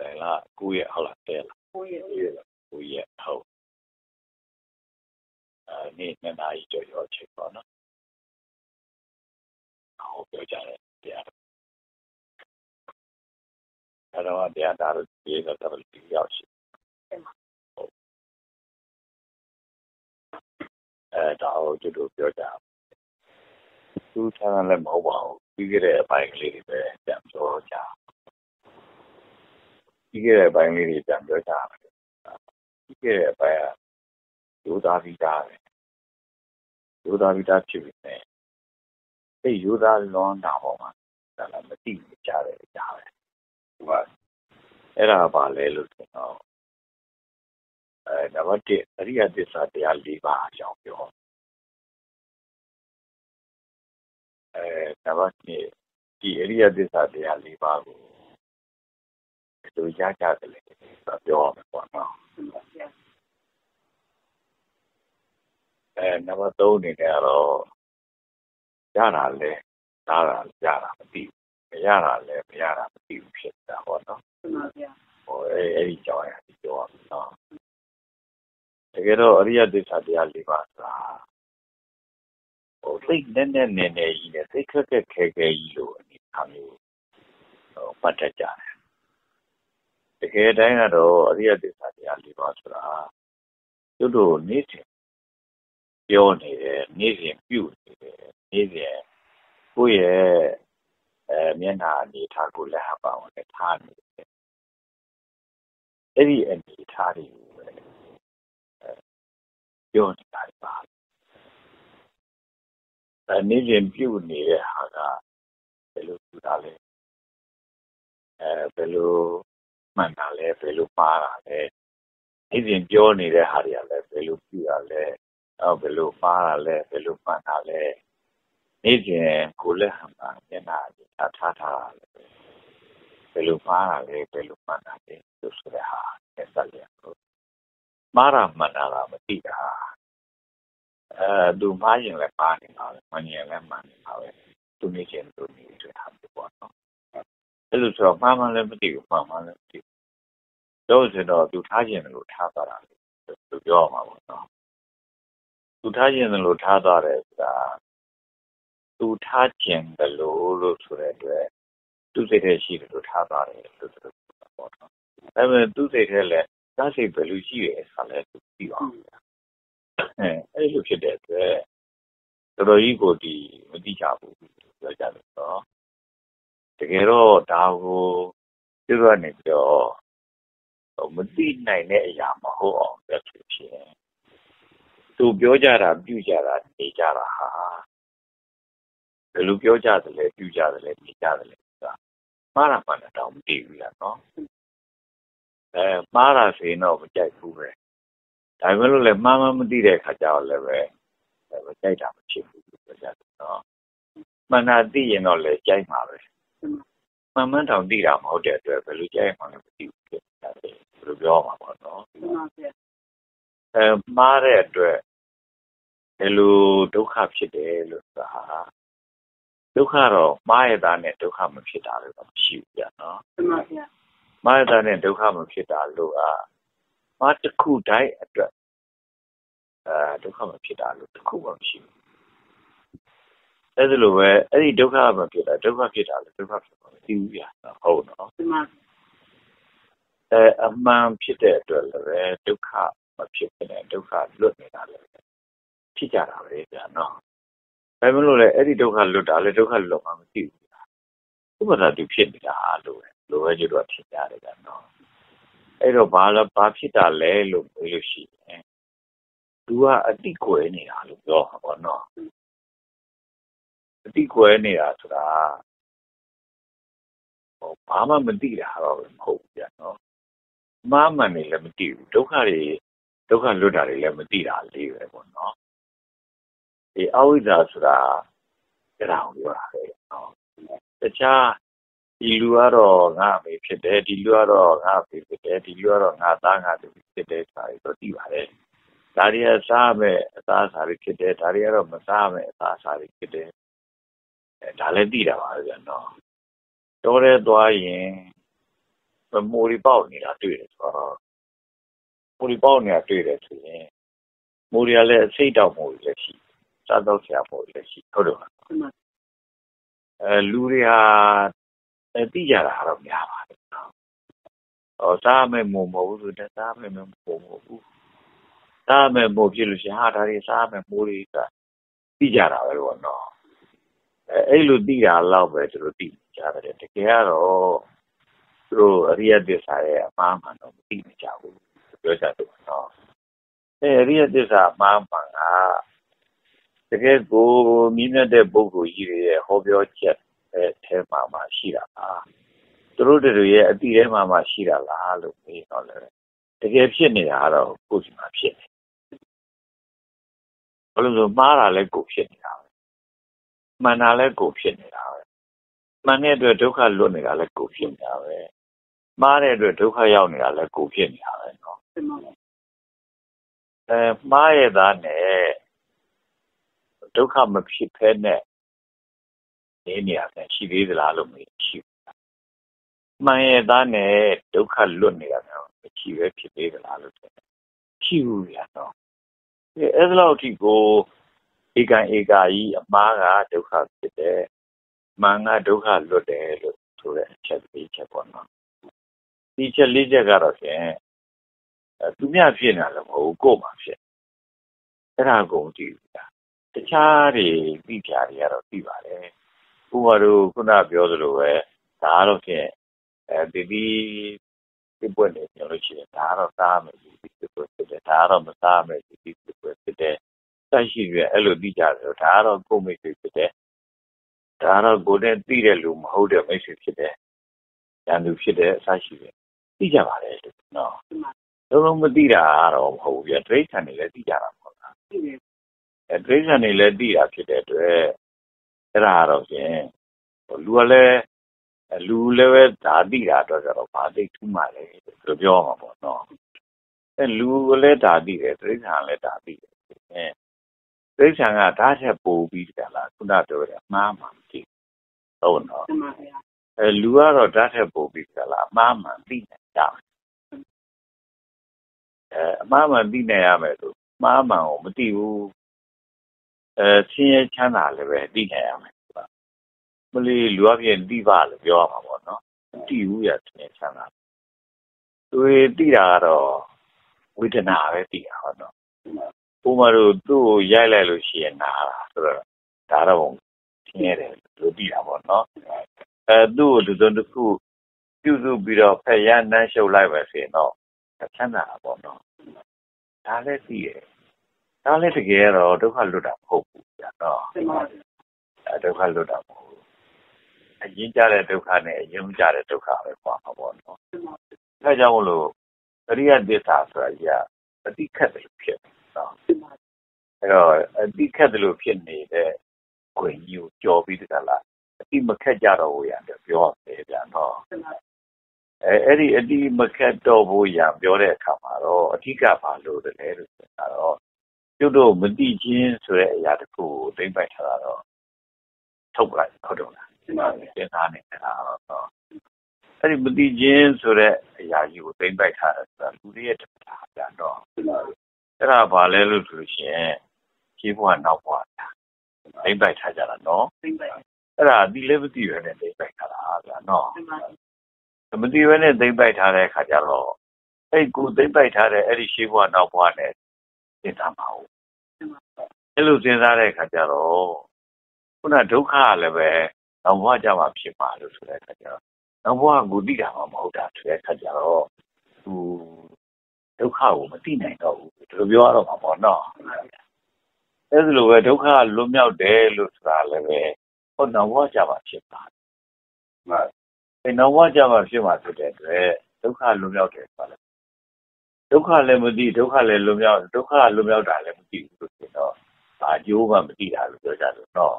လယ်လာ9ရက်ဟုတ်လား10လား9ရက်9ရက်9ရက်ဟုတ်အဲနေ့နှစ်နာရီကျော်ကျော်ချိန်ပေါ့နော်ဟုတ်ပြောကြတယ်တရားအဲ့တော့တရားသားတို့ပြေတော့တော်တော်ရောက်ရှိဟုတ်အဲဒါကိုသူတို့ပြောကြသူထားတယ်လည်းမဟုတ်ပါဘူးပြီးခဲ့တဲ့အပိုင်းကလေးတွေပဲပြန်ပြောကြ ပြီးခဲ့တဲ့အပိုင်းလေးတွေပြန်ပြောကြပြီးခဲ့တဲ့အပိုင်းကယူသားပြီးသားပဲယူသားပြီးသားဖြစ်ပြီနဲ့အဲ့ယူသားလွန်တာပေါ်မှာဒါလည်းမသိဘူးကြားတယ်ကြားတယ်ဟိုကအဲ့ဒါပါလဲလို့ဆိုတော့အဲနံပါတ်1အရိယသစ္စာတရား၄ပါးအကြောင်းပြောအဲနံပါတ်2ဒီအရိယသစ္စာတရား၄ပါးကို သူရကြတယ်လေဆိုပြောရမှာပေါ့နော်အဲနံပါတ်3အနေနဲ့ကတော့ရတာလဲဒါတာရတာမသိဘူးမရတာလဲမရတာမသိဘူးဖြစ်တာဟောနော်မှန်ပါဗျာဟိုအဲအဲ့ဒီကြောင်းရဒီပြောရမယ်နော်တကယ်တော့အရိယသစ္စာတရား၄ပါးဆိုတာဟိုသိနေနေနေနေကြီးနဲ့သိခက်ခက်ခဲခဲကြီးလို့အနေထားမျိုးဟိုပတ်တတ်ကြတယ် တကယ်တိုင်းကတော့အရိယသစ္စာတရား၄ပါးဆိုတာသူတို့နေ့စဉ်ပြောနေတယ်နေ့စဉ်ပြုနေတယ်နေ့စဉ်ကိုယ့်ရဲ့အဲမျက်နှာအနေထားကိုလက်ဟပ်ပါအောင်လည်းထားနေတယ်အဲ့ဒီအနေထားတွေကိုပဲအဲပြောနေတာပါအဲနေ့စဉ်ပြုတ်နေတဲ့ဟာကဘယ်လိုပြုတာလဲအဲဘယ်လို မှန်တာလဲဘယ်လိုမှားတာလဲနေ့စဉ်ပြောနေတဲ့ဟာတွေကလည်းဘယ်လိုပြုတာလဲအော်ဘယ်လိုမှားတာလဲဘယ်လိုမှန်တာလဲနေ့စဉ်ကိုလက်ဟန်မှာမျက်နှာထားထားထားတာလဲဘယ်လိုမှားတာလဲဘယ်လိုမှန်တာလဲလို့ဆိုတဲ့ဟာဆက်ဆက်ရအောင်မှားတာမှန်တာကမသိတာအဲသူမှားရင်လည်းမှားနေပါပဲမှန်ရင်လည်းမှန်နေပါပဲသူနေချင်းသူနေတွေ့တာပေါ့နော်အဲ့လိုဆိုတော့မှားမှလည်းမသိဘူးမှားမှလည်းမသိ ဘူးတော့ဆိုတော့သူထားခြင်းလို့ထားသွားတာသူပြောမှာပေါ့နော်သူထားခြင်းလို့ထားသွားတယ်ဆိုတာသူထားခြင်းတယ်လို့လို့ဆိုတဲ့အတွက်သူစိတ်ထဲရှိတယ်လို့ထားသွားတယ်လို့ဆိုတော့ပေါ့နော်ဒါပေမဲ့သူစိတ်ထဲလည်းသားစိတ်ဘယ်လိုရှိရဲဆိုတာလည်းသူသိပါဘူးအဲအဲ့လိုဖြစ်တဲ့အတွက်တော်တော်ကြီးကိုဒီမသိကြဘူးပြောကြတယ်တော့တကယ်တော့ဒါကိုပြည့်ရနေပြီးတော့ မသိနိုင်တဲ့အရာမဟုတ်အောင်ပြဖြစ်ဖြစ်သူပြောကြတာပြုကြတာနေကြတာဟာဘယ်လိုပြောကြတယ်လဲပြုကြတယ်လဲနေကြတယ်လဲဆိုတာမှားတာမှန်တာတော့မသိဘူးလားနော်အဲမှားတာဆိုရင်တော့မကြိုက်ဘူးပဲဒါပေမဲ့လို့လည်းမှားမှမသိတဲ့အခါကျတော့လည်းပဲမကြိုက်တာမဖြစ်ဘူးပြောကြတယ်နော်မှန်တာသိရင်တော့လည်းကြိုက်မှာပဲမှန်မှန်တောင်သိတာမဟုတ်တဲ့အတွက်ဘယ်လိုကြိုက်မှလည်းမသိဘူးဖြစ်တယ်ဘယ် လိုပြောမှာပေါ့နော်မှန်ပါဗျာအဲမှားတဲ့အတွက်ဘယ်လိုဒုက္ခဖြစ်တယ်လို့ဆိုတာဒုက္ခတော့မှားရတာနဲ့ဒုက္ခမဖြစ်တာလို့တော့မရှိဘူးကြာနော်မှန်ပါဗျာမှားရတာနဲ့ဒုက္ခမဖြစ်တာလို့ကမှားတစ်ခုတိုင်းအတွက်အဲဒုက္ခမဖြစ်တာလို့တစ်ခုမှမရှိဘူးအဲဒါလိုပဲအဲ့ဒီဒုက္ခမဖြစ်တာဒုက္ခဖြစ်တာလို့ဒုက္ခဖြစ်မှာမသိဘူးကြာဟုတ်နော်မှန်ပါ အဲအမှန်ဖြစ်တဲ့အတွက်လည်းပဲဒုက္ခမဖြစ်တဲ့ဒုက္ခလွတ်နေတာလည်းဖြစ်ကြတာပဲကြာနော်ဒါပေမဲ့လို့လည်းအဲ့ဒီဒုက္ခလွတ်တာလည်းဒုက္ခလွတ်မှာမသိဘူးဥပဒါသူဖြစ်နေတာလို့ပဲလိုပဲကျွတ်တော့ထင်ကြတယ်ကြာနော်အဲ့တော့ဘာလဲဘာဖြစ်တာလဲလို့ပြောလို့ရှိရင်သူကအတိကွယ်နေတာလို့ပြောတာပေါ့နော်အတိကွယ်နေတာဆိုတာဟိုဘာမှမသိတာတော့မဟုတ်ဘူးကြာနော် မှားမှန်နေလည်းမသိဘူးဒုက္ခတွေဒုက္ခလွတ်တာတွေလည်းမသိတာလေးပဲပေါ့နော်ဒီအဝိဇ္ဇာဆိုတာအဲ့ဒါကိုပြောတာပဲနော်တခြားဒီလူကတော့ငါအမေဖြစ်တယ်ဒီလူကတော့ငါအဖေဖြစ်တယ်ဒီလူကတော့ငါသားငါသူဖြစ်တယ်ဆိုတာတော့သိပါတယ်ဒါတွေကစားမဲ့အသားအစာတွေဖြစ်တယ်ဒါတွေကတော့မစားမဲ့အသားအစာတွေဖြစ်တယ်အဲဒါလည်းသိတာပါပဲဗျာနော်တော်ရဲသွားရင် မိုးရီပေါက်နေတာတွေ့တယ်ဆိုတော့မိုးရီပေါက်နေတာတွေ့တယ်ဆိုရင်မိုးရီကလည်းအစိတ်တောက်မိုးရီလည်းရှိစားတော့ဆရာမိုးရီလည်းရှိဟုတ်တယ်မလားအဲလူတွေဟာအဲသိကြတာတော့များပါတယ်နော်ဟောစားမယ်မို့မဟုတ်ဘူးဆိုတော့စားမယ်မို့မဟုတ်ဘူးစားမယ်မို့ဖြစ်လို့ရှိရင်ဟာဒါတွေစားမယ်မိုးရီကသိကြတာပဲပေါ့နော်အဲအဲ့လိုသိတာတော့ပဲသူတို့သိကြတယ်တကယ်ကတော့ သူတို့ အရိယသစ္စာရဲ့အမှားမှန်တော့မသိကြဘူးပြောကြတယ်နော်အဲအရိယသစ္စာအမှားမှန်ကတကယ်ကိုမြင့်မြတ်တဲ့ပုဂ္ဂိုလ်ကြီးတွေရဲ့ဟောပြောချက်အဲထဲမှာမှရှိတာပါသူတို့တွေရဲ့အတိထဲမှာမှရှိတာလားလို့မေးတော့လေတကယ်ဖြစ်နေတာကတော့ကိုယ်စီမှာဖြစ်နေဘယ်လိုဆိုမှားတာလဲကိုဖြစ်နေတာပဲမှန်တာလဲကိုဖြစ်နေတာပဲမှန်တဲ့အတွက်ဒုက္ခလွတ်နေတာလဲကိုဖြစ်နေတာပဲ မှားတဲ့အတွက်ဒုက္ခရောက်နေတာလဲကိုဖြစ်နေတာပဲနော်အဲမှားရတာနဲ့ဒုက္ခမဖြစ်ဖဲနဲ့နေနေရတယ်ရှိသေးသလားလို့မေးရှိမှန်ရတာနဲ့ဒုက္ခလွတ်နေတာမျိုးမရှိပဲဖြစ်သေးသလားလို့ဆိုရှိဘူးရတော့အဲအဲ့လောက်ထိကိုဧကံဧကာကြီးအမားကဒုက္ခဖြစ်တယ်မှန်ကဒုက္ခလွတ်တယ်လို့ဆိုတဲ့အချက်လေးချက်ပေါ့နော် ဒီချက်လေးချက်ကတော့ဖြင့်အဲသူများဖြစ်နေတာလည်းမဟုတ်ဘူးကို့မှာဖြစ်အဲ့ဒါကုန်ကြည့်တာတခြားတွေပြီးကြတွေကတော့ပြီးပါတယ်ဥပမာတို့ခုနပြောသလိုပဲဒါတော့ဖြင့်အဲဒီဒီဒီပွင့်နေကြလို့ရှိရင်ဒါတော့စားမယ်ဒီဒီပွင့်ဖြစ်တယ်ဒါတော့မစားမယ်ဒီဒီပွင့်ဖြစ်တယ်ဆက်ရှိရအဲ့လိုပြီးကြတယ်ဒါတော့ကိုယ်မိတ်ဆွေဖြစ်တယ်ဒါတော့ကိုယ်နဲ့သိတဲ့လူမဟုတ်တဲ့မိတ်ဆွေဖြစ်တယ်ဉာဏ်သူဖြစ်တဲ့အစရှိတယ် သိကြပါလေနော်လုံးလုံးမသိတာကတော့မဟုတ်ဘူးပြဒိဋ္ဌာန်တွေလည်းသိကြတာမဟုတ်လားသိတယ်အဲဒိဋ္ဌာန်တွေလည်းသိတာဖြစ်တဲ့အတွက်အဲ့ဒါတော့ဖြင့်လူကလည်းလူလည်းပဲဒါသိတာတော့ကျတော့ဗာသိထူးမှလည်းသူပြောမှာပေါ့နော်အဲလူကလည်းဒါသိတယ်ဒိဋ္ဌာန်လည်းဒါသိတယ်အဲဒိဋ္ဌာန်ကဒါချက်ပို့ပြီးကြလားခုနပြောတယ်မှားမှမသိဟုတ်နော်အဲလူကတော့ဓာတ်ထက်ပိုပြီးကြလားအမှားမှန်သိနေ ကြတယ်အဲအမှားမှန်သိနေရမယ်လို့မှားမှန်ကိုမသိဘူးအဲဆင်းရဲချမ်းသာလည်းပဲသိနေရမယ်မလီလူအပြင်သိပါလို့ပြောရမှာပေါ့နော်မသိဘူးရဆင်းရဲချမ်းသာတွေသိတာကတော့ဝေဒနာပဲသိတာဟုတ်တော့ဥမာတို့သူ့ကိုရိုက်လိုက်လို့ရှိရင်နာတာဆိုတော့ဒါတော့ဆင်းရဲတယ်လို့သိတာပေါ့နော်အဲသူ့ကိုဒီစုံတစ်ခု ပြုစုပြီးတော့ဖက်ရနမ်းရှုပ်လိုက်ပဲဆိုရင်တော့ချမ်းသာတာပေါ့နော်ဒါလည်းသိရဒါလည်းတကယ်တော့ဒုက္ခလွတ်တာမဟုတ်ဘူးကြာတော့အဲဒုက္ခလွတ်တာမဟုတ်ဘူးအရင်ကြတဲ့ဒုက္ခနဲ့အရင်ကြတဲ့ဒုက္ခပဲပေါ့မှာပေါ့နော်အဲကြောင့်မလို့အရိယသစ္စာဆိုတာကြီးကအတိခတ်တယ်ဖြစ်နော်အဲတော့အတိခတ်တယ်လို့ဖြစ်နေတဲ့ခွင့်ကြီးကိုကြော်ပြီးတကလားအတိမခက်ကြတော့ဘူးရတယ်ပြောတယ်ဗျာနော် အဲအဲ့ဒီအတိမခက်တော့ဘူးရပြောတဲ့အခါမှာတော့အဓိကဘာလို့တလဲလို့ဆိုတာတော့ကျုပ်တို့မတိချင်းဆိုတဲ့အရာတစ်ခုကိုသိမ့်ပိုက်ထားတာတော့ထုတ်လိုက်ဟုတ်တော့လားဒီမှာသင်သားနေတာတော့အဲ့ဒီမတိချင်းဆိုတဲ့အရာကြီးကိုသိမ့်ပိုက်ထားတယ်ဆိုတာလူတွေရဲ့တရားဗျာတော့အဲ့ဒါဘာလဲလို့ဆိုလို့ရှိရင်ခြေဘဝနောက်ဘဝသိမ့်ပိုက်ထားကြတာနော်သိမ့်ပိုက်အဲ့ဒါဒီလည်းမသိရနဲ့သိမ့်ပိုက်ထားတာဗျာနော် မသိရနဲ့သိမ့်ပိုက်ထားတဲ့အခါကျတော့အဲ့ကိုသိမ့်ပိုက်ထားတဲ့အဲ့ဒီရှေးဘဝနောက်ဘဝနဲ့စဉ်းစားမှာဟုတ်အဲ့လိုစဉ်းစားတဲ့အခါကျတော့ခုနဒုက္ခလည်းပဲနောက်ဘဝကြမှာဖြစ်ပါလို့ဆိုတဲ့အခါကျတော့နောက်ဘဝကိုသိတာမှမဟုတ်တာဆိုတဲ့အခါကျတော့သူဒုက္ခကိုမသိနိုင်တော့ဘူးဒီလိုပြောရတော့မှာပေါ့နော်အဲ့ဒီလိုပဲဒုက္ခလွတ်မြောက်တယ်လို့ဆိုတာလည်းပဲဟောနောက်ဘဝကြမှာဖြစ်ပါတယ်။ဟုတ်။ အဲနောက်ဘဝကြမှာဖြစ်မှာဖြစ်တဲ့အတွက်ဒုက္ခလွတ်မြောက်တယ်ဆိုတာလည်းဒုက္ခလည်းမသိဒုက္ခလည်းလွတ်မြောက်ဒုက္ခလွတ်မြောက်တာလည်းမသိဘူးလို့ဆိုတော့ဘာကြိုးမှမသိတာလို့ပြောကြလို့နော်။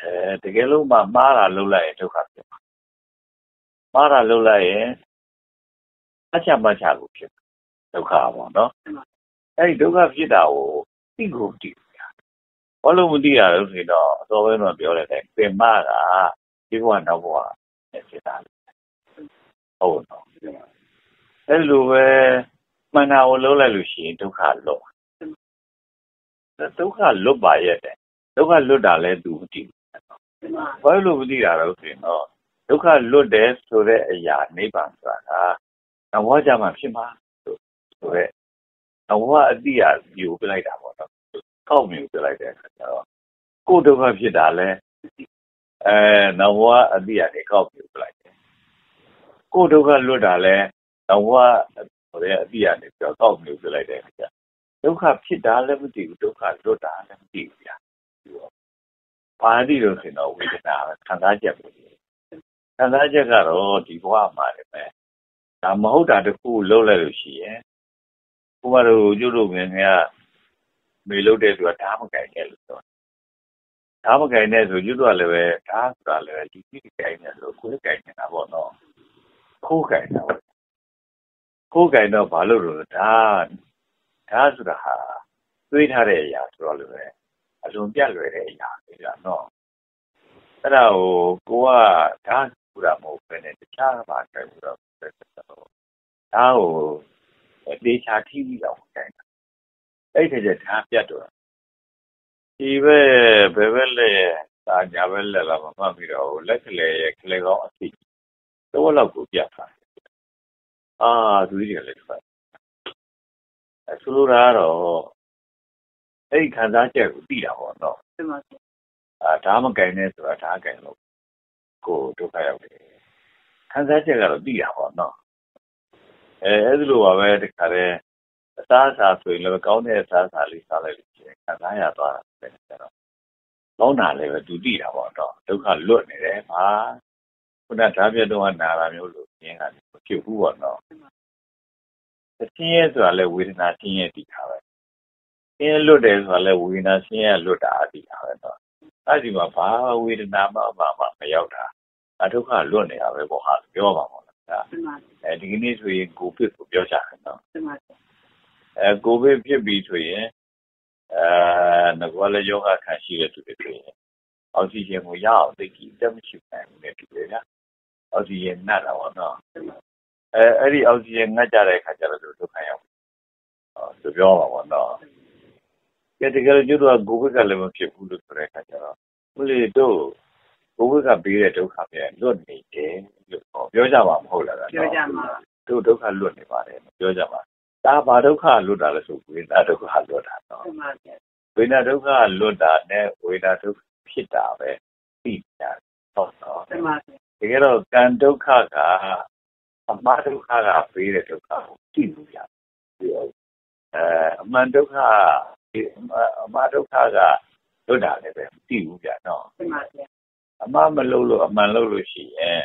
အဲတကယ်လို့မှမှားတာလုပ်လိုက်ရင်ဒုက္ခဖြစ်မှာ။မှားတာလုပ်လိုက်ရင်အချမ်းမချကိုဖြစ်ဒုက္ခပေါ့နော်။အဲဒီဒုက္ခဖြစ်တာကိုသိကိုသိဘာလို့မသိရလဲဆိုတော့အစောပိုင်းမှာပြောလိုက်တယ်ပင်မကဒီဘဝနောက်ဘဝနဲ့ ဖြစ်တာဟုတ်တော့အဲ့လိုပဲမှန်တာကိုလုံးလိုက်လို့ရှိရင်ဒုက္ခလွတ်ဒုက္ခလွတ်ပါရဲ့တဲ့ဒုက္ခလွတ်တာလဲသူမသိဘူးဘာလို့မသိတာလဲဆိုရင်တော့ဒုက္ခလွတ်တယ်ဆိုတဲ့အရာနိဗ္ဗာန်ဆိုတာကဘဝကြမှာဖြစ်မှာဆိုတော့ဘဝအတိအပြိုပြလိုက်တာပေါ့နော်ကောက်မြူပြလိုက်တဲ့အခါကျတော့ကိုယ်ဒုက္ခဖြစ်တာလဲ အဲနဘဝအတိအနေကောက်မြူပြလိုက်တယ်ကိုယ်ဒုက္ခလွတ်တာလဲနဘဝဟိုတဲ့အတိအနေပြောကောက်မြူပြလိုက်တဲ့အခါကျဒုက္ခဖြစ်တာလည်းမသိဘူးဒုက္ခလွတ်တာလည်းမသိဘူးဗျာဘာတိလို့ဆိုတော့ဝေဒနာခံစားချက်ပဲခံစားချက်ကတော့ဒီဘဝမှာလည်းပဲဒါမဟုတ်တာတခုလုံးလိုက်လို့ရှိရင်ဘုရားတို့ကျွတ်လို့ငယ်ငယ်ကမေလို့တဲ့သူကဓာမကင်နဲ့လို့ပြော ဓာမကင်နဲ့ဆိုကျွတ်တော့လည်းပဲဓာဆိုတာလည်းပဲဒီကြီးကင်နဲ့ဆိုကိုယ်ကင်နေတာပေါ့နော်ခိုးကင်တာပေါ့ခိုးကင်တော့ဘာလို့လို့ဓာဓာဆိုတာဟာတွေးထားတဲ့အရာဆိုတော့လည်းပဲအလွန်ပြတ်လွယ်တဲ့အရာပဲကြာနော်အဲ့ဒါကိုကိုကဓာဆိုတာမဟုတ်ဘဲနဲ့တခြားဘာကြိုက်ဘူးတော့ဒါကိုတေချာထိပြီးတော့ကြိုက်တာအဲ့ဒီကျဓာပြတ်တော့ ဒီပဲဘယ်ဘက်လဲစာညာဘက်လဲလာမမှတ်ပြီးတော့လက်ကလေးရဲ့ကလေးကောင်းအသိတော့လောက်ကိုပြတ်တာအာသူကြီးလည်းထွက်အဆိုလိုတာတော့အဲ့ဒီခံစားချက်ကိုသိတာပေါ့နော်ဒီမှာအာဒါမကင်နဲ့ဆိုတာဒါကင်လို့ကိုဒုက္ခရောက်တယ်ခံစားချက်ကတော့သိတာပေါ့နော်အဲအဲ့ဒီလိုပါပဲတခါတည်း အစားအစာဆိုရင်လည်းကောင်းတဲ့အစားအစာလေးစားလိုက်လို့ရှိရင်ခံစားရသွားတာပဲကျတော့ကောင်းတာလည်းပဲသူသိတာပေါ့တော့ဒုက္ခလွတ်နေတယ်ဟာခုနဓာတ်ပြတ်တော့နာတာမျိုးလို့ပြင်းတာဖြစ်ဘူးပေါ့နော်ဆင်းရဲဆိုတာလည်းဝေဒနာဆင်းရဲတည်တာပဲဆင်းရဲလွတ်တယ်ဆိုတာလည်းဝေဒနာဆင်းရဲလွတ်တာတည်တာပဲတော့အဲ့ဒီမှာဘာဝေဒနာမှမမမရောက်တာအဒုက္ခလွတ်နေတာပဲပေါ့ဟာပြောပါမှာလားအဲဒီကနေ့ဆိုရင်ကိုဗစ်ကိုပြောကြတယ်နော် အဲကိုဗစ်ဖြစ်ပြီဆိုရင်အဲငါကလည်းယောဂခံရှိတဲ့သူတွေဆိုရင်အောက်ဆီဂျင်ကိုရအောင်သိကြည့်တက်မရှိနိုင်ဘူးနဲ့တူတယ်ဗျာအောက်ဆီဂျင်နှက်တာပေါ့နော်အဲအဲ့ဒီအောက်ဆီဂျင်ငတ်ကြတဲ့အခါကျတော့ဒုက္ခရောက်ဟောသူပြောပါပေါ့နော်ကဲတကယ်လို့ကျွတ်တော့ကိုဗစ်ကလည်းမဖြစ်ဘူးလို့ဆိုတဲ့အခါကျတော့ဘုလေတို့ကိုဗစ်ကပေးတဲ့ဒုက္ခပဲလွတ်နေတယ်လို့ပြောကြမှာမဟုတ်လားပြောကြမှာတို့ဒုက္ခလွတ်နေပါတယ်ပြောကြမှာ ဒါဘာဒုက္ခလွတ်တာလဲဆိုဝေဒနာဒုက္ခလွတ်တာနော်ဝေဒနာဒုက္ခလွတ်တာနဲ့ဝေဒနာဒုက္ခဖြစ်တာပဲသိကြဟုတ်တော့တကယ်တော့ကံဒုက္ခကအမှားဒုက္ခကပေးတဲ့ဒုက္ခကိုသိလို့ရအဲအမှန်ဒုက္ခအမှားဒုက္ခကလွတ်တာလည်းပဲမသိဘူးဗျာနော်အမှားမလုပ်လို့အမှန်လုပ်လို့ရှိရင်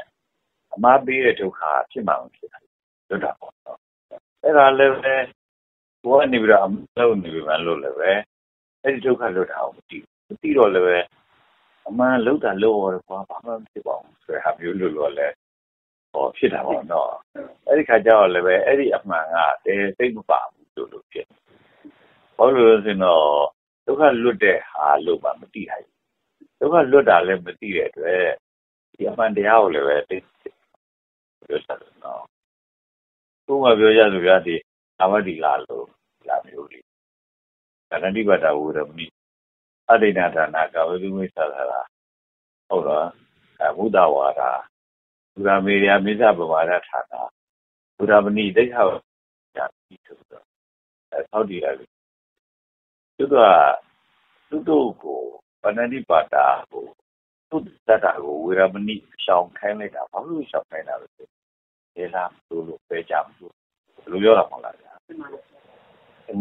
အမှားပေးတဲ့ဒုက္ခဖြစ်မှာမဖြစ်ဘူးလွတ်တာပေါ့နော် အဲ့ဒါလည်းပဲဘဝနေပြီးတော့အမှန်လုပ်နေပြီမှလို့လည်းပဲအဲ့ဒီဒုက္ခလွတ်တာကိုမသိဘူးမသိတော့လည်းပဲအမှန်လုပ်တာလုပ်ရတော့ဘာမှမဖြစ်ပါဘူးဆိုတဲ့ဟာမျိုးလို့လို့လည်းဟောဖြစ်တာပေါ့နော်အဲ့ဒီခါကျတော့လည်းပဲအဲ့ဒီအမှန်ကတဲစိတ်မပါဘူးလို့လို့ဖြစ်ဘာလို့လဲဆိုတော့ဒုက္ခလွတ်တဲ့ဟာလို့မှမသိနိုင်ဒုက္ခလွတ်တာလည်းမသိတဲ့အတွက်ဒီအမှန်တရားကိုလည်းပဲသိပြောချင်တယ် နော်ဘုရားပြောရဆိုပြဒီအမတိလာလို့လာမျိုးလေးတဏှိပတ္တဝရမိအဒိဏဒါနာကဝိသုမိသသာဟုတ်လားအဘုဒ္ဓဝါဒဘုရားမေရမိစ္ဆပဝါဒဌာနဘုရားမဏိဒိဋ္ဌဝညာပြီးဆိုတော့အဲသောက်တည်ရတယ်သူကသူတို့ကိုပဏိပါတာကိုသူတတ်တာကိုဝေရမဏိရှောင်ခိုင်းလိုက်တာဘာလို့ရှောင်ခိုင်းတာလဲ လေလားလို့လို့ပဲကြမလို့ဘယ်လိုပြောတာမဟုတ်လားဗျာ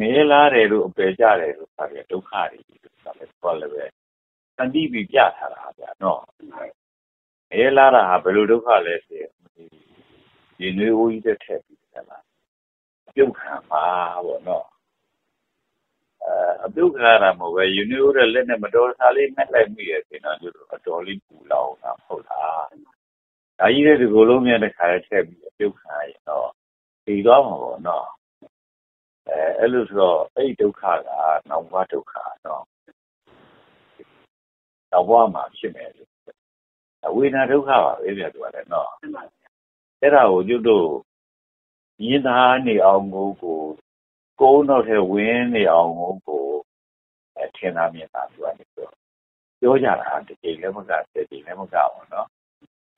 နေလားတယ်လို့အပယ်ကြတယ်လို့ဆိုတာဒုက္ခတွေဆိုတာလည်းတော့လည်းပဲတန်တိပြီးပြထားတာဗျာနော်နေလားတာဟာဘယ်လိုဒုက္ခလဲဆိုရင်ဒီနွေဦးကြီးတဲ့ထက်ပြီးတယ်လားပြုတ်ခံပါပေါ့နော်အပြုတ်ခံရတာမဟုတ်ပဲယူနီယိုရဲ့လက်နဲ့မတော်စားလေးနဲ့လိုက်မိရဆိုတော့ကျတော့အတော်လေးပူလောင်တာဟုတ်လား ။ဒါကြီးတဲ့ဒီကိုလုံးမြတ်တဲ့ခါထည့်ပြီးပြုတ်ခါရင်တော့ဒီသွားမှာပေါ့နော်။အဲအဲ့လိုဆိုတော့အဲ့ဒီဒုက္ခကနောင်ဘဝဒုက္ခနော်။နောင်ဘဝမှာဖြစ်မယ်လို့ဝေဒနာဒုက္ခပါပဲပြသူကလည်းနော်။အဲ့ဒါကိုကျွတ်တို့မြင်သာနေအောင်ကိုကိုကုန်းတော့ထဲဝင်နေအောင်ကိုကိုအထင်သာမြင်သာသူကလည်းပြောကြတာဒီကြိမ်လည်းမကဒီကြိမ်လည်းမကဘူးနော်။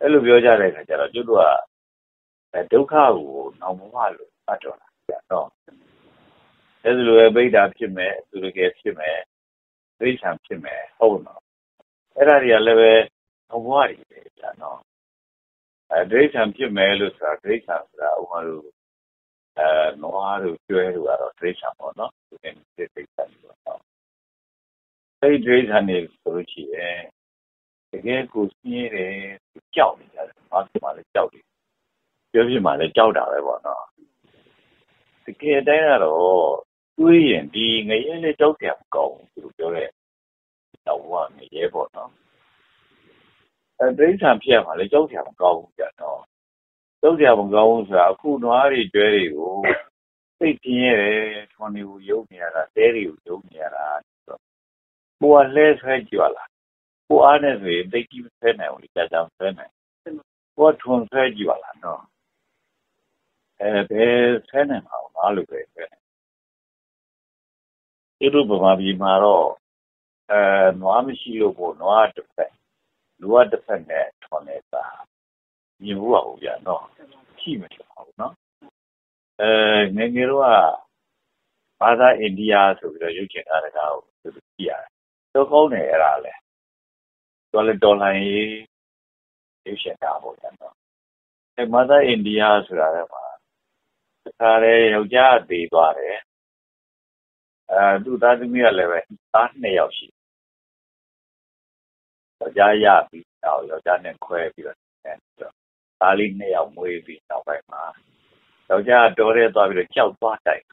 အဲ့လိုပြောကြတဲ့အခါကျတော့ကျွတ်တို့ကဒုက္ခကိုနောက်ဘဝလို့အတ်တော်လာကြတော့အဲ့ဒီလိုပဲဗိဒ္ဓဖြစ်မယ်သူတကယ်ဖြစ်မယ်ဒိဋ္ဌံဖြစ်မယ်ဟုတ်တော့အဲ့ဒါတွေကလည်းပဲနောက်ဘဝတွေပဲကြာတော့အဲဒိဋ္ဌံဖြစ်မယ်လို့ဆိုတာဒိဋ္ဌံဆိုတာဥမာလို့အဲနွားတို့ကျွဲတို့ကတော့ဒိဋ္ဌံပေါ့နော်ဒီနေ့ဒိဋ္ဌံပေါ့နော်အဲ့ဒီဒိဋ္ဌံနေဆိုလို့ရှိရင် တကယ်ကိုစင်းရတယ်ကြောက်နေကြတယ်ဘာမှလည်းကြောက်တယ်ပြောပြမှလည်းကြောက်တာပဲပေါ့နော်တကယ်တိုင်းကတော့တွေးရင်ဒီငရဲလေးကြောက်တယ်မကောင်းဘူးသူပြောတဲ့တော့ဝငရဲပေါ့နော်အဲဒိဋ္ဌံဖြစ်ရမှာလေကြောက်တယ်မကောင်းဘူးကြတော့ကြောက်တယ်မကောင်းဘူးဆိုတာအခုနွားတွေကျွဲတွေကိုသိပြင်းရတယ်ထွန်တွေကိုယုံနေရတာတဲတွေကိုယုံနေရတာဆိုတော့ကိုကလဲဆွဲကြွလာ ကိုအားနဲ့ဆိုရင်သိကြည့်ဆွဲနိုင်ဘူးကြာကြာဆွဲနိုင်ကိုကထွန်ဆွဲကြွလာနော်အဲဘယ်ဆွဲနိုင်မှာမလို့ပဲဆွဲနိုင်ဒီလိုပမာပြီးမှာတော့အဲနွားမရှိလို့ပေါ့နွားတစ်ဖက်လူကတစ်ဖက်နဲ့ထွန်နေတာမြင်ဘူးပါဘူးကြာနော်ရှိမှဖြစ်ပါဘူးနော်အဲငယ်ငယ်တော့ဘာသာအိန္ဒိယဆိုပြီးတော့ရုပ်ချင်ထားတဲ့ကောင်ကိုသူကြည့်ရတယ်တော့ကောင်းတယ်အဲ့ဒါလဲ ဒေါ်လာဒေါ်လာရေးရုပ်ရှင်တာပေါ့ကြာနော်အဲဘာသာအိန္ဒိယဆိုတာကမှာတခါလေယောက်ျားသေးသွားတယ်အဲသူ့သားသမီးကလည်းပဲသားနှစ်ယောက်ရှိယောက်ျားရပြီးတော့ယောက်ျားနဲ့ခွဲပြီးတော့သားလေးနှစ်ယောက်မွေးပြီးနောက်ပိုင်းမှာယောက်ျားတော်ရဲသွားပြီးတော့ကြောက်သွားတိုက်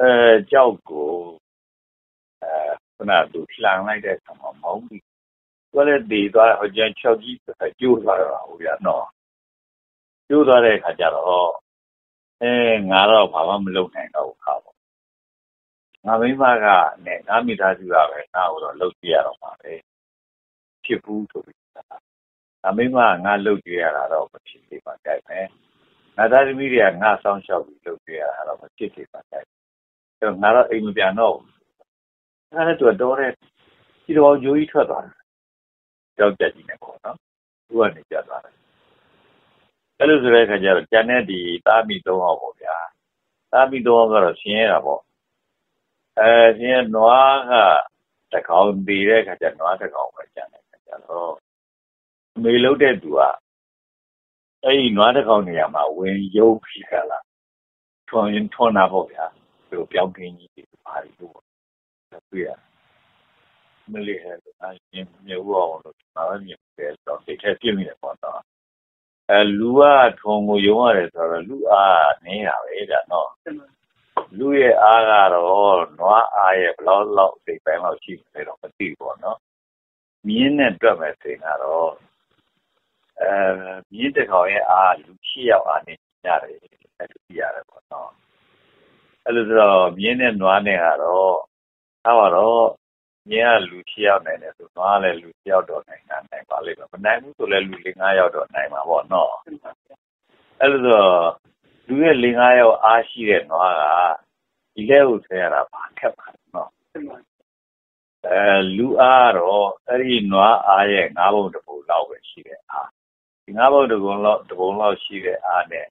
အဲကြောက်ကိုအဲခုနကသူလှန်လိုက်တဲ့အခါမှာမောင်းပြီး သူလည်းတည်သွားဟိုကျန်6ကြီးကျိုးသွားတော့ဟိုရနော်ကျိုးသွားတဲ့အခါကျတော့အဲငါတော့ဘာမှမလုပ်နိုင်တော့ဘူးခါပေါ့ငါမိမကနဲ့ငါမိသားစုကပဲငါ့ကိုတော့လှုပ်ကြည့်ရတော့မှာပဲဖြစ်ဘူးဆိုပြီးငါမိမငါလှုပ်ကြည့်ရတာတော့မဖြစ်သေးပါကြိုက်မယ်ငါသားသမီးတွေကငါဆောင်းလျှောက်ပြီးလှုပ်ကြည့်ရတာတော့မဖြစ်သေးပါကြိုက်အဲငါတော့အိမ်မပြန်တော့ဘူးအဲ့ဒါတော့တော့တဲ့ဒီတော့ဂျိုးကြီးထွက်သွားတယ် ကြောက်ကြကြီးနေပေါ့နော်သူကနေကြသွားတယ်အဲ့လိုဆိုတဲ့အခါကျတော့ကျန်တဲ့ဒီသားမိသုံးအောင်ပေါ့ဗျာသားမိသုံးအောင်ကတော့ဆင်းရဲတာပေါ့အဲဆင်းရဲနွားကတကောင်တည်တဲ့အခါကျနွားတကောင်ပဲကျန်တဲ့အခါကျတော့အမေလုံးတဲ့သူကအဲ့ဒီနွားတကောင်နေရာမှာဝင်ရုပ်ဖြစ်ကြလားထွန်ရင်ထွန်တာပေါ့ဗျာသူပြောင်းကင်းကြီးပါရီလို့တွေ့ရ မလေးဟဲ့အရင်မြေဦးအောင်လို့ဒါပဲမြင်တယ်တော့စိတ်ထဲပြင်းနေတယ်ပေါ့တော့အဲလူကထုံကိုယုံရတယ်ဆိုတော့လူအားနေတာပဲဒါတော့လူရဲ့အားကတော့နွားအားရဲ့ဘလောက်လောက်စိတ်ပိုင်းလောက်ရှိတယ်တော့မသိဘူးပေါ့နော်မြင်းနဲ့တွက်မဲ့စိတ်ကတော့အဲမြင်းတစ်ကောင်ရဲ့အားလူရှိရောက်အားနေရတယ်အဲ့လိုပြရတယ်ပေါ့နော်အဲ့လိုဆိုတော့မြင်းနဲ့နွားနဲ့ကတော့ထားပါတော့ မြင်းကလူရှိရောက်နိုင်တယ်ဆိုနွားလည်းလူရှိရောက်တော့နိုင်တာနိုင်ပါလိမ့်မယ်မနိုင်ဘူးဆိုလည်းလူ၄၅ရောက်တော့နိုင်မှာပေါ့နော်အဲ့လိုဆိုလူရဲ့၄၅ရောက်အားရှိတဲ့နွားကဒီလဲကိုဆဲရတာဘာခက်ပါ့နော်အဲလူအားတော့အဲ့ဒီနွားအားရဲ့၅ဘုံတစ်ပုံလောက်ပဲရှိတဲ့အားဒီ၅ဘုံတစ်ပုံလောက်တစ်ပုံလောက်ရှိတဲ့အားနဲ့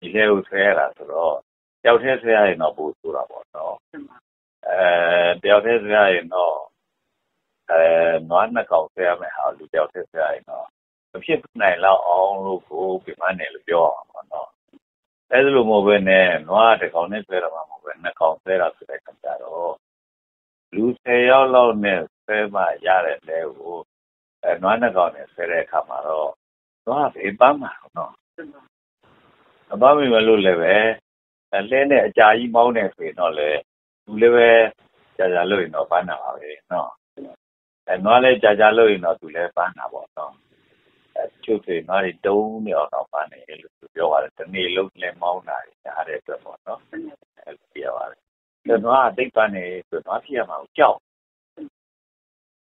ဒီလဲကိုဆဲရတာဆိုတော့တယောက်တည်းဆဲရရင်တော့ပိုဆိုတာပေါ့နော်အဲတယောက်တည်းဆဲရရင်တော့ အဲနွားနှစ်ကောင်ဆဲရမယ်ဟာလူတယောက်တည်းဆဲရရင်တော့မဖြစ်နိုင်လောက်အောင်လို့ကိုပြမနဲ့လို့ပြောအောင်ပေါ့နော်အဲဒါလိုမဟုတ်ဘဲနဲ့နွားတစ်ကောင်နဲ့ဆဲရမှာမဟုတ်ပဲနှစ်ကောင်ဆဲတာဆိုတဲ့ခါကျတော့လူ10ယောက်လောက်နဲ့ဆဲမှရတဲ့လဲကိုအဲနွားနှစ်ကောင်နဲ့ဆဲတဲ့အခါမှာတော့နွားဘေးပန်းမှာနော်အပန်းမိမလို့လည်းပဲလဲနဲ့အကြာကြီးမောင်းနေဆိုရင်တော့လေလူလည်းပဲကြာကြာလို့ရင်တော့ပန်းတာပါပဲနော် အဲနွားလည်းကြာကြာလို့ရင်တော့သူလည်းပန်းတာပေါ့နော်အဲချုပ်တွေနွားတွေတုံးနေအောင်တော့ပန်းနေလို့သူပြောပါတယ်ဒီနေ့လုံးလည်းမောင်းတာညားတဲ့အတွက်ပေါ့နော်အဲပြောပါတယ်ဒီနွားအသိပန်းနေဆိုနွားဖြစ်ရမှာကြောက်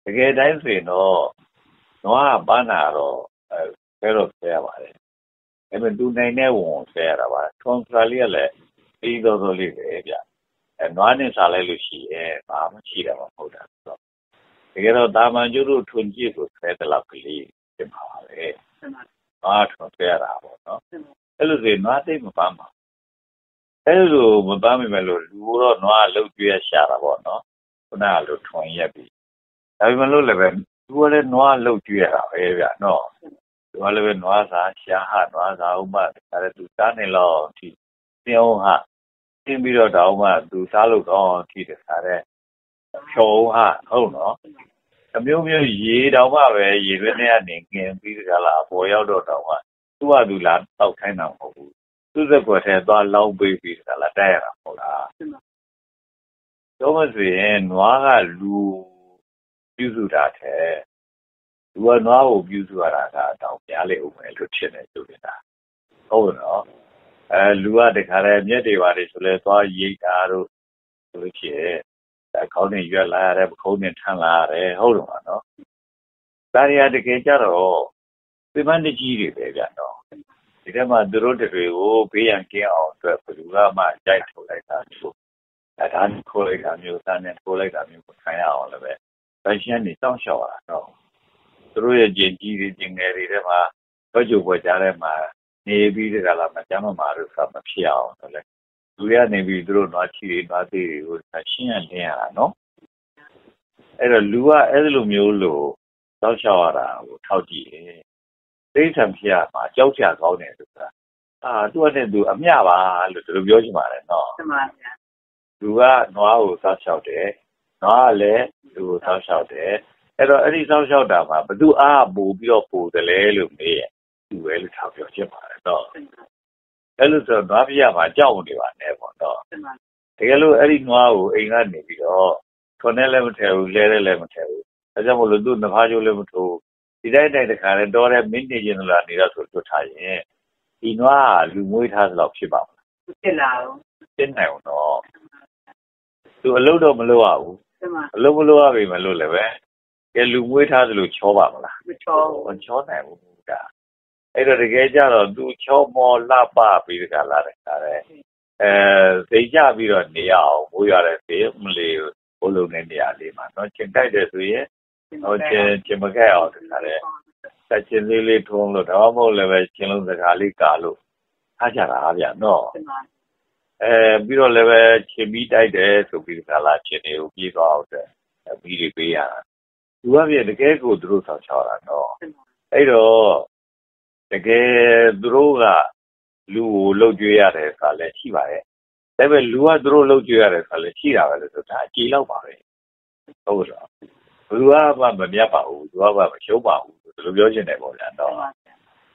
တကယ်တိုင်းဆိုရင်တော့နွားပန်းတာတော့အဲဖဲတော့ဖဲရပါတယ်အဲ့မဲ့သူနိုင်တဲ့ဝန်ဆဲရတာပါထွန်စရာလေးကလည်းပြီးတော်တော်လေးပဲဗျအဲနွားနဲ့စားလိုက်လို့ရှိရဲ့ဘာမှရှိတာမဟုတ်တာဆိုတော့ တကယ်တော့တာမန်ကျိုးတို့ထွန်ကြည့်ကိုဆဲတယ်လောက်ကလေးဖြစ်ပါပါပဲနွားထွန်ဆဲရတာပေါ့နော်အဲ့လိုဆိုနွားသိမ့်မပန်းပါအဲ့လိုမပန်းမိမယ်လို့လူတော့နွားလှုပ်ကြွေးရှာတာပေါ့နော်ခုနကလို့ထွန်ရက်ပြီဒါပေမဲ့လို့လည်းပဲသူကလည်းနွားလှုပ်ကြွေးရတာပဲဗျနော်သူကလည်းပဲနွားစာရှားဟနွားစာဥမဒါလည်းသူစားနေလို့ဒီပြောင်းဟာတင်းပြီးတော့တောင်းမှသူစားလို့ကောင်းထိတယ်စားတဲ့ ဖြောဟာဟုတ်နော်အမျိုးမျိုးရေတောင်မှပဲရေရွေးနေကနေกินပြီးကြလားအပေါ်ရောက်တော့တောင်မှသူ့ဟာသူလာတောက်ခိုင်းတာမဟုတ်ဘူးသူ့စက်ကွက်ထဲသွားလောင်းပေးပြီးကြလားတိုက်ရတာမဟုတ်လားတော့မဆိုရင်နွားကလူပြုစုတာတဲ့သူကနွားကိုပြုစုရတာကတောင်ပြားလေဦးမယ်လို့ထင်တယ်သူကဟုတ်နော်အဲလူကတခါလဲမျက်တွေပါတယ်ဆိုလဲသွားရိတ်တာတို့ဆိုလို့ရှိရင် အခေါင်းနဲ့ရွက်လာရတယ်ပခုံးနဲ့ထမ်းလာရတယ်ဟုတ်တယ်မနော်ဒါရီယာတကယ်ကြတော့ပြမတကြီးတွေပဲဗျာနော်ဒီထဲမှာသူတို့တွေကိုဘေးရန်ကင်းအောင်အတွက်ဘယ်သူကမှကြိုက်ထုတ်လိုက်တာမျိုးအဲဒါခိုးလိုက်တာမျိုးသားနဲ့ထိုးလိုက်တာမျိုးကိုခံရအောင်လည်းပဲဗရှန်နေတောင်းလျှောက်ရတာနော်သူတို့ရဲ့ဂျင်ကြီးတွေဂျင်ငယ်တွေထဲမှာတော့ကြိုပွဲကြားထဲမှာနေပြီးတကလားမကြမ်းမှာလို့ဆိုမဖြစ်အောင်ဆို လဲလူရနေပြီးသူတို့နွားချီတွေနွားသေးတွေကိုရှင်းရတင်ရတာနော်အဲ့တော့လူကအဲ့လိုမျိုးလို့တောက်လျှောက်ရတာကိုထောက်ကြည့်ရင်သိဆံဖြစ်ရမှာကြောက်ကြကောင်းတယ်ဆိုတာအာသူကနဲ့သူအမျှပါလို့သူတို့ပြောချင်ပါတယ်နော်မှန်ပါဗျာလူကနွားကိုစောက်လျှောက်တယ်နွားကလည်းလူကိုစောက်လျှောက်တယ်အဲ့တော့အဲ့ဒီစောက်လျှောက်တာမှာဘသူအားပို့ပြီးတော့ပို့တယ်လဲလို့မေးရင်သူပဲလို့ထောက်ပြောချင်ပါတယ်တော့ အဲ့လိုဆိုတော့နွားပြရမှာကြောက်နေပါနဲ့ပေါ့တော့တကယ်လို့အဲ့ဒီနွားကိုအိမ်ကနေပြီးတော့ထွန်နဲ့လည်းမထည့်ဘူးလဲလည်းလည်းမထည့်ဘူးဒါကြောင့်မလို့သူ့နှဖားကျိုးလည်းမထိုးဒီတိုင်းတိုင်းတခါလဲတော့တဲ့မင်းနေခြင်းလားနေတော့ဆိုတွတ်ထားရင်ဒီနွားကလူမွေးထားသလောက်ဖြစ်ပါမလားဖြစ်လာဘူးဖြစ်နိုင်အောင်တော့သူအလုပ်တော့မလုပ်ရဘူးအလုပ်မလုပ်ရပြီမလို့လည်းပဲကဲလူမွေးထားသလိုချောပါမလားမချောမချောနိုင်ဘူးဒါ အဲ့တော့တကယ်ကြတော့သူချောမောလှပပြီးတကလာတယ်ခါတယ်အဲသိကြပြီးတော့နေရအောင်မိုးရတဲ့ဖေးမလေးဘိုးလုံးတဲ့နေရာလေးမှာနော်ကျင်တိုက်တယ်ဆိုရင်ဟိုကျင်ကျင်မခဲ့အောင်တခါတယ်ဆက်ကျင်လေးလေးထုံးလို့တော့မဟုတ်လည်းပဲကျင်လုံးစကားလေးကာလို့ထားကြတာဗျာနော်အဲပြီးတော့လည်းပဲချင်ပြီးတိုက်တယ်ဆိုပြီးတခါလာချင်နေကိုပြေးသွားအောင်တဲ့ပြီးတွေပေးရတာသူကပြတကယ်ကိုသူတို့ဆောင်ချောတာနော်အဲ့တော့ တကယ်သူတို့ကလူကိုလှုပ်ကြွေးရတယ်ဆိုတာလည်းရှိပါတယ်ဒါပေမဲ့လူကသူတို့လှုပ်ကြွေးရတယ်ဆိုတာလည်းရှိတာပဲလို့ဆိုတာအကြည့်လောက်ပါပဲဟုတ်လားဘယ်သူကမှမမြတ်ပါဘူးသူကမှမရှုံးပါဘူးဒီလိုပြောချင်တယ်ပေါ့ဗျာတော့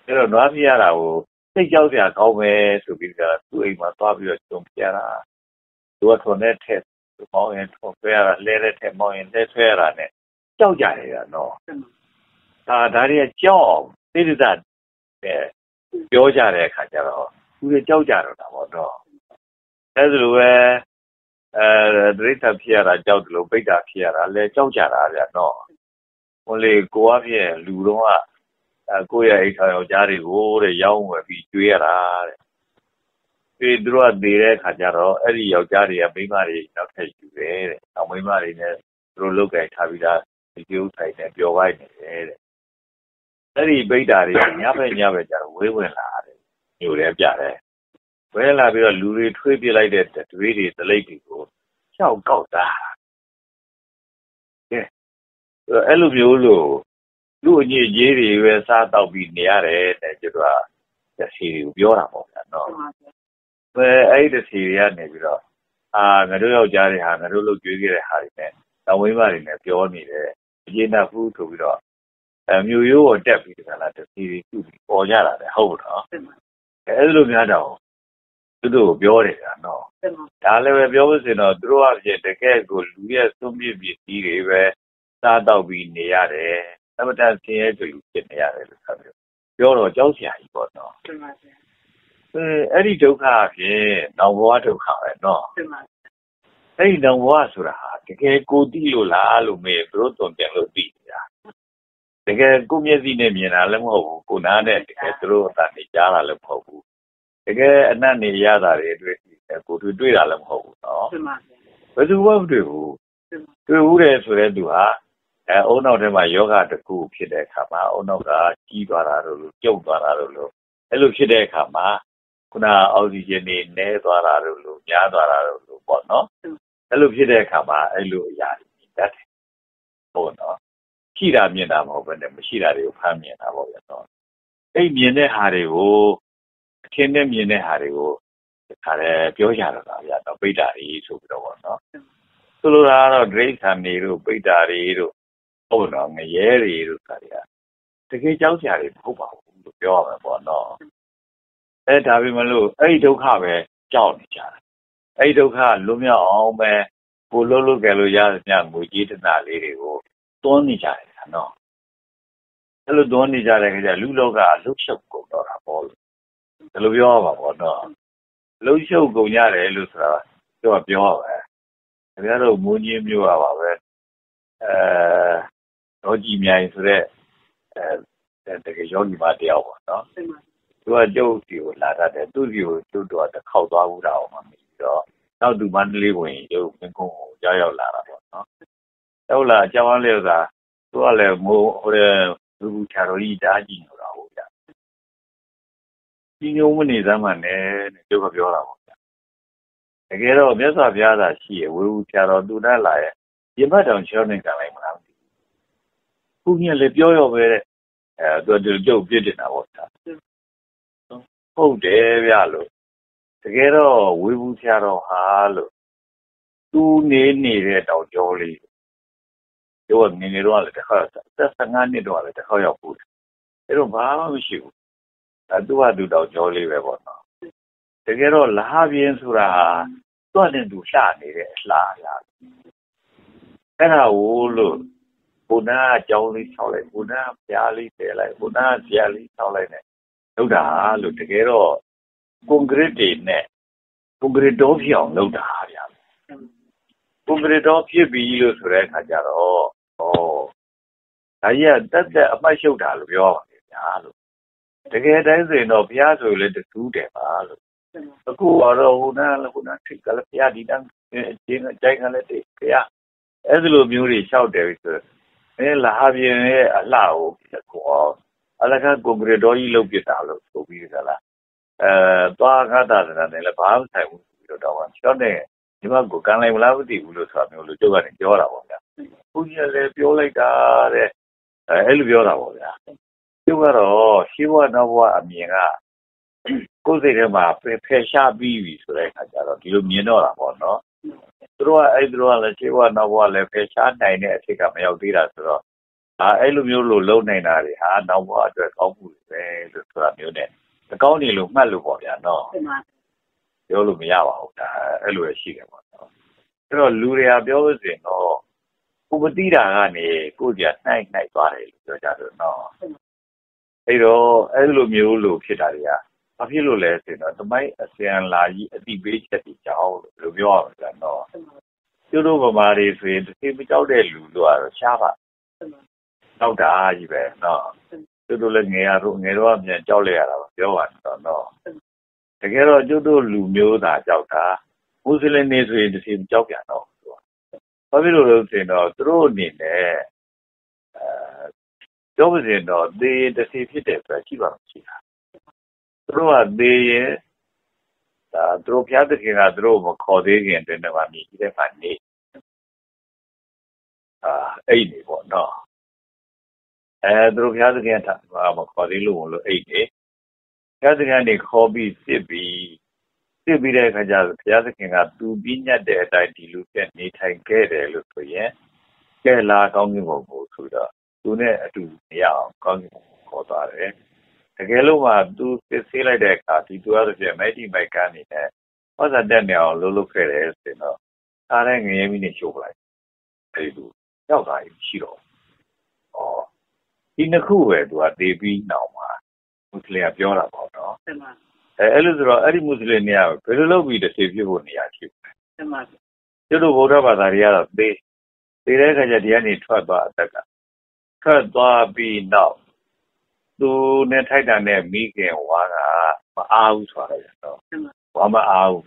အဲ့တော့နွားပြရတာကိုစိတ်ကြောက်စရာကောင်းမယ်ဆိုပြီးတော့သူ့အိမ်မှာသွားပြီးတော့ကြုံပြတာသူကထွန်တဲ့ထက်မောင်းရင်ထွန်ပြရတာလဲတဲ့ထက်မောင်းရင်လဲဆွဲရတာ ਨੇ ကြောက်ကြတယ်ကနော်ဒါဒါတွေကကြောက်အောင်သိဒ္ဓ ပြောကြတဲ့အခါကျတော့သူတွေကြောက်ကြတော့တာပေါ့တော့အဲဒါလိုပဲအဲဒိဋ္ဌဖြစ်ရတာကြောက်တယ်လို့ပိဋ္ဌာဖြစ်ရတာလဲကြောက်ကြတာဗျာနော်ဟိုလေကိုအဖြစ်လူတော့ကအဲကိုယ့်ရဲ့အိမ်ထောင်ယောက်ျားတွေကိုတဲ့ရောင်းဝယ်ပြီးကျွေးရတာတဲ့ပြီးသူတို့ကတည်တဲ့အခါကျတော့အဲ့ဒီယောက်ျားတွေကမိန်းမတွေနောက်ထပ်ယူတယ်တဲ့။နောက်မိန်းမတွေနဲ့သူတို့လုတ်ကြိုင်ထားပြီးသားဒီကျုပ်ဆိုင်နဲ့ပျော်ပိုက်နေတယ်တဲ့ အဲ့ဒီပိဋ္ဌာတွေညဘက်ညဘက်ကျတော့ဝေးဝင်လာတယ်မြို့ထဲပြတယ်ဝဲလာပြီးတော့လူတွေထွေးပြလိုက်တဲ့တွေးတွေသလိပ်တွေကိုရှောက်ကောက်တာကဲအဲ့လိုမျိုးလို့လူအညစ်အကြေးတွေပဲစားတော့ပြီးနေရတယ်တဲ့ကျတော့တစီကိုပြောတာပေါ့ဗျာနော်ပဲအဲ့ဒီတစီတွေကနေပြီးတော့အာငါတို့ယောက်ျားတွေဟာငါတို့လုပ်ကြွေးခဲ့တဲ့ဟာတွေနဲ့တောင်ဝင်းမတွေနဲ့ပြောနေတယ်အကျဉ်းတဖူးဆိုပြီးတော့အဲ မြို့ရိုးကိုတက်ပြီးတကလားတစီတွေပြုပြီးပေါ်ကြတာလေဟုတ်တော့အဲအဲ့လိုများတော့သူတို့ပြောတယ်ကနော်ဒါလည်းပဲပြောလို့ဆိုတော့သူတို့ကတကယ်ကိုလူရဲ့သုံးပြပစ္စည်းတွေပဲစားတော့ပြီးနေရတယ်အမတန်ဆင်းရဲကြလူဖြစ်နေရတယ်လို့ဆိုပြီးပြောတော့ကြောက်စရာကြီးပေါ့နော်အဲအဲ့ဒီဒုက္ခအဖြစ်နောက်ဘဝဒုက္ခပဲနော်အဲ့ဒီနောက်ဘဝဆိုတာဟာတကယ်ကိုတိလို့လားလို့မေးသူတို့တုံပြန်လို့သိနေတာ တကယ်ကိုမျက်စိနဲ့မြင်တာလည်းမဟုတ်ဘူးကိုနားနဲ့တကယ်သူတို့အတန်နေကြားတာလည်းမဟုတ်ဘူးတကယ်အနတ်နေရတာတွေတွေ့ကိုတွေ့တွေ့တာလည်းမဟုတ်ဘူးနော်ဘယ်သူမှမတွေ့ဘူးတွေ့ဘူးတယ်ဆိုတဲ့သူဟာအဲအုံနောက်ထဲမှာယောဂတစ်ခုဖြစ်တဲ့အခါမှာအုံနောက်ကကြီးသွားတာလို့ကျုပ်သွားတာလို့အဲ့လိုဖြစ်တဲ့အခါမှာခုနအောက်ဆီဂျင်တွေနည်းသွားတာလို့လို့များသွားတာလို့လို့ပေါ့နော်အဲ့လိုဖြစ်တဲ့အခါမှာအဲ့လိုအရာတွေတတ်တယ်ဟုတ်နော် ရှိတာမြင်တာမဟုတ်ဘဲနဲ့မရှိတာတွေကိုဖမ်းမြင်တာပေါ့ဗျာနော်အဲ့မြင်တဲ့ဟာတွေကိုအထင်နဲ့မြင်တဲ့ဟာတွေကိုခါရဲပြောကြတာဗျာတော့ပိတ္တာတွေဆိုပြီးတော့ပေါ့နော်ဆိုလိုတာကတော့ဒိဋ္ဌာန်တွေတို့ပိတ္တာတွေတို့ဟုတ်တော့ငရဲတွေတို့ခါတွေကတကယ်ကြောက်ကြတွေမဟုတ်ပါဘူးလို့ပြောရမှာပေါ့နော်အဲဒါပေမဲ့လို့အဲ့ဒီဒုက္ခပဲကြောက်နေကြတာအဲ့ဒီဒုက္ခလွတ်မြောက်အောင်ပဲကိုလုံးလုံးကြလို့ရတဲ့ညငွေကြီးတနာလေးတွေကိုတွန်းနေကြတယ် နော်အဲ့လိုတွန်းနေကြတဲ့ခါကျလူလောကလှုပ်ရှုပ်ကုန်တော့တာပေါ့လို့ဒီလိုပြောရပါပေါ့နော်လှုပ်ရှုပ်ကုန်ရတယ်လို့ဆိုတာပြောပြောပါပဲခင်ဗျားတို့မူးကြီးမျိုးပါပါပဲအဲတော့ကြည်မြိုင်ဆိုတဲ့အဲတကယ်ယောဂီမတယောက်ပေါ့နော်သူကကျုပ်စီကိုလာတတ်တယ်သူ့စီကိုကျုပ်တော့တစ်ခေါက်သွားဘူးတာအောင်မှပြီးတော့နောက်သူမန္တလေးဝင်ရုပ်မင်းကုန်းကိုကြောက်ရောက်လာတာပေါ့နော်ရောက်လာအကြောင်းလေးက သူကလည်းမိုးဟိုလူလူချာတော်ကြီးဓာကြီးနေတာဟုတ်ကြကြီးညုံမနေစမ်းမှနဲ့ကျုပ်ကပြောတာပေါ့ဗျတကယ်တော့မြတ်စွာဘုရားသာရှိရဝေဘူးချာတော်သူနဲ့လာရဲ့ရင်ဘတ်တောင်ချောနေကြလိုက်မလားခုညလည်းပြောရောပဲတဲ့အဲသူကျုပ်ပြစ်တင်တာပေါ့ဗျာဟုတ်တယ်ဗျလို့တကယ်တော့ဝေဘူးဆရာတော်ဟာလို့သူနေနေတဲ့တောင်ကျော်လေး ကျော်ငငယ်တော့လည်းတစ်ခါသက်15နှစ်တော့လည်းတစ်ခါရောက်ဘူးအဲ့တော့ဘာမှမရှိဘူးအဲသူကသူတောင်ကျော်လေးပဲပေါ့နော်တကယ်တော့လာပြင်းဆိုတာဟာသူ့နဲ့သူလှနေတဲ့အလှရအဲ့ဒါကိုလို့ဘုနာအကြောင်းလေးဆောက်လိုက်ဘုနာပြားလေးတည်လိုက်ဘုနာဇာလေးဆောက်လိုက်နဲ့လုပ်တာလို့တကယ်တော့ကွန်ကရစ်တွေနဲ့ကွန်ကရစ်တော့ဖြစ်အောင်လုပ်တာဗျာကွန်ကရစ်တော့ဖြစ်ပြီလို့ဆိုတဲ့အခါကျတော့ ဩဒါကြီးကတက်တက်အမှတ်ရှုပ်တာလို့ပြောပါလေဗျာလို့တကယ်တိုင်းဆိုရင်တော့ဘုရားဆိုလည်းတူးတယ်ပါလို့အခုတော့ဟိုနာဟိုနာထိကလည်းဘုရားဒီတန်းအချင်းအကြိုက်ကလည်းတိတ်ဘုရားအဲ့ဒီလိုမျိုးတွေလျှောက်တယ်ဆိုတော့အဲလာပြင်းရဲ့အလှကိုကိုအလကကွန်ကရစ်တော်ကြီးလုပ်ပြတာလို့ဆိုပြီးကြလားအဲသွားခါတာတယ်လည်းဘာမှဆိုင်ဘူးပြီးတော့တော့ချောတဲ့ဒီမှာကိုကန်လိုက်မလားမသိဘူးလို့ဆိုတာမျိုးလို့ကျုပ်ကနေပြောတာပေါ့ဗျာ ဘုရားလည်းပြောလိုက်တာတဲ့အဲအဲ့လိုပြောတာပေါ့ဗျာကျုပ်ကတော့ရှိဘဝနောက်ဘဝအမြင်ကကိုယ်စိတ်ထဲမှာဖယ်ရှားပြီးပြီဆိုတဲ့အခါကျတော့ဒီလိုမြင်တော့တာပေါ့နော်သူတို့ကအဲ့သူတို့ကလည်းရှိဘဝနောက်ဘဝလည်းဖယ်ရှားနိုင်တဲ့အဖြစ်ကမရောက်သေးတာဆိုတော့အာအဲ့လိုမျိုးလို့လုံနိုင်တာတွေဟာနောက်ဘဝအတွက်ကောင်းမှုတွေပဲလို့ဆိုတာမျိုးနဲ့အကောင်းနေလို့မှတ်လို့ပေါ့ဗျာနော်ပြောလို့မရပါဘူးဒါအဲ့လိုရရှိတယ်ပေါ့နော်အဲ့တော့လူတွေကပြောလို့ဆိုရင်တော့ ကိုမတိတာကနေကိုကြနှိုက်နှိုက်သွားတယ်လို့ပြောကြတယ်နော်အဲ့တော့အဲ့လိုမျိုးလို့ဖြစ်တာတွေကဘာဖြစ်လို့လဲဆိုတော့တမိုင်းအစံလာကြီးအတိပေးချက်တွေကြောင်းလို့ပြောရမှာဗျာနော်ကျတို့ဗမာတွေဆိုရင်တစ်မကြောက်တဲ့လူတို့ကတော့ရှားပါတောက်တာကြီးပဲနော်ကျတို့လည်းငယ်ရတော့ငယ်တော့ပြန်ကြောက်လိုက်ရတာပြောပါတော့နော်တကယ်တော့ကျတို့လူမျိုးသားကြောက်တာမွတ်စလင်တွေဆိုရင်တစ်စီကြောက်ပြန်တော့ ဘာဖြစ်လို့လဲဆိုတော့သူတို့အနေနဲ့အဲပြောပါစေတော့သေတစ်စီဖြစ်တယ်ဆိုတာရှိပါမရှိတာသူတို့ကသေရင်ဒါသူတို့ဖျားသခင်ကသူတို့မခေါ်သေးခင်တည်းကမှမြည်တဲ့မှာနေအာအဲ့ဒီပေါ့နော်အဲသူတို့ဘုရားသခင်ကမခေါ်သေးလို့မလို့အိတ်တယ်ဘုရားသခင်ကနေခေါ်ပြီးစစ်ပြီး စစ်ပြီးတဲ့အခါကျဘုရားသခင်ကသူပြီးညတ်တဲ့အတိုင်းဒီလူပြက်နေထိုင်ခဲ့တယ်လို့ဆိုရင်ကဲလာကောင်းကင်ဘုံကိုဆိုတော့သူနဲ့အတူမရအောင်ကောင်းကင်ဘုံခေါ်သွားတယ်တကယ်လို့မှသူစစ်ဆေးလိုက်တဲ့အခါဒီသူရတဲ့ပြမိုက်တီမိုက်ကနေနဲ့ဟောစာတက်နေအောင်လှုပ်လှုပ်ခဲ့တယ်ဆိုတော့အားတဲ့ငရဲမိနဲ့ရှိုးပလိုက်အဲဒီလိုရောက်သွားပြီရှိတော့ဩဒီနှစ်ခုပဲသူကတေးပြီးနောက်မှာမွတ်စလင်ကပြောတာပေါ့နော် အဲအဲ့လိုဆိုတော့အဲ့ဒီမွတ်စလင်တွေကဘယ်လိုလုပ်ပြီးတစ်စီဖြစ်ဖို့နေရာရှိလဲမှန်ပါကျတို့ဗုဒ္ဓဘာသာတွေကတော့သေသေတဲ့အခါကျဒီကနေထွက်သွားအသက်ကထွက်သွားပြီးနောက်သူနဲ့ထိုက်တာနဲ့မိခင်ဝါကမအားဘူးဆိုတာလေတော့ဝါမအားဘူး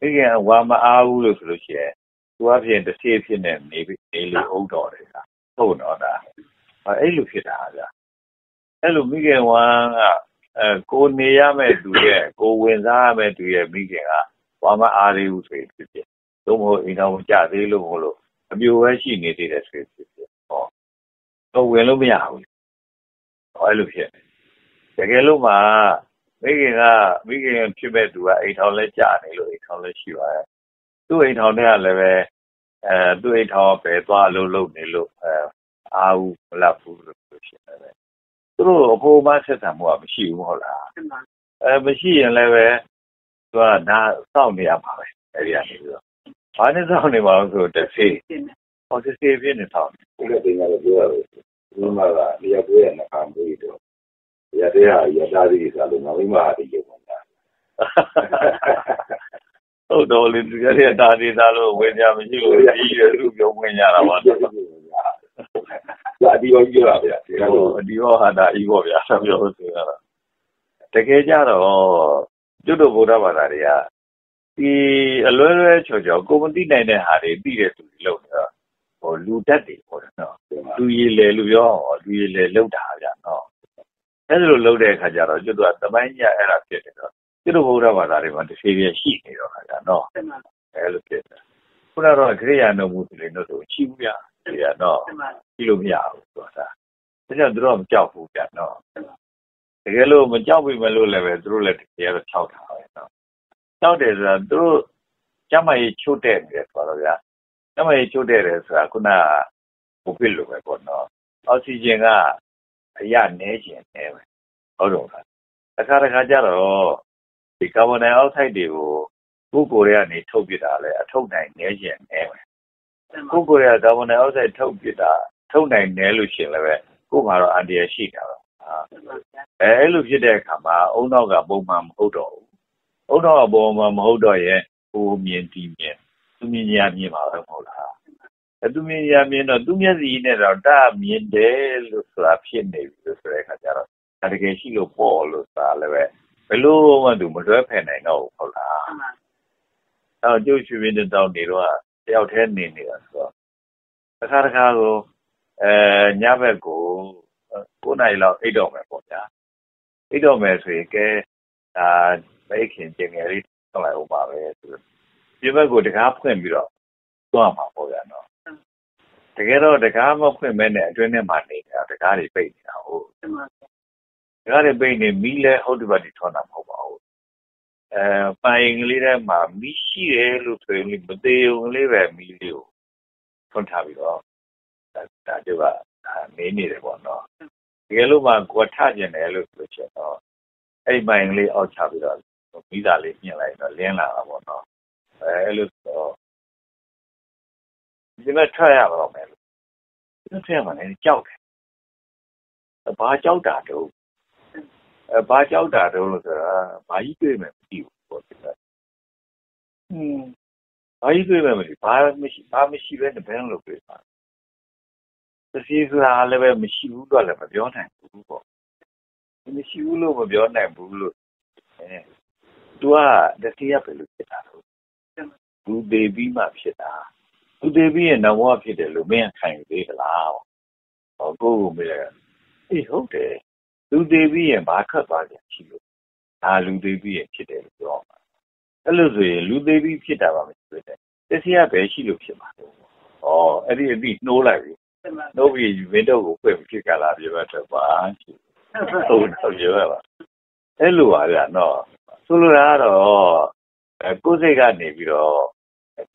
မိခင်ဝါမအားဘူးလို့ဆိုလို့ရှိရင်သူအပြင်တစ်စီဖြစ်နေနေနေလို့ဟုတ်တော်တယ်ကဟုတ်တော့ဒါအဲ့လိုဖြစ်တာဗျအဲ့လိုမိခင်ဝါက အဲကိုနေရမဲ့သူရဲ့ကိုဝင်စားရမဲ့သူရဲ့မိခင်ကဝါမအားသေးဘူးဆိုရင်ဖြစ်ဖြစ်သို့မဟုတ်အိမ်တော်မကြသေးလို့မလို့အပြိုပဲရှိနေသေးတယ်ဆိုရင်ဖြစ်ဖြစ်ဟောတော့ဝင်လို့မရဘူးဟောအဲ့လိုဖြစ်တကယ်လို့မှမိခင်ကမိခင်ဖြစ်မဲ့သူကအိမ်ထောင်လဲကြာနေလို့အိမ်ထောင်လဲရှိပါတယ်သူ့အိမ်ထောင်ထဲကလည်းပဲအဲသူ့အိမ်ထောင်ပဲသွားလို့လုပ်နေလို့အဲအာဘူးမလပ်ဘူးလို့ပြောရှင်တယ် သူတို့အဖိုးမဆက်ဆံမှုကမရှိဘူးဟုတ်လားအဲမရှိရင်လည်းပဲသူကဒါစောင့်နေရပါပဲအဲ့ဒီကနေပြီးတော့ဘာနဲ့စောင့်နေမှာဆိုတစ်ဖေးဟောတစ်ဖေးပြင်းနေစောင့်နေဘုရားတင်ရတယ်ပြောရတယ်ဘုရားကတရားပွဲရနှခါမွေးတော့ရတဲ့ဟာရတာဒီစားလို့ငါမိမဟာဒီရုံမှာဟုတ်တော့လေသူရတဲ့ဒါဒေသလို့ဝင်ကြမရှိလို့ဒီရလူပြောဝင်ကြတာပါ တော့လာဒီရောပြောရဗျာဒီဟိုဒီရောဟာတာဤပေါ့ဗျာဆက်ပြောဆိုရတာတကယ်ကြတော့ကျွတ်တော်ဗုဒ္ဓဘာသာတွေကဒီအလွဲလွဲချော်ချော်ကိုမသိနိုင်တဲ့ဟာတွေသိတဲ့သူတွေလုပ်နေတော့ဟိုလူတက်တွေပေါ့နော်လူရည်လေလူပြောအောင်လူရည်လေလောက်တာဗျာနော်အဲဒါလိုလုပ်တဲ့အခါကျတော့ကျွတ်တော်ကတမိုင်းညအဲ့ဒါဖြစ်တယ်တော့ကျွတ်တော်ဗုဒ္ဓဘာသာတွေမှာတစ်ဖြည်းဖြည်းရှိနေတော့ခါကျနော်အဲလိုဖြစ်တယ်ခုနကတော့ခရိယာတော်မူသူတွေတို့ဆိုရှိဘူးဗျာ ဒီကတော့ကြည့်လို့မရဘူးဆိုတာဒါကြောင့်သူတို့ကမကြောက်ဘူးဗျာနော်တကယ်လို့မကြောက်ပြီမလို့လည်းပဲသူတို့လည်းတကယ်တော့ခြောက်တာပဲနော်ခြောက်တယ်ဆိုတာသူတို့ကျမကြီးချို့တဲ့နေတယ်ဆိုတော့ဗျာကျမကြီးချို့တဲ့တယ်ဆိုတာခုနကဘုဖြစ်လို့ပဲပေါ့နော်အောက်ဆီဂျင်ကအရနဲခြင်းနဲပဲဟုတ်တော့လားတစ်ခါတစ်ခါကျတော့ဒီကာဗွန်ဒိုင်အောက်ဆိုက်တွေကိုကိုယ်ကိုယ်ရဲ့ကနေထုတ်ပြတာလဲအထုတ်နိုင်နဲခြင်းနဲပဲ ကိုယ်ကိုယ်ရဲ့ကာဗွန်ဒိုင်အောက်ဆိုက်ထုတ်ပြတာထုတ်နိုင်နဲလို့ရှင်လည်းပဲကိုယ်မှာတော့အန်ဒီရရှိတာတော့အဲအဲ့လိုဖြစ်တဲ့အခါမှာအုံနောက်ကပုံမှန်မဟုတ်တော့ဘူးအုံနောက်ကပုံမှန်မဟုတ်တော့ရဲ့ဟိုမြင်တီးမြင်သူမြင်ရမြင်ပါပဲမဟုတ်လားအဲသူမြင်ရမြင်တော့သူမျက်စိနဲ့တော့တာမြင်တယ်လို့ဆိုတာဖြစ်နေပြီလို့ဆိုတဲ့အခါကျတော့တကယ်ရှိလို့ပေါ်လို့ဆိုတာလည်းပဲဘယ်လို့မှသူမလွဲဖယ်နိုင်တော့ဘူးဟုတ်လားအဲကျုပ်ရွှေမင်းတောင်နေတော့ တယောက်တည်းနေနေတာဆိုတော့တစ်ခါတစ်ခါကိုအဲညဘက်ကို9နိုင်လောက်အိတ်တော့မယ်ပေါ့ဗျာအိတ်တော့မယ်ဆိုရင်ကဲဒါမိခင်ကျင်ငယ်လေးထုတ်လိုက်ဦးပါပဲဆိုတော့ဒီဘက်ကိုတကားဖွင့်ပြီးတော့သွားမှာပေါ့ဗျာနော်တကယ်တော့တကားမဖွင့်မဲနဲ့အတွင်းထဲမှာနေတာတကားတွေပိတ်နေတာဟုတ်တကားတွေပိတ်နေမီးလဲဟုတ်ဒီဘက်ဒီထွန်းတာမဟုတ်ပါဘူး အဲပိုင်ကလေးထဲမှာမီးရှိတယ်လို့ဆိုရင်မသေးုံလေးပဲမီးလေးကိုထွန်းထားပြီးတော့ဒါကျကနေနေတယ်ပေါ့နော်တကယ်လို့မှကိုထကျင်တယ်လို့ဆိုချင်တော့အဲ့ပိုင်ကလေးအောက်ချပြီးတော့မိသားလေးပြင်လိုက်တော့လင်းလာတာပေါ့နော်အဲအဲ့လိုဆိုဒီမဲ့ထွက်ရတော့မယ်လို့ဒီထွက်ရမှလည်းကြောက်တယ်ဘာကြောက်တာတော့အဲ ဘာကြောက်တာတော့လို့ဆိုတာဘာကြီးတွေ့မယ်မသိဘူးပေါ့ဒီကဟွန်းဘာကြီးတွေ့မယ်မသိဘာမရှိဘာမရှိပဲဘယ်လိုလုပ်တွေ့ပါတစီဆိုတာလည်းပဲမရှိဘူးတော့လည်းမပြောနိုင်ဘူးပေါ့မရှိဘူးလို့မပြောနိုင်ဘူးလို့အဲ तू ကတစီကဘယ်လိုဖြစ်တာလဲလူသေးပြီးမှဖြစ်တာလူသေးပြီးရင်တော့ဘဖြစ်တယ်လို့မင်းခံယူသေးသလားဟောကိုကိုမေးလိုက်အေးဟုတ်တယ် လူသေးပြီးရင်ဘာထွက်သွားကြရှိလို့ဒါလူသေးပြီးရင်ဖြစ်တယ်လို့ပြောမှာအဲ့လိုဆိုရင်လူသေးပြီးဖြစ်တာပါမရှိဘူးတဲ့တစီကဘယ်ရှိလို့ဖြစ်မှာလဲဩအဲ့ဒီအပြီးနှိုးလိုက်ပြီနှုတ်ပြီးဝင်းတော့ကိုဖွင့်ဖြစ်ကြလာပြပါတော့ပါဟုတ်တော့ပြောရပါအဲ့လိုပါဗျာနော်ဆိုလိုတာကတော့အဲကိုယ်စိတ်ကနေပြီးတော့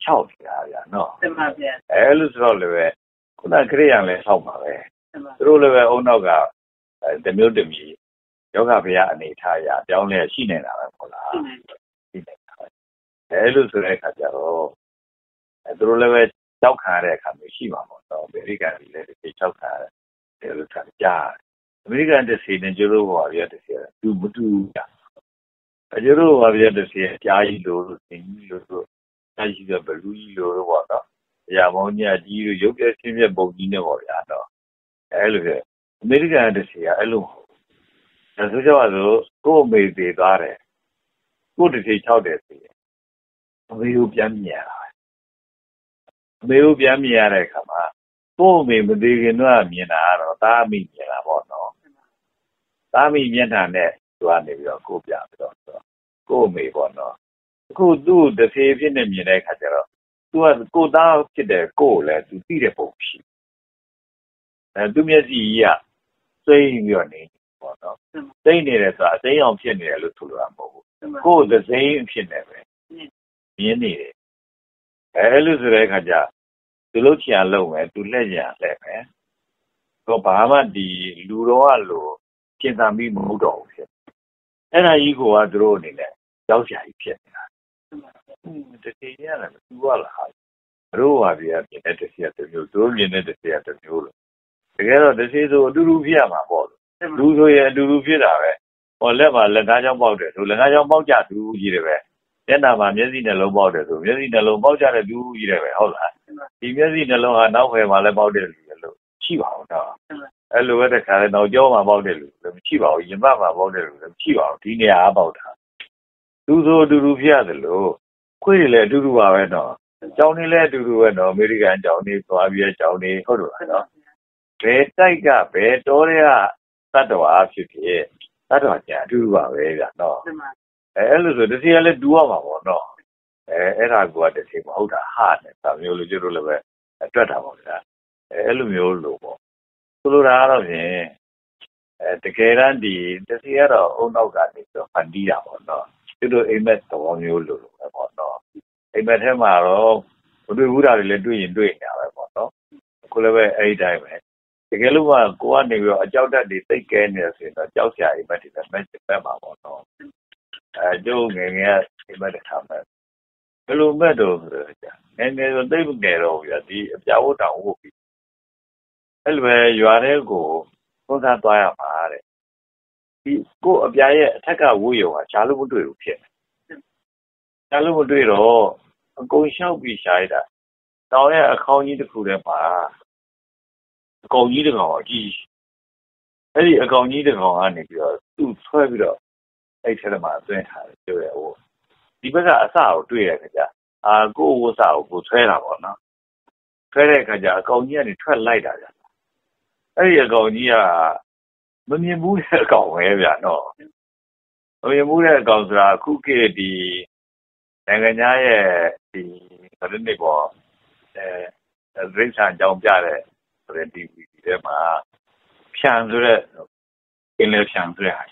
၆နေတာဗျာနော်တင်ပါဗျာအဲ့လိုဆိုတော့လည်းပဲခုနခရိယံလည်းဆောက်ပါပဲသူတို့လည်းပဲအုံနောက်က တမျိုးတမီယောဂဗျာအနေထားရပြောင်းလဲရှိနေတာပဲဟုတ်လားရှိနေတာပဲအဲ့လိုဆိုတဲ့အခါကျတော့အဲသူတို့လည်းပဲကြောက်ခံရတဲ့အခါမျိုးရှိမှာပေါ့နော်အမေရိကန်ပြည်လည်းဒီကြောက်ခံရတယ်လို့ထားကြားအမေရိကန်တစ်စီနဲ့ကျတို့ဘာပြတစ်စီတူမတူကြအကျတို့ဘာပြတစ်စီအကြားကြီးလို့သင်ကြီးလို့တို့ကြားကြီးကဘလူးကြီးလို့ပေါ့နော်အရာမောင်းကြီးကြီးတို့ရုပ်ပြချင်းပြပုံကြီးနဲ့ပေါ့ဗျာတော့အဲ့လိုပဲ အမေရိကန်တစီကအဲ့လိုဒါဆိုကြပါစို့ကို့အမေသေးသွားတယ်ကို့တစ်ချိန်6တယ်စီအမေကိုပြန်မြင်ရတာပဲအမေကိုပြန်မြင်ရတဲ့အခါမှာကို့အမေမသေးခင်တော့မြင်တာကတော့သားအမိမြင်တာပေါ့နော်သားအမိမျက်နှာနဲ့သူကနေပြီးတော့ကို့ပြပြီးတော့ကို့အမေပေါ့နော်အခုသူ့တစ်ဖေဖြစ်နေမြင်တဲ့အခါကျတော့သူကကိုသားဖြစ်တဲ့ကိုလည်းသူသိတဲ့ပုံရှိအဲသူမျက်စိကြီးက စိမ့်ပြီးတော့နေပေါ့နော်စိမ့်နေတယ်ဆိုတာအစိမ့်အောင်ဖြစ်နေတယ်လို့ဆိုလိုတာမဟုတ်ဘူးကိုသစိမ့်ဖြစ်နေပဲမြင်နေတယ်အဲလိုဆိုတဲ့အခါကျသူလှုပ်ချင်လုံးမယ်သူလက်ချင်လက်မယ်တော့ဘာမှဒီလူတော်ကလို့ကျင်သာမိမဟုတ်တော့ဘူးဖြစ်အဲ့ဒါကြီးကသူတို့အနေနဲ့ကြောက်ကြကြီးဖြစ်နေတာတတိယရတယ်သူကလာတို့ဟာပြမြင်တဲ့တတိယတစ်မျိုးသူမြင်တဲ့တတိယတစ်မျိုးလို့ တကယ်တော့တတိဆိုအတူတူဖြစ်ရမှာပေါ့လူဆိုရင်အတူတူဖြစ်တာပဲဟောလက်မှာလက်ကားချောင်းပေါက်တယ်ဆိုလက်ကားချောင်းပေါက်ကြသူကြီးတယ်ပဲမျက်နှာမှာမျက်စိနှလုံးပေါက်တယ်ဆိုမျက်စိနှလုံးပေါက်ကြတဲ့သူကြီးတယ်ပဲဟုတ်လားဒီမျက်စိနှလုံးဟာနောက်ဖယ်မှာလည်းပေါက်တယ်လူလည်းလို့ရှိပါဘူးတော့အဲ့လိုပဲတခါလဲနောက်ကျောမှာပေါက်တယ်လူလည်းမရှိပါဘူးရင်ဘတ်မှာပေါက်တယ်လူလည်းမရှိပါဘူးဒီနေရာကပေါက်တာသူဆိုအတူတူဖြစ်ရတယ်လို့ခွေးတွေလည်းအတူတူပါပဲတော့ကျောင်းနေလည်းအတူတူပဲတော့အမေရိကန်ကျောင်းနေသွားပြီးကျောင်းနေဟုတ်လို့လားနော် ဘယ်တိုက်ကဘယ်တော်တွေကတတ္တဝါဖြစ်ဖြစ်တတ္တဝါကျအတူတူပါပဲဗျာနော်အဲအဲ့လိုဆိုတစ်စီကလည်းတူရမှာပေါ့နော်အဲအဲ့ဒါကတစ်စီမဟုတ်တာဟာနဲ့ဒါမျိုးလိုကျတို့လည်းပဲအတွတ်တာပေါ့ဗျာအဲအဲ့လိုမျိုးလို့ပေါ့ဆိုလိုတာကတော့ဖြင့်အဲတကယ်တမ်းဒီတစ်စီကတော့အုံနောက်ကနေဆိုဖန်တီးတာပေါ့နော်ကျတို့အိမ်မက်သဘောမျိုးလို့ပဲပေါ့နော်အိမ်မက်ထဲမှာတော့မတွေ့ဘူးတာတွေလည်းတွေ့ရင်တွေ့နေတာပဲပေါ့နော်အခုလည်းပဲအဲ့ဒီတိုင်းပဲ တကယ်လို့ကကိုကနေပြီးတော့အကြောက်တက်တွေသိကဲနေဆိုရင်တော့ကြောက်စရာအိမ်မက်တွေပဲမက်ပဲမှာပေါ့နော်အဲကျုပ်ငယ်ငယ်အိမ်မက်တစ်ခါမဲ့ဘယ်လိုမဲ့တော့ဆိုတော့ကြာငယ်ငယ်ဆိုသိမငယ်တော့ဗျာဒီအပြာဝတ်တောင်ဝတ်ပြီးအဲ့လိုပဲရွာတဲ့ကိုသုံးစားသွားရမှာတဲ့ဒီကိုအပြာရဲ့အထက်ကဝတ်ရုံကရှားလို့မတွေ့ဘူးဖြစ်ရှားလို့မတွေ့တော့အကုန်လျှောက်ပြီးရှားရတာတောင်ရဲ့အခေါင်းကြီးတစ်ခုထဲမှာ အကောင်ကြီးတစ်ကောင်အကြီးအဲ့ဒီအကောင်ကြီးတစ်ကောင်ကနေပြီးတော့သူ့ဆွဲပြီးတော့အဲ့ထဲမှာအတွင်းထားတယ်ပြောရဟိုဒီဘက်ကအစကိုတွေ့ရခကြအာကိုဝစကိုကိုဆွဲတာပေါ့နော်ဆွဲတဲ့ခါကျအကောင်ကြီးကနေထွက်လိုက်တာကြာအဲ့ဒီအကောင်ကြီးကမမြင်ဘူးတဲ့အကောင်ပဲဗျာနော်မမြင်ဘူးတဲ့အကောင်ဆိုတာအခုခေတ်ဒီနိုင်ငံသားရဲ့ဒီဘယ်လိုနေပေါ့အဲဒိဋ္ဌာန်ကြောင်းပြတဲ့ ဆိုတဲ့ DVD ထဲမှာ ဖြန်ဆိုတဲ့အင်းလေဖြန်ဆိုတဲ့ဟာ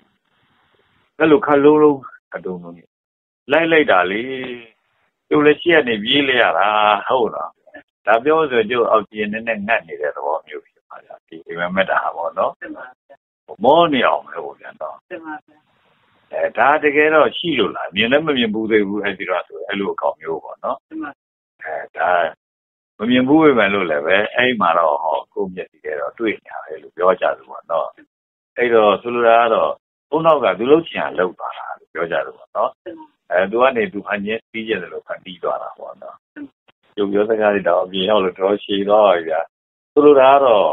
အဲ့လိုခက်လုံးလုံးအတုံးလုံးလိုက်လိုက်တာလေကျုပ်လည်းရှေ့ကနေပြေးလိုက်ရတာဟုတ်လားဒါပြောဆိုကျုပ်အောက်ကျင်းနဲ့နဲ့ငတ်နေတဲ့သဘောမျိုးဖြစ်ပါလားဒီအိမ်မက်တာပေါ့နော်မောနေအောင်ပဲပေါ့ဗျာတော့အဲဒါတကယ်တော့ရှိလို့လားမြင်လည်းမမြင်ဘူးသေးဘူးအဲ့ဒီတော့ဆိုအဲ့လိုအကောင်မျိုးပေါ့နော်အဲဒါ မမြင်ဘူးပဲမယ်လို့လည်းပဲအဲ့မှာတော့ဟောကိုမျက်စိတွေတော့တွေ့ညာပဲလို့ပြောကြတယ်ပေါ့နော်အဲ့တော့ဆိုလိုတာကတော့ဘုန်းတော်ကသူလှုပ်ချင်လှုပ်သွားတာလို့ပြောကြတယ်ပေါ့နော်အဲသူကနေသူဖန်ချင်းပြီးကြတယ်လို့ဖန်ပြီးသွားတာပေါ့နော်ရုပ်ပြောစကားတွေတော့အပြင်ရောက်လို့တော်ရှည်သွားပါဗျာဆိုလိုတာကတော့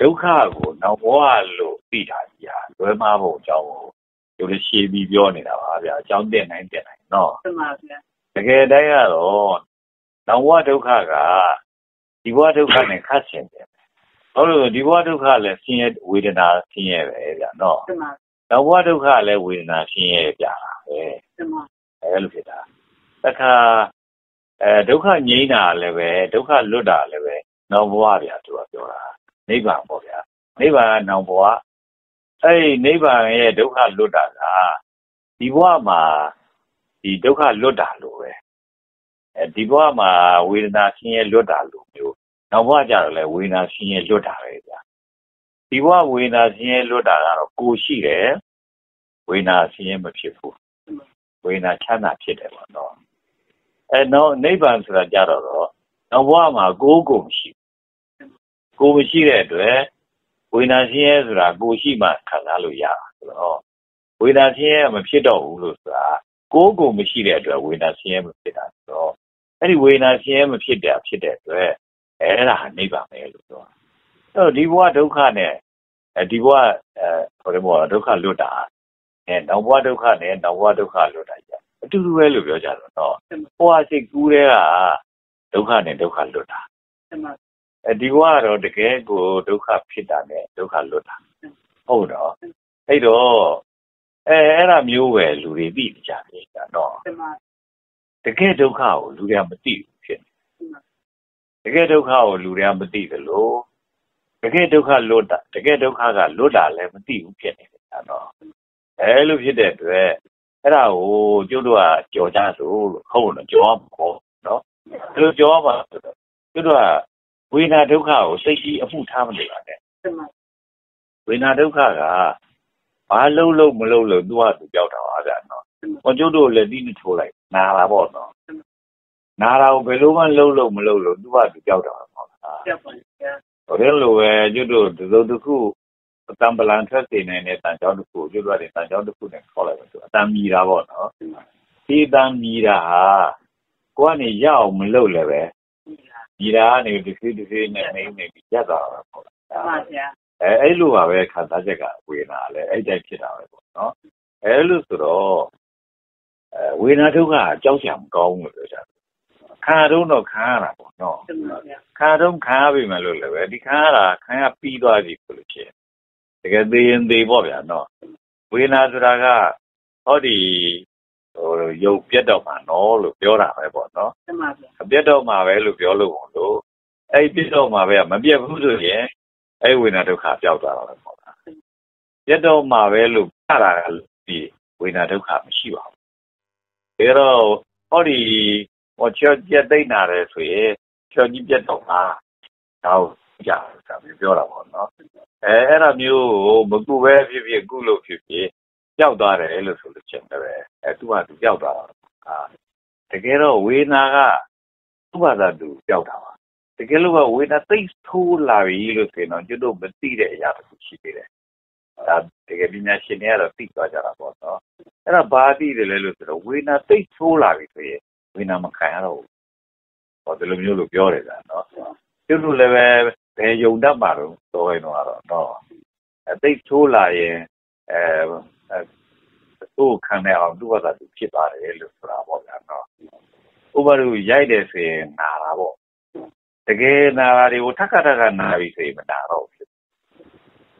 ဒုက္ခကိုနောက်ဘဝလို့သိတာကြီးဟာလွယ်မှားဖို့အကြောင်းကိုရုပ်ရှည်ပြီးပြောနေတာပါဗျာအကြောင်းတင်နိုင်တင်နိုင်နော်မှန်ပါဗျာတကယ်တမ်းကတော့ နောင်ဘဝဒုက္ခကဒီဘဝဒုက္ခနဲ့ခတ်ဆင်တယ်ဟုတ်လို့ဒီဘဝဒုက္ခလည်းဆင်းရဲဝေဒနာဆင်းရဲပဲဗျာနော်နောက်ဘဝဒုက္ခလည်းဝေဒနာဆင်းရဲပြတာပဲအဲလိုဖြစ်တာတခါအဲဒုက္ခငြိမ်းတာလည်းပဲဒုက္ခလွတ်တာလည်းပဲနောက်ဘဝဗျာသူကပြောတာနိဗ္ဗာန်ပေါ့ဗျာနိဗ္ဗာန်ကနောက်ဘဝအဲ့ဒီနိဗ္ဗာန်ရဲ့ဒုက္ခလွတ်တာကဒီဘဝမှာဒီဒုက္ခလွတ်တာလို့ပဲအဲ ဒီဘဝမှာဝေဒနာဆင်းရဲလွတ်တာလို့မျိုးနောက်ဘဝကျတော့လေဝေဒနာဆင်းရဲလွတ်တာပဲဗျာဒီဘဝဝေဒနာဆင်းရဲလွတ်တာကတော့ကိုရှိတယ်ဝေဒနာဆင်းရဲမဖြစ်ဘူးဝေဒနာချမ်းသာဖြစ်တယ်ပေါ့နော်အဲတော့နိဗ္ဗာန်ဆိုတာကြတော့နောက်ဘဝမှာကိုယ်ကိုမရှိကိုမရှိတဲ့အတွက်ဝေဒနာဆင်းရဲဆိုတာကိုရှိမှခံစားလို့ရတာဆိုတော့ဝေဒနာဆင်းရဲမဖြစ်တော့ဘူးလို့ဆိုတာကိုယ်ကိုမရှိတဲ့အတွက်ဝေဒနာဆင်းရဲမဖြစ်တာဆိုတော့ အဲ့ဒီဝေဒနာဆင်းရဲမဖြစ်တာဖြစ်တဲ့အတွက်အဲ့ဒါနိဗ္ဗာန်ပဲလို့ပြောအဲ့ဒီဘဝဒုက္ခနဲ့အဲဒီဘဝအဲဟိုဒီဘဝဒုက္ခလွတ်တာအဲနောက်ဘဝဒုက္ခနဲ့နောက်ဘဝဒုက္ခလွတ်တာကြအတူတူပဲလို့ပြောကြတော့နော်ဘဝစိတ်ကူးတဲ့ကဒုက္ခနဲ့ဒုက္ခလွတ်တာအဲဒီဘဝကတော့တကယ်ကိုဒုက္ခဖြစ်တာနဲ့ဒုက္ခလွတ်တာဟုတ်တော့အဲ့တော့အဲအဲ့ဒါမျိုးပဲလူတွေသိကြတယ်ကတော့ တကယ်ဒုက္ခကိုလူတွေကမသိဘူးဖြစ်နေတကယ်ဒုက္ခကိုလူတွေကမသိသလိုတကယ်ဒုက္ခလွတ်တာတကယ်ဒုက္ခကလွတ်တာလည်းမသိဘူးဖြစ်နေတယ်ကတော့အဲလိုဖြစ်တဲ့အတွက်အဲ့ဒါကိုကျုပ်တို့ကကြော်ကြဆိုလို့ဟုတ်လို့ကြော်ပေါ့နော်အဲလိုကြော်ပါဆိုတော့ကျုပ်တို့ကဝိညာဒုက္ခကိုစိတ်ကြီးအမှုထားမနေပါနဲ့ဝိညာဒုက္ခကဘာလုံးလုံးမလုံးလို့သူကသူကြောက်တာပါဗျာနော်။ ဟောကျုပ်တို့လည်းတိတိထိုးလိုက် နာတာပေါ့နော်။နာတာကို ဘယ်လိုမှ လုံးလုံးမလုံးလို့ သူကသူ ကြောက်တာပါ။ကြောက်ပါဗျာ။ဟိုတဲ့လိုပဲ ကျုပ်တို့ဒီလိုတစ်ခုအတံပလန်ထွက်နေနေတဲ့တန်ကြောင်းတစ်ခုကျုပ်တို့ကတန်ကြောင်းတစ်ခုနဲ့ ခေါ်လိုက်ပါဆိုအတံမီတာပေါ့နော်။ဒီတံမီတာဟာ ကိုကနေရအောင်မလုပ်လည်းပဲမီတာကနေဒီစီဒီစီနဲ့နေနေပြီးရက်သွားတာပေါ့။ဟုတ်ပါဗျာအဲအဲ့လိုပါပဲ ခံစားချက်က ဝေဒနာလည်း အဲ့တိုက်ဖြစ်တာပဲပေါ့နော် အဲလိုဆိုတော့အဲ ဝေဒနာဒုက္ခအကြောက်ကြမကောင်းလို့ပြောကြတယ်ခံတော့တော့ခံရတာပေါ့နော်ခံတော့ခံရပြီမယ်လို့လည်းပဲဒီခံရတာခံရပြီးသွားပြီဆိုလို့ရှိရင်တကယ်သေးရင်သေးပေါ့ဗျာနော်ဝေဒနာဆိုတာကဟောဒီဟိုရုပ်ပြတ်တော့မှာနော်လို့ပြောတာပဲပေါ့နော်ပြတ်တော့မှာပဲလို့ပြောလို့ပေါ့လို့အဲ့ပြတ်တော့မှာပဲမပြတ်ဘူးဆိုရင်အဲ့ဝေဒနာဒုက္ခပျောက်သွားတာပဲပေါ့လားပြတ်တော့မှာပဲလို့ဖတာကဒီဝေဒနာဒုက္ခမရှိပါဘူး ဒါတော့ဟောဒီဟောချောပြတ်သိမ့်နာတယ်ဆိုရင်ချောကြီး ပြတ်တော့မှာတော့ကြာတာပြောတာပေါ့နော် အဲအဲ့ဒါမျိုးကို မကူပဲဖြစ်ဖြစ် ကုလို့ဖြစ်ဖြစ် ပျောက်သွားတယ်လို့ ဆိုလို့ချင်းတယ်အဲသူကသူ ပျောက်သွားတာအာတကယ်တော့ ဝေဒနာက သူ့ဘာသာသူ ပျောက်တာပါ တကယ်လို့ကဝေဒနာ သိထိုးလာပြီလို့ ဆိုရင်တော့ ကျွတ်တို့ မသိတဲ့အရာတစ်ခု ရှိသေးတယ် ဒါတကယ်ပညာရှင်တွေကတော့သိသွားကြတာပေါ့နော်အဲ့ဒါဘာသိတယ်လဲလို့ဆိုတော့ဝေဒနာသိထိုးလာပြီဆိုရင်ဝေဒနာမခံရတော့ဘူးဟောဒီလိုမျိုးလို့ပြောတယ်ကနော်ကျွတ်တို့လည်းပဲဘယ်ယုံတတ်မှာတော့တော်ရင်တော့နော်အသိထိုးလာရင်အဲသူ့ခံရအောင်သူ့ဘာသာသူဖြစ်သွားတယ်လို့ဆိုတာပေါ့ဗျာနော်ဥပမာရိုက်တယ်ဆိုရင်နာတာပေါ့တကယ်နာတာတွေကိုထက်ခါထက်ခါနာပြီဆိုရင်မနာတော့ဘူး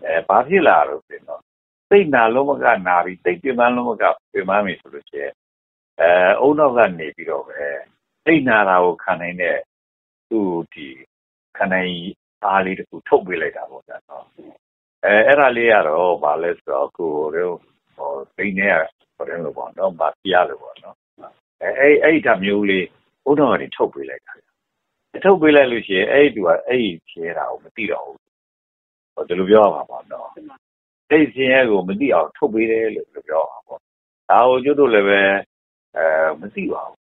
အဲဘာဖြစ်လာလို့ဆိုတော့စိတ်နာလုံးမကနာပြီးစိတ်ပြင်းပန်းလုံးမကပြင်းပန်းပြီဆိုလို့ရှိရင်အဲအုံနောက်ကနေပြီးတော့ပဲစိတ်နာတာကိုခံနိုင်တဲ့သူ့ဒီခံနိုင်အားလေးတစ်ခုထုတ်ပေးလိုက်တာပေါ့ဗျာနော်အဲအဲ့ဒါလေးကတော့ဗာလဲဆိုတော့ကိုတို့ဟိုစိတ်နဲ့ဟိုတယ်လို့ပေါ့နော်ဗာပြရလို့ပေါ့နော်အဲအဲ့အဲ့ဒါမျိုးလေးဘုဒ္ဓဘာသာထုတ်ပေးလိုက်တာထုတ်ပေးလိုက်လို့ရှိရင်အဲ့ဒီသူကအဲ့ဒီဖြဲတာကိုမသိတော့ဘူးဟော ဒီလိုပြောရမှာပေါ့နော်အဲ့ဒီဖြဲကို မသိအောင် ထုတ်ပေးတယ်လို့ ပြောရမှာပေါ့ ဒါကို ကျွတ်တို့လည်းပဲအဲမသိပါဘူး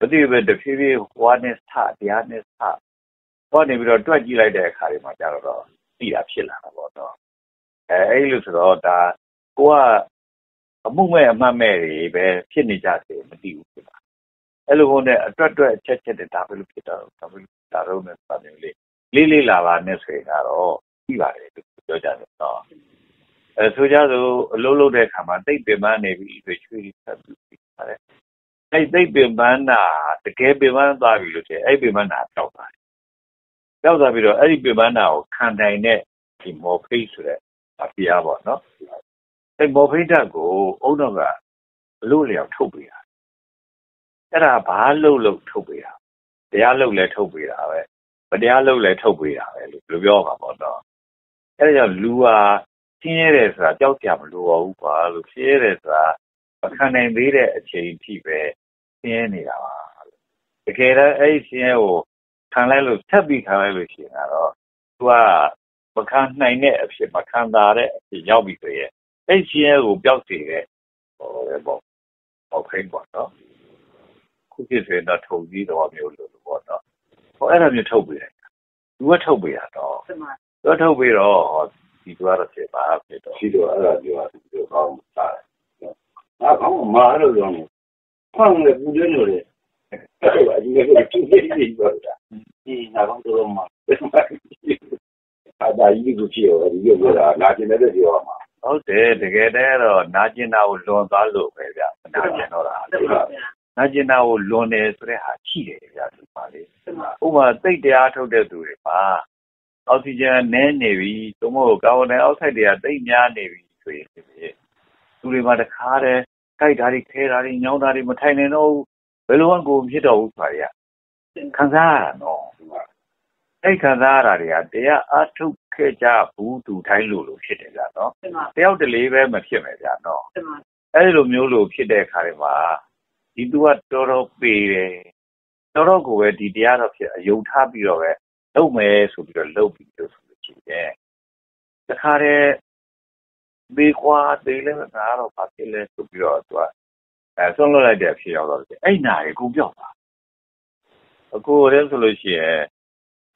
မသိပဲတဖြည်းဖြည်းဟွာနဲ့စတရားနဲ့စဟောနေပြီးတော့ တွက်ကြည့်လိုက်တဲ့အခါတွေမှာကြတော့ သိတာဖြစ်လာတာပေါ့နော် အဲအဲ့လိုဆိုတော့ ဒါကိုကအမှုမဲ့ အမှတ်မဲ့တွေပဲ ဖြစ်နေကြတယ် မသိဘူးဖြစ်တာ အဲ့လိုနဲ့ အတွက်အတွက် အချက်ချက်တွေဒါပဲလို့ဖြစ်တာဒါပဲလို့ဒါတော့နဲ့ပါနေလေလေး လေးလာပါနဲ့ ဆိုရင်တော့ ပြီးပါတယ်ပြောကြတယ်တော့အဲဆိုကြဆိုအလုံးလုံးတဲ့ခါမှာတိတ်ပင်ပန်းနေပြီဆိုချွေးဆက်ပြီးပါတယ်အဲ့တိတ်ပင်ပန်းတာတကယ်ပင်ပန်းသွားပြီလို့ဆိုအဲ့ပင်ပန်းတာတောက်သွားတယ်တောက်သွားပြီးတော့အဲ့ဒီပင်ပန်းတာကိုခံတိုင်တဲ့ဒီမော်ဖိတ်ဆိုတဲ့အပြားပေါ့နော်အဲ့မော်ဖိတ်ဓာတ်ကိုအုံတော့ကအလို့လျောက်ထုတ်ပေးတာအဲ့ဒါဘာလို့လို့ထုတ်ပေးတာတရားလို့လည်းထုတ်ပေးတာပဲမတရားလို့လည်းထုတ်ပေးတာပဲလို့ပြောမှာပေါ့နော် အဲ့ဒါကြောင့်လူဟာရှင်းရတယ်ဆိုတာကြောက်ကြမလို့ပါဘူးကွာလို့ရှင်းရတယ်ဆိုတာမခံနိုင်သေးတဲ့အချိန်ထိပဲရှင်းနေတာပါတကယ်တော့အဲ့ဒီရှင်းရကိုခံလိုက်လို့ဆက်ပြီးခံလိုက်လို့ရှိရင်တော့သူကမခံနိုင်တဲ့အဖြစ်မခံတာတဲ့အဖြစ်ရောက်ပြီဆိုရင်အဲ့ရှင်းရကိုပျောက်စေတဲ့ဟိုပေါ့ဟောဖိတ်ပေါ့နော်ခုဖြစ်ဆိုရင်တော့ထုံကြီးတော်မျိုးလို့ပေါ့နော်ဟောအဲ့ဒါမျိုးထုတ်ပေးတယ်သူကထုတ်ပေးတာတော့ သူကထုတ်ပေးတော့ဒီသူကတော့ဖြစ်ပါဖြစ်တော့ရှိတော့အဲ့ဒါပြောတာဒီလိုကောင်းတာငါကောင်းမှာလို့ပြောနေဖောင်းလေပူတယ်လို့လေအဲ့ဒါအရင်ကတူနေနေပြောတာဒီငါကောင်းတော့မှာအတာကြီးကိုဖြစ်ရောဒီလိုပြောတာနာကျင်တဲ့ပြောမှာဟုတ်တယ်တကယ်တည်းတော့နာကျင်တာကိုလွန်သွားလို့ပဲဗျနာကျင်တော့တာတမန်ဗျာနာကျင်တာကိုလွန်တယ်ဆိုတဲ့ဟာရှိတယ်ဗျဒီမှာလေဥပမာသိတ်တရားထုတ်တဲ့သူတွေမှာ အောက်ဆီဂျင်နည်းနေပြီ သို့မဟုတ် ကာဗွန်ဒိုင်အောက်ဆိုက်တွေက သိပ်များနေပြီဆိုရင်သူတွေမှာ တခါတည်းကြိုက်တာတွေ ခဲတာတွေ ညောင်းတာတွေ မထိုင်နိုင်တော့ဘူး ဘယ်လိုမှ ကိုဖြစ်တော့ဘူးဆိုတာတွေက ခံစားရတာနော် အဲ့ခံစားရတာတွေက တရားအထုတ်ခဲ့ကြဘူးသူတိုင်းလို့လို့ဖြစ်တယ်ဗျာနော်တမန်တယောက်တလေပဲ မဖြစ်မယ်ဗျာနော်တမန်အဲ့လိုမျိုးလို့ဖြစ်တဲ့အခါတွေမှာ ဒီသူက တော်တော်ပေတယ် တော်တော်ကိုပဲ ဒီတရားတော့ဖြစ်အယုံထားပြီးတော့ပဲ လုပ်မယ်ဆိုပြီးတော့လုပ်ပြီးလို့ဆိုလို့ရှိတယ်တခါတည်းဘေးကွာသေးလဲငါတော့ဘာဖြစ်လဲဆိုပြီးတော့သူကအဲဆုံးလွတ်လိုက်တဲ့အဖြစ်ရောက်တော့တယ်အဲ့နာရီကုန်ပြောက်သွားအခုတည်းဆိုလို့ရှိရင်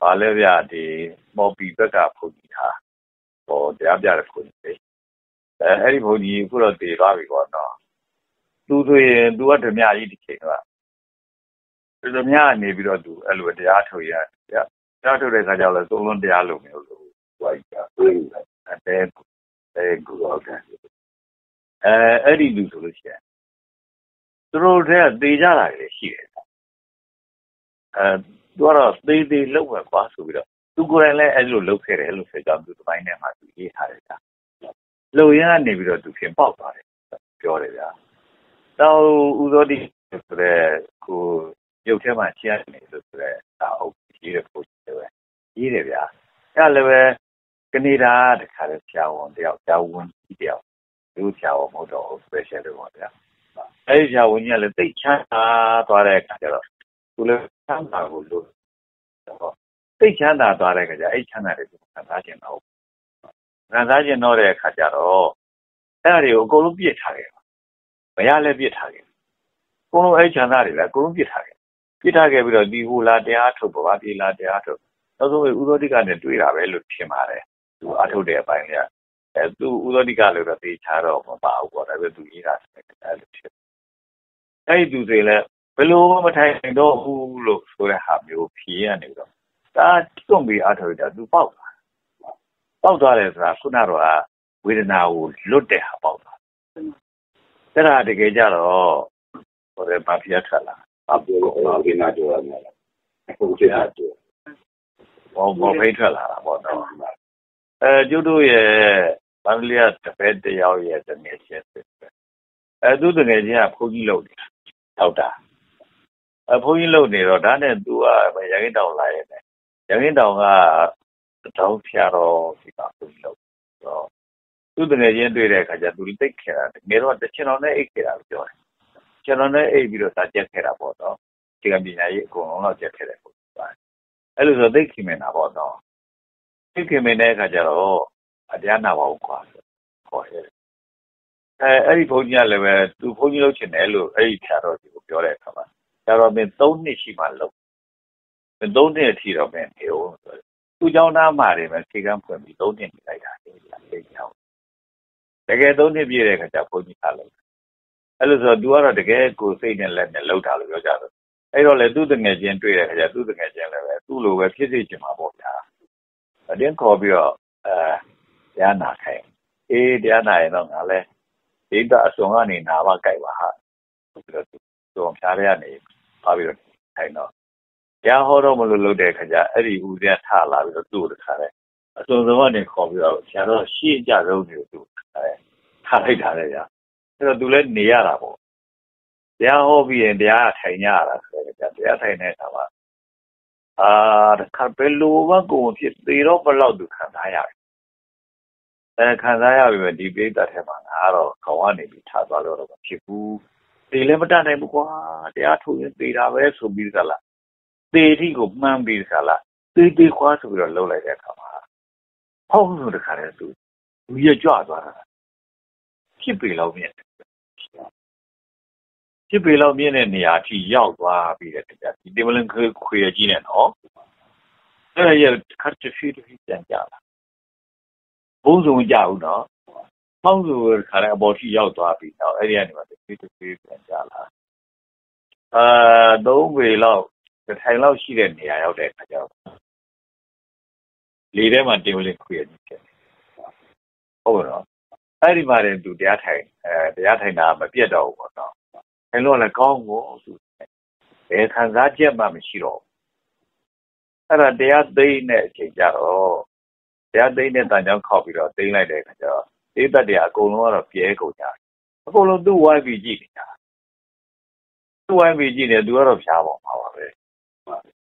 ဘာလဲဗျဒီမော်ပီဘက်ကဖုန်ကြီးဟာဟောတရားပြတဲ့ဖုန်ကြီးလေအဲအဲ့ဒီဖုန်ကြီးခုတော့တည်သွားပြီပေါ့နော်သူဆိုရင်သူကဓမြကြီးတစ်ချိန်တော့သူဓမြနေပြီးတော့သူအဲ့လိုတရားထုတ်ရတရား တရားထုတ်တဲ့ခါကျတော့လဲသုံးလုံးတရားလုံးမျိုးလို့ဟိုကြီးကပြေးတယ်အဲအဲကူတော့တယ်အဲအဲ့ဒီလူဆိုလို့ရှိရင်သူတို့တည်းကတေကြတာလေရှိတယ်အဲသူကတော့သေးသေးလောက်ပဲကွာဆိုပြီးတော့သူကိုယ်တိုင်လည်းအဲ့လိုလုပ်ခဲ့တယ်လို့ဆိုကြသူတစ်ပိုင်းထဲမှာသူရေးထားတယ်ဗျာလုံရကနေပြီးတော့သူခင်ပေါက်သွားတယ်ပြောတယ်ဗျာတော့ဦးသောတိဆိုတဲ့ကိုရုပ်ထဲမှာရှင်းနေလို့ဆိုတဲ့ဒါအုပ်ရေးတဲ့ပုံစံ ပဲရေးတယ်ဗျာအဲ့လည်းပဲကနေဒါတခါလဲဆရာဝန်တယောက်ဆရာဝန်ကြီးတယောက်သူဆရာဝန်မဟုတ်တော့ special လို့ပေါ့ဗျာအဲ့ဒီဆရာဝန်ကြီးကလည်းသိတ်ချမ်းသာသွားတဲ့အခါကျတော့သူလည်းချမ်းသာကိုလို့တော့သိချမ်းသာသွားတဲ့ခါကျအဲ့ချမ်းသာတွေကိုခံစားခြင်းတော့ခံစားခြင်းတော့တဲ့အခါကျတော့အဲ့ဒါတွေကိုအကုန်လုံးပြစ်ထားခဲ့ပါမရလည်းပြစ်ထားခဲ့အကုန်လုံးအဲ့ချမ်းသာတွေလည်းအကုန်လုံးပြစ်ထားခဲ့ ပြစ်ထားခဲ့ပြီးတော့ဒီဟူလာတရားထုတ်ပါဒီလာတရားထုတ်နောက်ဆုံးဥသောတိကနဲ့တွေ့တာပဲလို့ထင်ပါတယ်သူအထုတ်တဲ့အပိုင်းကအဲသူဥသောတိကလို့တော့သိချတော့မပါဘူးပေါ့ဒါပေမဲ့သူရေးတာဆိုတဲ့အဲ့လိုဖြစ်အဲ့ဒီသူတွေလည်းဘယ်လိုမှမထိုင်နိုင်တော့ဘူးလို့ဆိုတဲ့ဟာမျိုးဖြေရနေတော့ဒါတွန့်ပြီးအားထုတ်တာသူပေါက်သွားပေါက်သွားတယ်ဆိုတာခုနတော့ဝေဒနာကိုလွတ်တဲ့ဟာပေါက်သွားအဲ့ဒါတကယ်ကြတော့ဟိုတဲ့မာဖီယာထွက်လာ အပြောလို့ဘာကိနာကြောရမယ်ဟုတ်ကဲ့အားကြောဘောဘောဖိတ်ထွက်လာတာပေါ့နော်အဲကျုပ်တို့ရဲ့ဗန္ဒလီယာတပည့်တယောက်ရဲ့တငယ်ချင်းဖြစ်တယ်အဲသူတငယ်ချင်းကဘုန်းကြီးလုပ်နေတာထောက်တာအဲဘုန်းကြီးလုပ်နေတော့ဒါနဲ့သူကရရင်တောင်လာရတယ်ရရင်တောင်ကတောင်းဖြာတော့ဒီကဘုန်းကြီးလုပ်တော့သူတငယ်ချင်းတွေ့တဲ့အခါကျသူတိတ်ခဲတာငယ်တော့တစ်ချင်တော်နဲ့အိတ်ခဲတာလို့ပြောတယ် ကျွန်တော်နဲ့အိတ်ပြီးတော့စာကြက်ခဲတာပေါ့နော်ဒီကပညာရေးအကုန်လုံးတော့ကြက်ခဲတယ်ပေါ့အဲ့လိုဆိုသိခင်မင်တာပေါ့နော်သိခင်မင်တဲ့အခါကျတော့အတရားနာပါဘူးကွာခေါ်ရတယ်အဲအဲ့ဒီဘုန်းကြီးကလည်းပဲသူဘုန်းကြီးလုပ်ချင်တယ်လို့အဲ့ဒီဖြာတော့ဒီကိုပြောတဲ့အခါမှာဖြာတော့မင်း၃နှစ်ရှိမှလုပ်မင်း၃နှစ်အထိတော့မင်းနေဦးဆိုသူเจ้าသားမှာတွေပဲခေကန်းဖွင့်ပြီး၃နှစ်နေလိုက်တာလေလေကြောင်တကယ်၃နှစ်ပြည့်တဲ့အခါကျဘုန်းကြီးကလုပ် အဲ့လိုဆိုသူကတော့တကယ်ကိုစိတ်နဲ့လက်နဲ့လှုပ်တာလို့ပြောကြတယ်အဲ့တော့လေသူ့တငယ်ချင်းတွေ့တဲ့အခါကျသူ့တငယ်ချင်းလည်းပဲသူ့လိုပဲဖြစ်စေချင်မှာပေါ့ဗျာအတင်းခေါ်ပြီးတော့အဲတရားနာခိုင်းအေးတရားနာရင်တော့ငါလဲဒိဋ္ဌအစုံကနေနာမကြိုက်ပါဟာပြီးတော့သူ့ဖြားရကနေပါပြီးတော့ခိုင်းတော့တရားဟောတော့မလို့လုပ်တဲ့အခါကျအဲ့ဒီဦးဇင်းထလာပြီးတော့သူ့ကိုတခါလဲအစုံစုံကနေခေါ်ပြီးတော့ဆရာတော်ရှေ့ကြဆုံးနေသူ့အဲထားလိုက်တာလေဗျာ အဲ့တော့သူလည်းနေရတာပေါ့တရားဟောပြီးရင်တရားထိုင်ကြရတာဆိုတော့တရားထိုင်တဲ့အခါမှာအာတခါဘယ်လိုမှကိုယ်ဖြစ်သေးတော့ဘလောက်သူခံစားရတယ်အဲခံစားရပြီပဲဒီပိဋကထဲမှာငါတော့ခေါင်းကနေပြီးထားသွားလို့တော့မဖြစ်ဘူးသေလည်းမတတ်နိုင်ဘူးကွာတရားထုတ်ရင်သေတာပဲဆိုပြီးသလားသေအထိကိုမှန်းပြီးသလားသေသေးခွာဆိုပြီးတော့လှုပ်လိုက်တဲ့အခါမှာဟုတ်လို့တခါလဲသူလူရကြွသွားတာဖြစ်ပေလောက်မြင် ဖြစ်ပေလောက်မြင်တဲ့နေရာအထိရောက်သွားပြီးတဲ့တကဒီတင်မလင်ခွေခွေကြီးနဲ့နော်အဲ့ရခတ်ချဖီတဖီပြန်ကြလာဘုံစုံကြဘူးနော်ပေါင်းစုခါတဲ့အပေါ်ထိရောက်သွားပြီတော့အဲ့ဒီကနေမှတဖီတဖီပြန်ကြလာအာသုံးပေလောက်တစ်ထိုင်လောက်ရှိတဲ့နေရာရောက်တဲ့အခါကျတော့လေထဲမှာတင်ဝင်ခွေရဖြစ်တယ်ဟုတ်တော့အဲ့ဒီမှာလည်းသူတရားထိုင်အဲတရားထိုင်တာမပြတ်တော့ဘူးပေါ့နော် အဲလိုလည်းကောင်းကိုသူဘယ်ခံစားချက်မှမရှိတော့ဘူးအဲ့ဒါတရားသိတဲ့အချိန်ကျတော့တရားသိတဲ့တန်ကြောင်းခောက်ပြီးတော့သိလိုက်တဲ့အခါကျတော့သေတတ်တရားအကုန်လုံးကတော့ပြဲကုန်ကြတယ်အကုန်လုံးသူ့ဝိုင်းပြီးကြည့်နေတာသူ့ဝိုင်းပြီးကြည့်နေသူကတော့ဖြားပေါ်မှာပါပဲ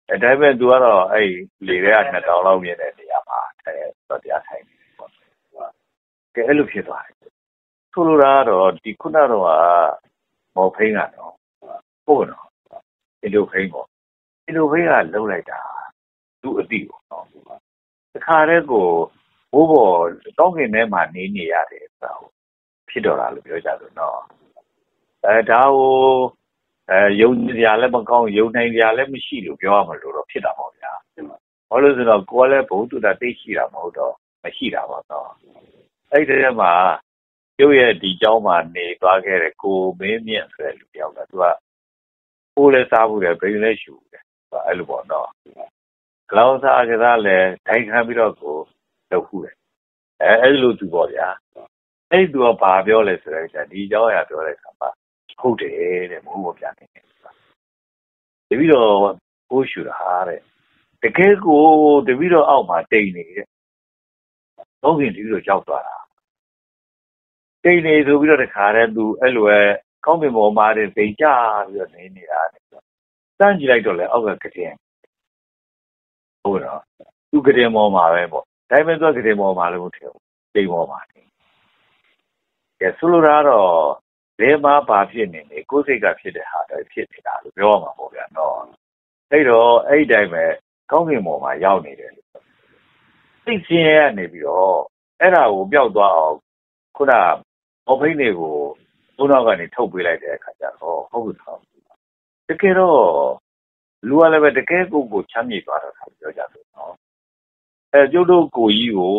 အဲဒါပေမဲ့သူကတော့အဲ့လေထဲကနှစ်တောင်လောက်မြင်တဲ့နေရာမှာအဲတော့တရားထိုင်နေပေါ့ကဲအဲ့လိုဖြစ်သွားတယ်ဆိုလိုတာကတော့ဒီခုနတော့က မော်ဖိန်းကတော့ဟုတ်နော်အင်ဒိုဖိန်းပေါ့အင်ဒိုဖိန်းကလှုပ်လိုက်တာသူ့အတိပေါ့နော်တခါတည်းကိုဘိုးဘော်တောင်းခင်ထဲမှာနေနေရတယ်ဆိုတော့ဖြစ်တော့တာလို့ပြောကြလို့နော်အဲဒါကိုအဲယုံကြည်ရလည်းမကောင်းယုံနိုင်ကြလည်းမရှိလို့ပြောရမလို့တော့ဖြစ်တာပေါ့ဗျာဘာလို့ဆိုတော့ကိုယ်လည်းဘုသူတာသိရှိတာမဟုတ်တော့မရှိတာပေါ့နော်အဲ့ဒီထဲမှာ ရုပ်ရဲ့ဒီကျောင်းမှာနေသွားခဲ့တဲ့ကိုမင်းမြင့်ဆိုတဲ့လူတယောက်ကသူကကိုလည်းစားဘူးတယ်ဘိန်းလည်းရှူတယ်သူကအဲ့လိုပေါ့နော်ဂလောင်းစားကစားလည်းဒိုင်ခံပြီးတော့ကိုလုပ်ခုတယ်အဲအဲ့လိုသူပေါ့ဗျာအဲ့သူကဘာပြောလဲဆိုတော့ဒီကျောင်းရပြောတဲ့အခါမှာဟုတ်တယ်တဲ့မဟုတ်ဘူးဗျာနေတယ်သူကတပီတော့ကိုရှူတာတဲ့တကယ်ကိုတပီတော့အောက်မှာတိမ်နေတဲ့တော့ခင်တပီတော့ကြောက်သွားတာ တိတ်နေဆိုပြီးတော့တခါတည်းသူအဲ့လိုပဲကောင်းပင်ပေါ်မှာတင်ပိန်ကြပြီးတော့နေနေတာတဲ့စမ်းကြည့်လိုက်တော့လေအောက်ကကတင်ဟုတ်တော့သူကတင်ပေါ်မှာပဲပေါ့ဒါပေမဲ့သူကကတင်ပေါ်မှာလည်းမထင်ဘူးတိတ်ပေါ်မှာနေကဲဆိုလိုတာတော့ဘယ်မှာဘာဖြစ်နေလဲကိုယ်စိတ်ကဖြစ်တဲ့ဟာတော့ဖြစ်နေတာလို့ပြောရမှာပေါ့ဗျာနော်အဲ့တော့အဲ့ဒီတိုင်းပဲကောင်းကင်ဘုံမှာရောက်နေတယ်လို့သိစင်းရနေပြီးတော့အဲ့ဒါကိုပျောက်သွားအောင်ခုန မော်ဖိန်းတွေကိုဘုန်းတော်ကနေ ထုတ်ပေးလိုက်တဲ့အခါကျတော့ ဟုတ်ပြီတော့တကယ်တော့ လူကလည်းပဲ တကယ်ကိုကို ချမ်းမြေ့သွားတာပြောကြတယ်နော် အဲ ကျုပ်တို့ကိုကြီးကို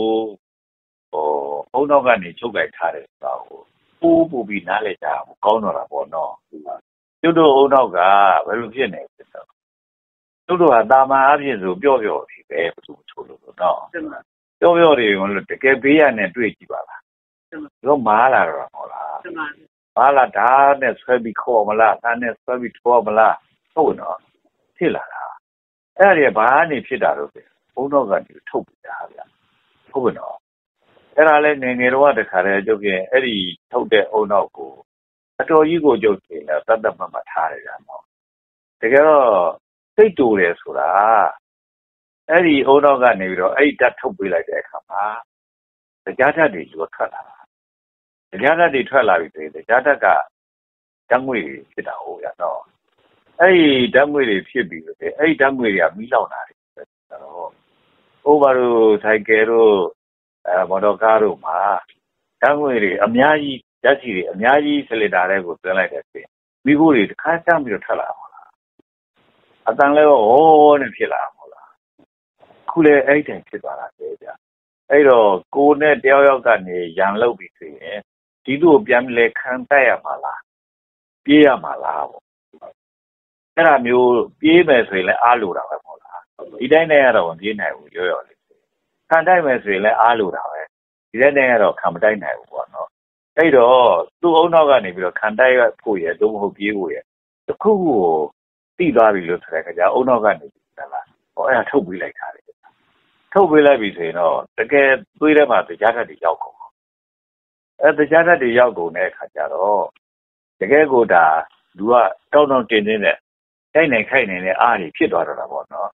ဟိုဘုန်းတော်ကနေ ချုပ်ကြိုက်ထားတယ်ဆိုတာကို ပိုးပို့ပြီး နားလဲကြအောင်ကောင်းတော့တာပေါ့နော် ကျုပ်တို့အုံနောက်က ဘယ်လိုဖြစ်နေလဲဆိုတော့ ကျုပ်တို့ကတာမန်အဖြစ်ဆိုပြော့ပြော့ပြီပဲ ဘယ်သူချိုးလို့တော့ပြော့ပြော့တွေကိုတကယ်ဘေးရနဲ့ တွေ့ကြည့်ပါလား တော့မားလာတော့ဟုတ်လားမားလာဓာတ်နဲ့ဆွဲပြီးခေါ်မလားဓာတ်နဲ့ဆွဲပြီးထောမလားဟုတ်နော်ဖြစ်လာတာအဲ့ဒါတွေဘာနေဖြစ်တာလို့ဘုံတော့ကနေထုတ်ပြတာဗျဟုတ်ပြီနော်အဲ့ဒါလည်းငယ်ငယ်တော့တခါတည်းကျုပ်ကအဲ့ဒီထုတ်တဲ့အုံနောက်ကိုအတော်ကြီးကိုကျုပ်တင်တာတတ်တတ်မှတ်မှထားရတာနော်တကယ်တော့စိတ်တူတယ်ဆိုတာအဲ့ဒီအုံနောက်ကနေပြီးတော့အဲ့ဒီဓာတ်ထုတ်ပေးလိုက်တဲ့အခါမှာတရားဓာတ်တွေကျွတ်ထွက်လာတာ တရားဓာတ်တွေထွက်လာပြီဆိုရင်တရားဓာတ်ကဓာတ်ငွေတွေဖြစ်တာဟုတ်ရတော့အဲ့ဒီဓာတ်ငွေတွေဖြစ်ပြီးဆိုရင်အဲ့ဒီဓာတ်ငွေတွေကမီးလောင်တာတွေဆိုတော့ဥပမာတို့ဆိုင်ကယ်တို့အဲမော်တော်ကားတို့မှာဓာတ်ငွေတွေအများကြီးဓာတ်စီတွေအများကြီးစလီတာတွေကိုသွင်းလိုက်တဲ့ပြင်မိဖို့တွေတစ်ခါတမ်းပြီးတော့ထွက်လာမှာလားအတန်လည်းဟောနဲ့ဖြစ်လာမှာလားခုလေအဲ့တိုင်ဖြစ်သွားတာလေဗျအဲ့တော့ကိုနဲ့တယောက်ယောက်ကနေရန်လုပ်ပြီးဆိုရင် ဒီလိုပြန်လဲခံတက်ရမှာလားပြေးရမှာလားပေါ့အဲ့ဒါမျိုးပြေးမယ်ဆိုရင်လည်းအားလိုတာပဲမဟုတ်လားဒီတိုင်းနဲ့ကတော့မပြေးနိုင်ဘူးရောရောလေးခံတိုက်မယ်ဆိုရင်လည်းအားလိုတာပဲဒီတဲ့နဲ့ကတော့ခံမတိုက်နိုင်ဘူးပေါ့နော်အဲ့တော့သူ့အုံနောက်ကနေပြီးတော့ခံတိုက်ဖို့ရတော့မဟုတ်ပြေးဖို့ရတခုခုကိုတိသွားပြီလို့ဆိုတဲ့ခါကျအုံနောက်ကနေပြီးလားဟောအဲ့ဒါထုတ်ပြီးလိုက်တာလေထုတ်ပေးလိုက်ပြီဆိုရင်တော့တကယ်သွေးထဲမှာတရားဓာတ်တွေရောက်ကုန် အဲတရားဓာတ်တွေရောက်ကုန်တဲ့အခါကျတော့တကယ်ကိုဒါလူကတောင်းတောင်းတင်နေတဲ့တိုက်နိုင်ခိုက်နိုင်တဲ့အားတွေဖြစ်သွားတော့တာပေါ့နော်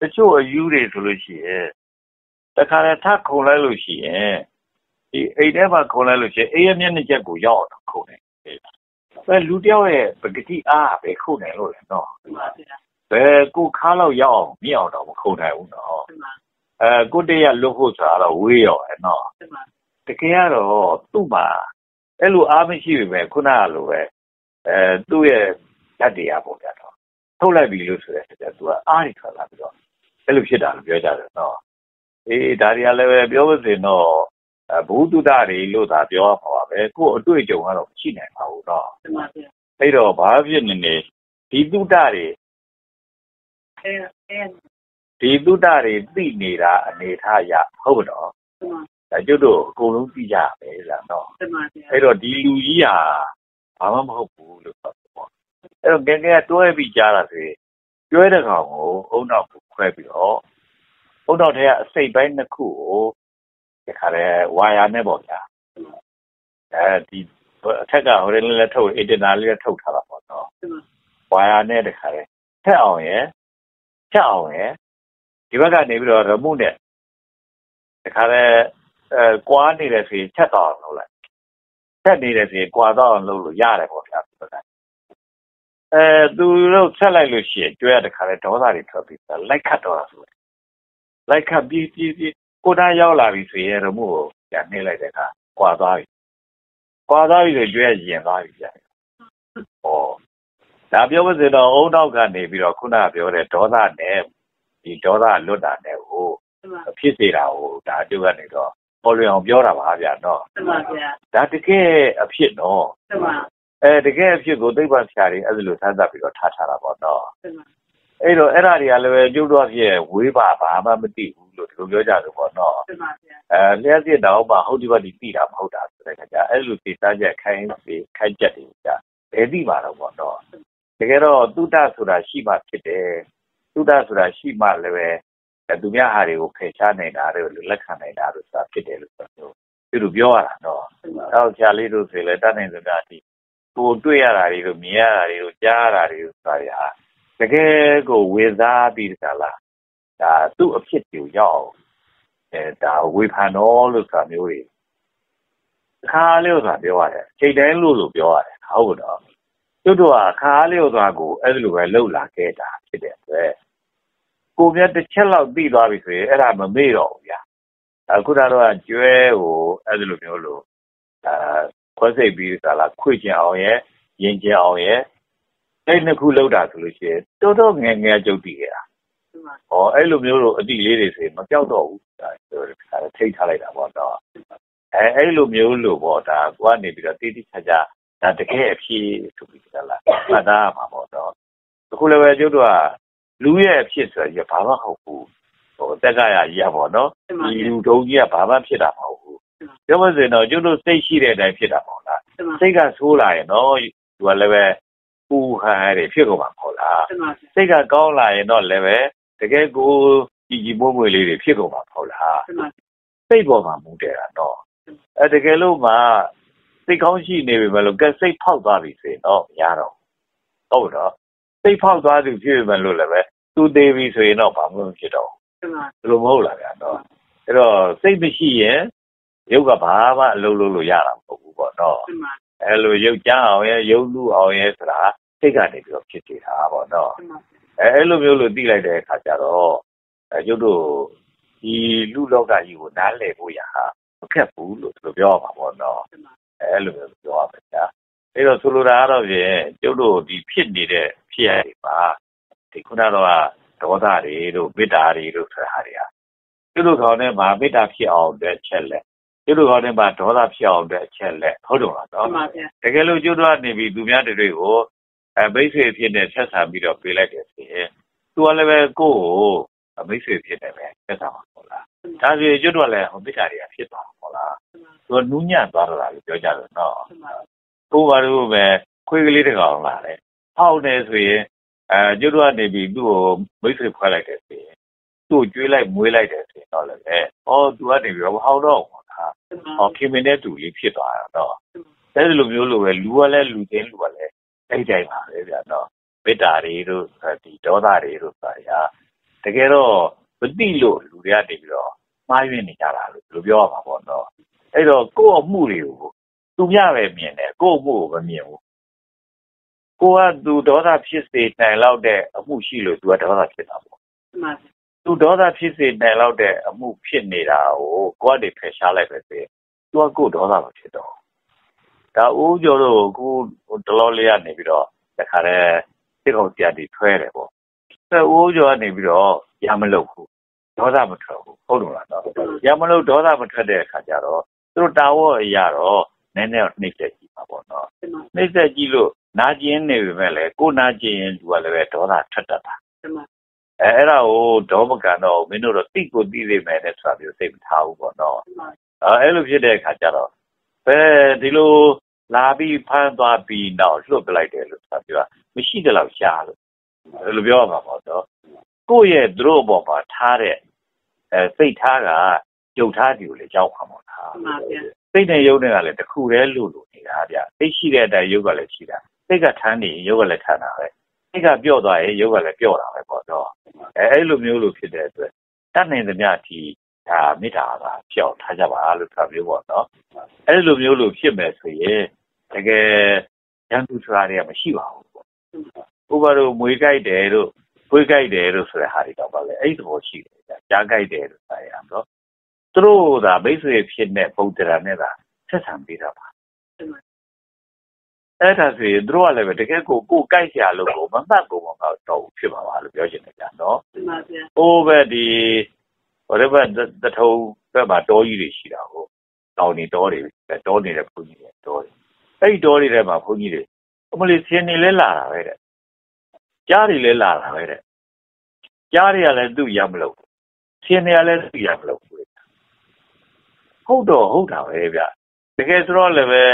တချို့အယူတွေဆိုလို့ရှိရင်တခါတည်းထခုံလိုက်လို့ရှိရင်ဒီအိမ်ထဲမှာခုံလိုက်လို့ရှိရင်အေးရမျက်နှာချက်ကိုရောက်အောင်ခုံနေပဲလူတယောက်ရဲ့ပဂတိအားပဲခုံနေလို့လေနော်ဘယ်ကိုခါလောက်ရောက်အောင်မြင်အောင်တော့မခုံနိုင်ဘူးနော်အဲကိုတရလွတ်ဖို့ဆိုတာတော့ဝေးရောအဲနော် တကယ်ကတော့သူ့မှာအဲ့လိုအားမရှိပြီပဲခုနကလိုပဲအဲသူ့ရဲ့ဓာတ်တရားပေါ့ဗျာတော့ထုတ်လိုက်ပြီလို့ဆိုတဲ့အခါကျသူကအားရထွက်လာပြီးတော့အဲ့လိုဖြစ်တာလို့ပြောကြတယ်နော်အေးဒါတွေကလည်းပဲပြောလို့ဆိုရင်တော့ဘုသူဒ္ဓတွေလို့သာပြောမှာပါပဲကို့အတွေ့အကြုံကတော့မရှိနိုင်ပါဘူးတော့အဲ့တော့ဘာဖြစ်နေနေဒီသုဒ္ဓတွေအဲအဲဒီသုတတွေသိနေတာအနေထားရဟုတ်မနော်တမန်ဒါ ကျွတ်တို့အကုန်လုံးသိကြရမယ်လားနော်တမန်ဗျာအဲ့တော့ဒီလူကြီးဟာဘာမှမဟုတ်ဘူးလို့ပြောတယ်ပေါ့အဲ့တော့ငယ်ငယ်ကတွဲပြီးကြားတာဆိုရင်ကျွဲတဲ့ကောင်ကိုအုံနောက်ကိုခွဲပြီးတော့အုံနောက်ထဲကအစိတ်ပိုင်းနှစ်ခုကိုဒီခါရဲဝါယာနဲ့ပေါ့ဗျာအဲဒီအထက်ကဟိုလည်းလည်းထုတ်အင်တာလေးလည်းထုတ်ထားတာပေါ့နော်တမန်ဝါယာနဲ့တခါရဲထက်အောင်ရယ်ချက်အောင်ရယ်ဒီဘက်ကနေပြီးတော့ရမှုနဲ့တခါရဲ အဲကွာနေတယ်ဆိုရင်ချက်တော့အောင်လုပ်လိုက်ချက်နေတယ်ဆိုရင်ကွာတော့အောင်လုပ်လို့ရတယ်ပေါ့ဗျာဒီဘက်ကအဲသူတို့ဆက်လိုက်လို့ရှိရင်ကျွဲရတခါရဲဒေါသတွေထွက်ပြီးလိုက်ခတ်တော့တာဆိုလိုက်ခတ်ပြီးပြီးပြီးကိုသားရောက်လာပြီဆိုရင်ရမှုကိုပြန်နှိမ့်လိုက်တဲ့အခါကွာသွားပြီကွာသွားပြီဆိုကျွဲရရင်သွားပြီဗျာဟောဒါပြောမစင်တော့အုံနောက်ကနေပြီးတော့ခုနကပြောတဲ့ဒေါသနဲ့ဒီဒေါသလွတ်တာနဲ့ဟိုတမန်ဖြစ်စေတာဟိုဒါအကျုပ်ကနေတော့ ပေါ်လွင်အောင်ပြောတာပါဗျာနော်တမန်ဗျာဒါတကယ်အဖြစ်နော်တမန်အဲတကယ်အဖြစ်ကိုသိပ္ပံဆရာတွေအဲ့ဒါလိုသတ်သတ်ပြီးတော့ထားထားတာပေါ့နော်တမန်အဲ့တော့အဲ့ဒါတွေကလည်းပဲကျုပ်တို့အဖြစ်ဝေးပါဘာမှမသိဘူးလို့ဒီလိုပြောကြတယ်ပေါ့နော်တမန်ဗျာအဲလျှက်စစ်တော့မှဟုတ်ဒီဘက်ဒီသိတာမဟုတ်တာဆိုတဲ့ခါကျအဲ့လိုသိသားချက်ခိုင်းစီခိုင်းချက်တွေကြာဘယ်သိမှာတော့ပေါ့နော်တကယ်တော့သုတဆိုတာရှိမှဖြစ်တယ်သုတဆိုတာရှိမှလည်းပဲအဲ သူများဟာတွေကိုဖယ်ရှားနိုင်တာတွေလက်ခံနိုင်တာလို့ဆိုတာဖြစ်တယ်လို့ဆိုတော့သူတို့ပြောရတာတော့တမန်တော့ဆရာလေးတို့ဆိုရင်လည်းတတ်နိုင်စကားအထိကိုတွေ့ရတာတွေလို့မြင်ရတာတွေလို့ကြားရတာတွေလို့ဆိုတာတွေဟာတကယ်ကိုဝေစားပြီးတကလားဒါသူ့အဖြစ်ကိုရောက်အောင်အဲဒါဝေဖန်တော်လို့ဆိုတာမျိုးတွေခါလေးလို့ဆိုတာပြောရတယ်ချိန်တိုင်းလို့လို့ပြောရတယ်ဟုတ်တော့သူတို့ကခါးလေးသွားကိုအဲ့လိုပဲလှုပ်လာခဲ့တာဖြစ်တဲ့အတွက် ကိုမြတ်တစ်ချက်လောက်ပြီးသွားပြီဆိုရင်အဲ့ဒါမမေ့တော့ဘူးဗျာအခုတော့ကျွဲကိုအဲ့လိုမျိုးလို့အာခွဲစိတ်ပြီးသလားခွေကျင်အောင်ရဲ့ရင်ကျင်အောင်ရဲ့အဲ့နှစ်ခုလောက်တာဆိုလို့ရှိရင်တော်တော်ငယ်ငယ်ကြုတ်တည်ခဲ့တာတမန်ဟောအဲ့လိုမျိုးလို့အတိလေးတွေဆိုရင်မပြောက်တော့ဘူးဒါဆိုတော့ထိတ်ထားလိုက်တာပေါ့တော့အဲအဲ့လိုမျိုးလို့ပေါ့ဒါကိုကနေပြီးတော့တိတိကျကျဒါတကယ်အဖြစ်ဆိုပြီးသလားမှတ်သားမှာပေါ့တော့အခုလည်းပဲကျုပ်တို့က လူရဲ့အဖြစ်ဆိုရင်ဘာမှမဟုတ်ဘူးဟိုတက်ကရရပေါ့နော်တမန်ဒီဗျာလူတုံးကြီးကဘာမှဖြစ်တာမဟုတ်ဘူးပြောမစင်တော့ကျုပ်တို့စိတ်ရှိတဲ့အတိုင်းဖြစ်တာပေါ့လားတမန်စိတ်ကဆိုးလာရင်တော့သူကလည်းပဲပူဟန်တွေဖြစ်ကုန်မှာပေါ့လားတမန်စိတ်ကကောင်းလာရင်တော့လည်းပဲတကယ်ကိုကြည်ကြည်မွေ့မွေ့လေးတွေဖြစ်ကုန်မှာပေါ့လားတမန်စိတ်ပေါ်မှာမူတယ်တာတော့အဲတကယ်လို့မှစိတ်ကောင်းရှိနေပြီမလို့ကဲစိတ်ဖောက်သွားပြီဆိုရင်တော့မရတော့ဘူးဟုတ်တော့ စိတ်ဖောက်သွားသူဖြစ်ပြီမလို့လည်းပဲသူသေးပြီဆိုရင်တော့ဘာမှမဖြစ်တော့တမန်ဘူးဘယ်လိုမဟုတ်လားဗျာတော့အဲ့တော့စိတ်မရှိရင်ရုပ်ကဘာမှအလုပ်လုပ်လို့ရတာမဟုတ်ဘူးပေါ့နော်တမန်အဲ့လိုရုပ်ကြမ်းအောင်ရဲ့ရုပ်လူအောင်ရဲ့ဆိုတာစိတ်ကနေပြီးတော့ဖြစ်နေတာပေါ့နော်တမန်အဲအဲ့လိုမျိုးလို့သိလိုက်တဲ့အခါကျတော့အဲကျုပ်တို့ဒီလူလောကကြီးကိုနားလည်ဖို့ရဟာမခက်ဘူးလို့သူတို့ပြောမှာပေါ့နော်တမန်အဲအဲ့လိုမျိုးပြောရမယ်ဗျာအဲ့တော့ဆိုလိုတာကတော့ဖြင့်ကျုပ်တို့ဒီဖြစ်နေတဲ့ ဖြစ်ရတွေပါဒီခုနကတော့ဒေါသတွေတို့မေတ္တာတွေတို့ဆိုတာတွေဟာကျုပ်တို့ခေါင်းထဲမှာမေတ္တာဖြစ်အောင်တဲ့ချက်လက်ကျုပ်တို့ခေါင်းထဲမှာဒေါသဖြစ်အောင်တဲ့ချက်လက်ဟုတ်တယ်လားတနော်မန်ဗျာတကယ်လို့ကျွတ်တော့နေပြီသူများတွေကိုအဲမိတ်ဆွေဖြစ်နေဆက်ဆံပြီးတော့ပေးလိုက်တယ်ဆိုရင်သူကလည်းပဲကိုယ့်ကိုမိတ်ဆွေဖြစ်နေပဲဆက်ဆံမှာပေါ့လားဒါဆိုရင်ကျွတ်တော့လည်းဟိုမိစ္ဆာတွေကဖြစ်သွားမှာပေါ့လားသူကနူးညံ့သွားတာလို့ပြောကြတယ်နော်တမန်ကိုယ်ပါလို့ပဲခွေးကလေးတစ်ကောင်လာတယ် ဟောက်နေဆိုရင်အဲကျွတ်တော့နေပြီသူ့ကိုမိတ်ဆွေဖွဲ့လိုက်တယ်ဆိုရင်သူ့ကိုကျွေးလိုက်မွေးလိုက်တယ်ဆိုရင်တော့လည်းပဲဟောသူကနေပြီးတော့ဟောက်တော့ပေါ့လားတမန်ဟောခင်မင်းတဲ့သူလေးဖြစ်သွားတာတော့အဲ့ဒီလိုမျိုးလိုပဲလူကလည်းလူချင်းလူကလည်းအဲ့ဒီတိုင်းပါပဲဗျာနော်မေတ္တာတွေတို့ဒီဒေါသတွေတို့ဆိုတာတကယ်တော့မသိလို့လူတွေကနေပြီးတော့မှားယွင်းနေကြတာလို့ဒီလိုပြောရမှာပေါ့နော်အဲ့တော့ကိုယ့်အမှုတွေကိုသူများပဲမြင်တယ်ကိုယ့်အမှုကိုမမြင်ဘူး ကိုကသူဒေါသဖြစ်စေနိုင်လောက်တဲ့အမှုရှိလို့သူကဒေါသဖြစ်တာပေါ့တမန်သူဒေါသဖြစ်စေနိုင်လောက်တဲ့အမှုဖြစ်နေတာကိုကိုယ့်ကနေဖယ်ရှားလိုက်ပဲဆိုရင်သူကကိုယ်ဒေါသမဖြစ်တော့ဘူးဒါဦးကျော်တို့ကိုခုတလောလေးကနေပြီးတော့တခါတည်းစိတ်ကောင်တရားတွေထွဲတယ်ပေါ့အဲဦးကျော်ကနေပြီးတော့ရမလို့ဘူးဒေါသမထွက်ဘူးဟုတ်လို့လားတော့ရမလို့ဒေါသမထွက်တဲ့အခါကျတော့သူတို့တာဝေါ်အရာတော့နည်းနည်းတော့နှိမ့်ဆက် ကြည့်ပါပေါ့နော်တမန်နှိမ့်ဆက်ကြည့်လို့နာကျင်နေပြီမဲ့လေကိုနာကျင်ရင်သူကလည်းပဲဒေါသထွက်တတ်တာတမန်အဲအဲ့ဒါကိုဒေါမကန်တော့မင်းတို့တော့တိကိုတိလိမ့်မယ်နဲ့ဆိုတာမျိုးစိတ်မထားဘူးပေါ့နော်အဲအဲ့လိုဖြစ်တဲ့အခါကျတော့ဘယ်ဒီလိုလာပြီးဖမ်းသွားပြီးတော့လွတ်ပလိုက်တယ်လို့ဆိုတာပြောမရှိတဲ့လောက်ရှားလို့အဲ့လိုပြောရမှာပေါ့နော်ကိုယ့်ရဲ့သူတို့အပေါ်မှာထားတဲ့အဲစိတ်ထားကယုတ်ထားတယ်ကိုလည်းကြောက်ပါမှာလားမှန်ပါဗျာ စိတ်နဲ့ယုတ်နဲ့ကလည်းတစ်ခုတည်းလို့လို့နေတာဗျစိတ်ရှိတဲ့အတိုင်းယုတ်ကလည်းရှိတာစိတ်ကထမ်းနေရင်ယုတ်ကလည်းထမ်းတာပဲစိတ်ကပြော့သွားရင်ယုတ်ကလည်းပြော့တာပဲပေါ့တော့အဲအဲ့လိုမျိုးလို့ဖြစ်တဲ့အတွက်တတ်နိုင်သမျှဒီဒါမေတ္တာကပြောင်းထားကြပါလို့ပြောမျိုးပေါ့နော်အဲ့လိုမျိုးလို့ဖြစ်မယ်ဆိုရင်တကယ်ရန်သူဆိုတာတွေကမရှိပါဘူးပေါ့ဥပမာတို့မွေးကြိုက်တယ်တို့ဖွေးကြိုက်တယ်တို့ဆိုတဲ့ဟာတွေတော့ပါလေအဲ့ဒီသဘောရှိတယ်ကြာကြားကြိုက်တယ်လို့ဆိုရအောင်နော် သူတို့ဒါမိတ်ဆွေဖြစ်တဲ့ပုံတရာနဲ့သာဆက်ဆံပေးတာပါအဲ့ဒါဆိုရင်သူတို့ကလည်းပဲတကယ်ကိုကိုကြိုက်ရလို့ကိုမမှတ်ကိုမတော့တော့ဖြစ်ပါပါလို့ပြောချင်တယ်ကြာနော်မှန်ပါဗျာဟိုဘက်ဒီဟိုဘက်တထုံဘက်မှာတောကြီးတွေရှိတာကိုတောင်နေတောတွေတောနေတဲ့ဘုန်းကြီးတွေတောတွေအဲ့ဒီတောတွေထဲမှာဘုန်းကြီးတွေအမလေးဆင်းနေလဲလာတာပဲတဲ့ကြားတွေလဲလာတာပဲတဲ့ကြားတွေကလည်းသူ့ရမလို့ဆင်းတွေကလည်းသူ့ရမလို့ ဟုတ်တော့ဟုတ်တာပဲဗျတကယ်ဆိုတော့လည်းပဲ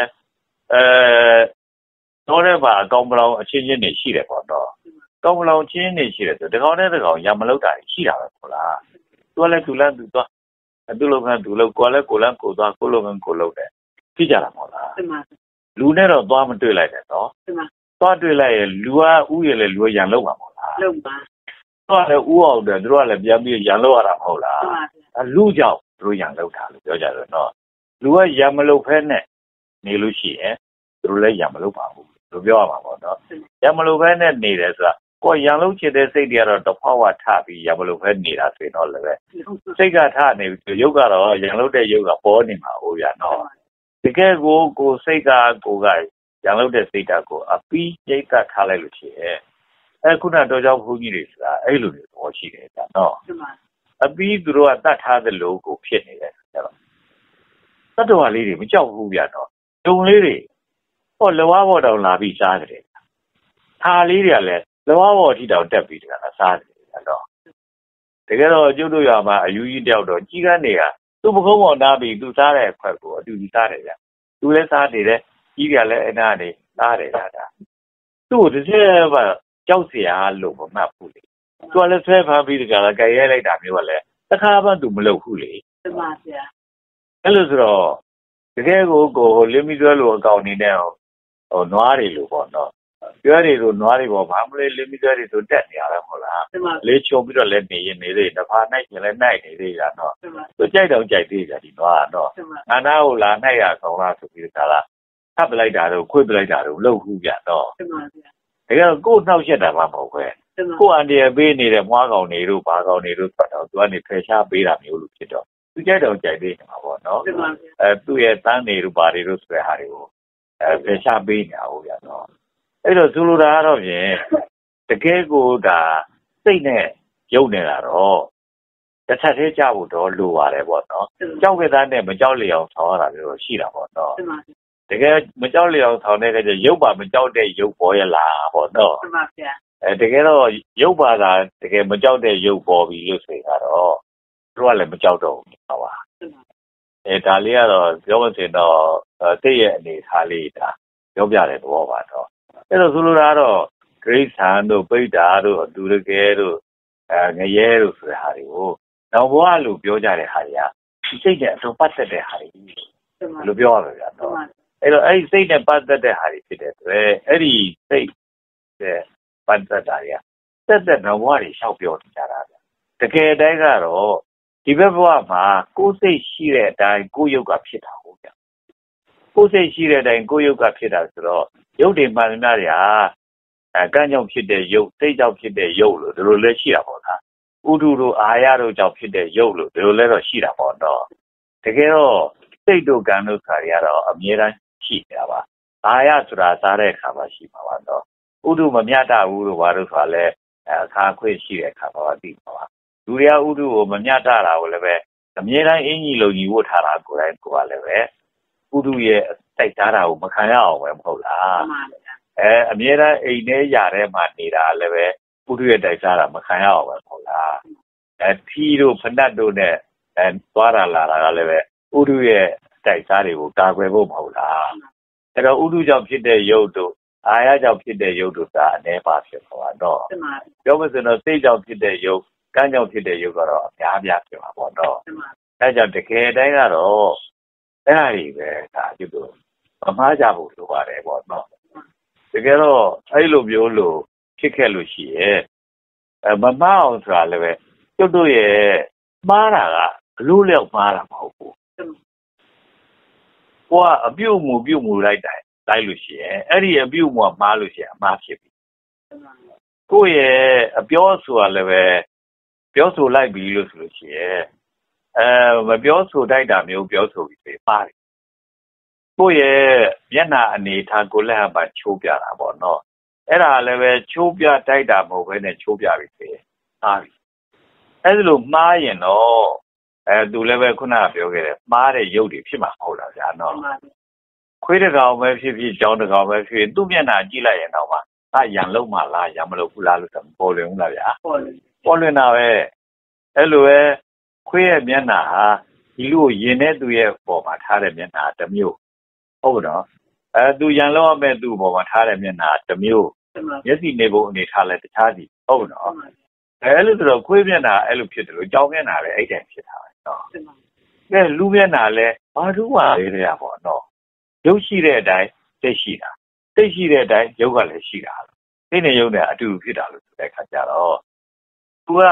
အဲတော့တဲ့ပါအကောင်ပလောင်အချင်းချင်းတွေရှိတယ်ပေါ့တော့ကောင်းမလောင်ချင်းနေရှိတယ်ဆိုဒီကောင်နဲ့ဒီကောင်ရမလို့တာရှိတာပဲဟုတ်လားသူကလည်းသူလန်းသူသွားသူလုံကသူလုံကိုလည်းကိုလန်းကိုသွားကိုလုံကကိုလုံတယ်ဖြစ်ကြတာမဟုတ်လားမှန်ပါလူနဲ့တော့သွားမတွေ့လိုက်နဲ့နော်မှန်ပါသွားတွေ့လိုက်ရင်လူကဥရလေလူကရန်လောက်ပါမဟုတ်လားလုံးပါသွားလည်းဥအောင်တယ်သူတို့ကလည်းပြန်ပြီးရန်လောက်ရတာမဟုတ်လားမှန်ပါဗျာအဲလူကြောင့် သူတို့ရန်လောက်တာလို့ပြောကြတယ်နော်လူကရန်မလောက်ဖဲနဲ့နေလို့ရှိရင်သူတို့လည်းရန်မလောက်ပါဘူးလို့ပြောရမှာပေါ့နော်ရန်မလောက်ဖဲနဲ့နေတယ်ဆိုတာကိုယ်ရန်လောက်ချင်တဲ့စိတ်တွေကတော့တဖောက်ဝထပြီးရန်မလောက်ဖဲနေတာဆိုရင်တော့လည်းပဲစိတ်ကထနေပြီရုပ်ကတော့ရန်လောက်တဲ့ရုပ်ကပေါ်နေမှာဟုတ်ရနော်တကယ်ကိုကိုယ်စိတ်ကကိုယ်ကရန်လောက်တဲ့စိတ်ဓာတ်ကိုအပီးရိတ်သက်ထားလိုက်လို့ရှိရင်အဲခုနတော့ကြောင့်ဘုန်းကြီးတွေဆိုတာအဲ့လိုမျိုးသဘောရှိတယ်ကြာနော်မှန်ပါ အပီးသူတို့ကတတ်ထားသလိုကိုဖြစ်နေတယ်ကျတော့တတ္တဝါလေးတွေမကြောက်ဘူးဗျာတော့ဒုံလေးတွေဟောလဝါဘော်တောင်လာပြီးစားတယ်ဟာလေးတွေကလည်းလဝါဘော်အထိတောင်တက်ပြီးတကလားစားတယ်ကျတော့တကယ်တော့ကျုပ်တို့ရွာမှာအယူကြီးတယောက်တော့ကြီးကန်းတွေကသူ့ပကုံးပေါ်နားပြီးသူစားတဲ့အခွက်ကိုအတူတူစားတယ်ဗျသူလည်းစားနေတယ်ကြီးကလည်းအနာနေစားတယ်ဒါဒါသူ့ကိုတစ်ချက်မှကြောက်เสียလို့မမှတ်ဘူးလေ သူကလည်းဆွဲဖမ်းပြီးတကယ်ကြိုက်ရဲလိုက်တာမျိုးကလည်းတစ်ခါမှသူမလုပ်ဘူးလေမှန်ပါဗျာအဲ့လိုဆိုတော့တကယ်ကိုကိုဟိုလင်းမီတွဲလိုအကောင့်နေနဲ့ဟိုဟိုနွားတွေလိုပေါ့နော်ပြောတွေလိုနွားတွေပေါ့ဘာမလဲလင်းမီတွဲတွေဆိုတက်နေရတာမဟုတ်လားမှန်ပါလေးချုံပြီးတော့လည်းနေရင်နေသေးတယ်တစ်ဖာနိုင်ရင်လည်းနိုင်နေသေးတာနော်မှန်ပါသူကြိုက်တော့ကြိုက်သေးတယ်ဒီနွားကတော့မှန်ပါငါနာကိုလာနိုင်ရဆောင်လားဆိုပြီးတော့ကလားထပ်ပလိုက်တာတော့ခွေ့ပလိုက်တာတော့လှုပ်ခုပြတော့မှန်ပါဗျာတကယ်ကိုယ်နှောက်ရက်တာမှမဟုတ်ပဲမှန်ပါ ကိုယ်အန်ဒီရပေးနေတဲ့မွားကောင်တွေတို့ဘာကောင်တွေတို့ဆိုတော့သူကနေဖယ်ရှားပေးတာမျိုးလို့ဖြစ်တော့သူကြိုက်တော့ကြိုက်သေးတယ်မှာပေါ့နော်မှန်ပါဗျာအဲသူ့ရဲ့တန်းတွေတို့ဘာတွေတို့ဆိုတဲ့ဟာတွေကိုအဲဖယ်ရှားပေးနေတာဟုတ်ရတော့အဲ့တော့ဆိုလိုတာကတော့ဖြင့်တကယ်ကိုဒါစိတ်နဲ့ယုံနေတာတော့တစ်ထပ်သေးကြဖို့တော့လိုပါတယ်ပေါ့နော်ကြောက်ကြတဲ့နဲ့မကြောက်လျအောင်ဆောင်းရတာမျိုးရှိတာပေါ့နော်မှန်ပါတကယ်မကြောက်လျအောင်ဆောင်းတဲ့ကကျရုပ်ပါမကြောက်တဲ့ရုပ်ပေါ်ရလားပေါ့နော်မှန်ပါဗျာ အဲတကယ်တော့ရုပ်ပါတာတကယ်မကြောက်တဲ့ရုပ်ပေါ်ပြီလို့ဆိုရင်ကတော့သူကလည်းမကြောက်တော့ဘူးဟုတ်ပါအဲဒါလေးကတော့ပြောမစင်တော့တိတ်ရဲ့အနေထားလေးဒါပြောပြတဲ့သဘောပါတော့အဲတော့ဆိုလိုတာကတော့ဂရိတ်ဆန်တို့ပိဋ္ဌာတို့အတူတကယ်တို့အဲငရဲတို့ဆိုတဲ့ဟာတွေကိုနောက်ဘဝလို့ပြောကြတဲ့ဟာတွေကဒီစိတ်နဲ့အတူပတ်သက်တဲ့ဟာတွေမှန်ဘပါယ်လိုပြောရမလဲဗျာမှန်တော့ပါအဲ့တော့အဲ့ဒီစိတ်နဲ့ပတ်သက်တဲ့ဟာတွေဖြစ်တဲ့အတွက်အဲ့ဒီစိတ်တဲ့ ပတ်သက်တာတွေကသက်သက်ဘဝတွေရှောက်ပြောနေကြတာဗျတကယ်တည်းကတော့ဒီဘက်ဘဝမှာကိုယ်စိတ်ရှိတဲ့အတိုင်းကိုယ်ယုတ်ကဖြစ်တာဟုတ်ဗျကိုယ်စိတ်ရှိတဲ့အတိုင်းကိုယ်ယုတ်ကဖြစ်တာဆိုတော့ယုတ်တွေမှန်သမျှတွေဟာအဲကံကြောင့်ဖြစ်တဲ့ယုတ်စိတ်ကြောင့်ဖြစ်တဲ့ယုတ်လို့ဒီလိုလဲရှိတာပေါ့လားဥဒုတို့အာရတို့ကြောင့်ဖြစ်တဲ့ယုတ်လို့ဒီလိုလဲတော့ရှိတာပေါ့တော့တကယ်တော့စိတ်တို့ကံတို့ခါတွေကတော့အမြဲတမ်းရှိနေတာပါအာရဆိုတာစားတဲ့အခါမှာရှိမှာပါတော့ ဥဒုမမြတ်တာဘူးလို့ဘာလို့ဆိုတာလဲအဲအခါခွင့်ရှိတဲ့အခါမှာသိမှာပါလူတွေကဥဒုကိုမမြတ်တာတာကိုလည်းပဲအမြဲတမ်းအင်ကြီးလုံကြီးဝတ်ထားတာကိုယ်တိုင်ကိုယ်ကလည်းပဲဥဒုရဲ့တိုက်သားတာကိုမခံရအောင်ပဲမဟုတ်လားမှန်ပါဗျာအဲအမြဲတမ်းအိမ်ထဲຢာထဲမှာနေတာလည်းပဲဥဒုရဲ့တိုက်စားတာမခံရအောင်ပဲဟုတ်လားအဲထီတို့ဖနတ်တို့နဲ့အဲသွားတာလာတာကလည်းပဲဥဒုရဲ့တိုက်စားတွေကိုကာကွယ်ဖို့မဟုတ်လားအဲ့တော့ဥဒုကြောင့်ဖြစ်တဲ့ယုတ်တို့ အာရကြောင့်ဖြစ်တဲ့ယုတ်တို့ကအနည်းပါဖြစ်သွားတော့ပြောမစင်တော့စိတ်ကြောင့်ဖြစ်တဲ့ယုတ်ကံကြောင့်ဖြစ်တဲ့ယုတ်ကတော့အများများဖြစ်မှာပေါ့တော့အဲကြောင့်တကယ်တိုင်းကတော့အဲ့ဒါကြီးပဲဒါကျွတ်တို့မမှားကြဖို့လိုပါတယ်ပေါ့နော်တကယ်တော့အဲ့လိုမျိုးလို့ဖြစ်ခဲ့လို့ရှိရဲ့အဲမမှားအောင်ဆိုတာလည်းပဲကျွတ်တို့ရဲ့မှားတာကဘလို့လျောက်မှားတာမဟုတ်ဘူးကိုကအပြုတ်မှုပြုတ်မှုလိုက်တိုင်း လိုက်လို့ရှိရင်အဲ့ဒီအပြုတ်မှုကမှားလို့ရှိရင်အမှားဖြစ်ပြီကိုယ့်ရဲ့အပြောဆိုတာလည်းပဲပြောဆိုလိုက်ပြီလို့ဆိုလို့ရှိရင်အဲမပြောဆိုတိုက်တာမျိုးပြောဆိုပြီးပဲပါတယ်ကိုယ့်ရဲ့မျက်နှာအနေထားကိုလက်ဟပ်ပါချိုးပြတာပေါ့နော်အဲ့ဒါလည်းပဲချိုးပြတိုက်တာမဟုတ်ဘဲနဲ့ချိုးပြပြီးပဲအားပြီအဲ့ဒါလို့မှားရင်တော့အဲသူလည်းပဲခုနကပြောခဲ့တယ်မှားတဲ့ရုပ်တွေဖြစ်မှာမဟုတ်လားဗျာနော် ခွေးတကောင်ပဲဖြစ်ဖြစ်ကြောင်းတကောင်ပဲဖြစ်ဖြစ်သူ့မျက်နှာကြည့်လိုက်ရင်တော့မှအာရံလုံးမလားရံမလို့ဘူးလားလို့ဆိုပေါ်လွင်ဘူးလားဗျာပေါ်လွင်ပေါ်လွင်တာပဲအဲ့လိုပဲခွေးရဲ့မျက်နှာဟာဒီလူကိုယင်တဲ့သူရဲ့ပေါ်မှာထားတဲ့မျက်နှာတစ်မျိုးဟုတ်တော့အဲသူရန်လုံးရမဲ့သူ့ပေါ်မှာထားတဲ့မျက်နှာတစ်မျိုးမျက်စိနေပုံအနေထားလဲတခြားစီဟုတ်တော့အဲလိုဆိုတော့ခွေးမျက်နှာအဲ့လိုဖြစ်တယ်လို့ကြောင်းမျက်နှာလည်းအဲ့တိုင်းဖြစ်တာပဲနော်ကဲလူမျက်နှာလဲဘာလို့ပါလဲတဲ့ပေါ့နော် ရုပ်ရှိတဲ့အတိုင်းသိရှိတာသိရှိတဲ့အတိုင်းရုပ်ကလည်းရှိတာသိနေရုပ်နဲ့အတူဖြစ်တာလို့ဆိုတဲ့ခါကျတော့သူက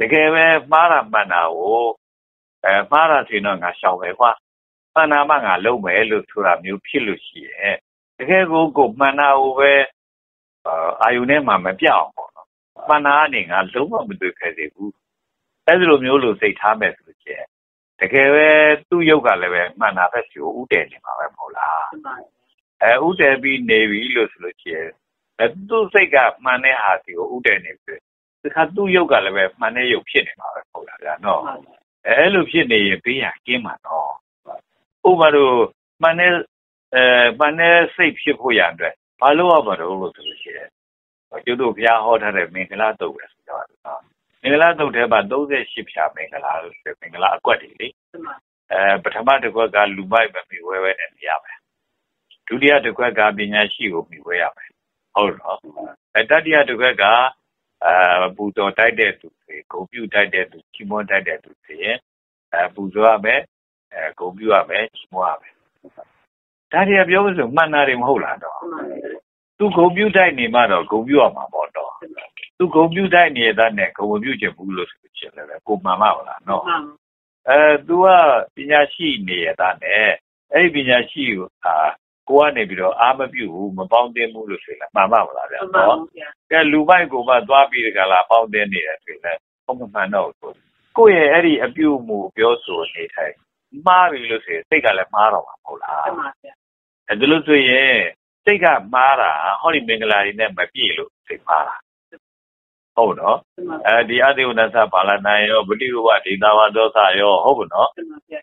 တကယ်ပဲမှားတာမှန်တာကိုအဲမှားတာဆိုရင်တော့ငါရှောင်ပဲကွာမှန်တာမှငါလုံးမယ်လို့ဆိုတာမျိုးဖြစ်လို့ရှိရဲ့တကယ်ကိုကိုမှန်တာကိုပဲအာယုန်နဲ့မှမပြောင်းပေါ့နော်မှန်တာကနေငါလုံးဝမတွေ့ခဲ့သေးဘူးအဲဒီလိုမျိုးလို့စိတ်ထားမယ်ဆိုချင် တကယ်ပဲသူ့ရုပ်ကလည်းပဲမှန်တာပဲရှိကိုဥတည်နေမှာပဲမဟုတ်လားအဲဥတည်ပြီးနေပြီလို့ဆိုလို့ချင်အဲသူ့စိတ်ကမှန်တဲ့ဟာစီကိုဥတည်နေပြီဒီခါသူ့ရုပ်ကလည်းပဲမှန်တဲ့ရုပ်ဖြစ်နေမှာပဲဟုတ်လားဗျာနော်အဲလိုဖြစ်နေရင်ဘေးရကင်းမှာနော်ဥပမာတို့မှန်တဲ့အဲမှန်တဲ့စိတ်ဖြစ်ဖို့ရအတွက်ဘာလို့ရမှာတော့လို့ဆိုလို့ရှိရင်ကျုပ်တို့ဘုရားဟောထားတဲ့မင်္ဂလာတုတ်ပဲဆိုတော့နော် မင်္ဂလာတုတ်ထဲမှာ38ဖြာမင်္ဂလာလို့ဆိုမင်္ဂလာအကွက်တွေလေအဲပထမတစ်ခွက်ကလူမိုက်ပဲပြီးဝဲဝဲနဲ့နေရမယ်ဒုတိယတစ်ခွက်ကပညာရှိကိုပြီးဝဲရမယ်ဟုတ်တော့အဲတတိယတစ်ခွက်ကအာပူတော်တိုက်တဲ့သူတွေဂုံပြူတိုက်တဲ့သူချီမွန်းတိုက်တဲ့သူတွေရင်အဲပူဇော်ရမယ်အဲဂုံပြူရမယ်ချီမွန်းရမယ်ဒါတွေကပြောလို့ဆိုမှန်တာတွေမဟုတ်လားတော့သူဂုံပြူတိုက်နေမှတော့ဂုံပြူရမှာပေါ့တော့ သူဂုံပြူတိုက်နေတဲ့နဲ့ဂုံပြူချင်ဘူးလို့ဆိုချင်တယ်ပဲကိုမှန်မှာပါလားနော်အဲ तू ကပညာရှိနေရတာနဲ့အဲ့ဒီပညာရှိကိုအာကိုကနေပြီးတော့အာမပြုတ်ဘူးမပေါင်းတင်ဘူးလို့ဆိုရင်မှန်ပါမလားဗျာနော်ကဲလူမိုက်ကိုမှသွားပြီးတကလားပေါင်းတင်နေတယ်ဆိုရင်ဟုတ်မမှန်တော့ဘူးကိုယ့်ရဲ့အဲ့ဒီအပြုတ်မှုပြောဆိုနေထိုင်မှားပြီလို့ဆိုရင်စိတ်ကလည်းမှားတော့မှာမဟုတ်လားမှန်ပါဗျာအဲ့ဒါလို့ဆိုရင်စိတ်ကမှားတာဟောဒီမင်္ဂလာတွေနဲ့မပြည့်လို့စိတ်မှားတာ ဟုတ်နော်အဲဒီအသေဝနသဘာလနာယောဗတိဝဒေတာဝသောသယောဟုတ်ဘူးနော်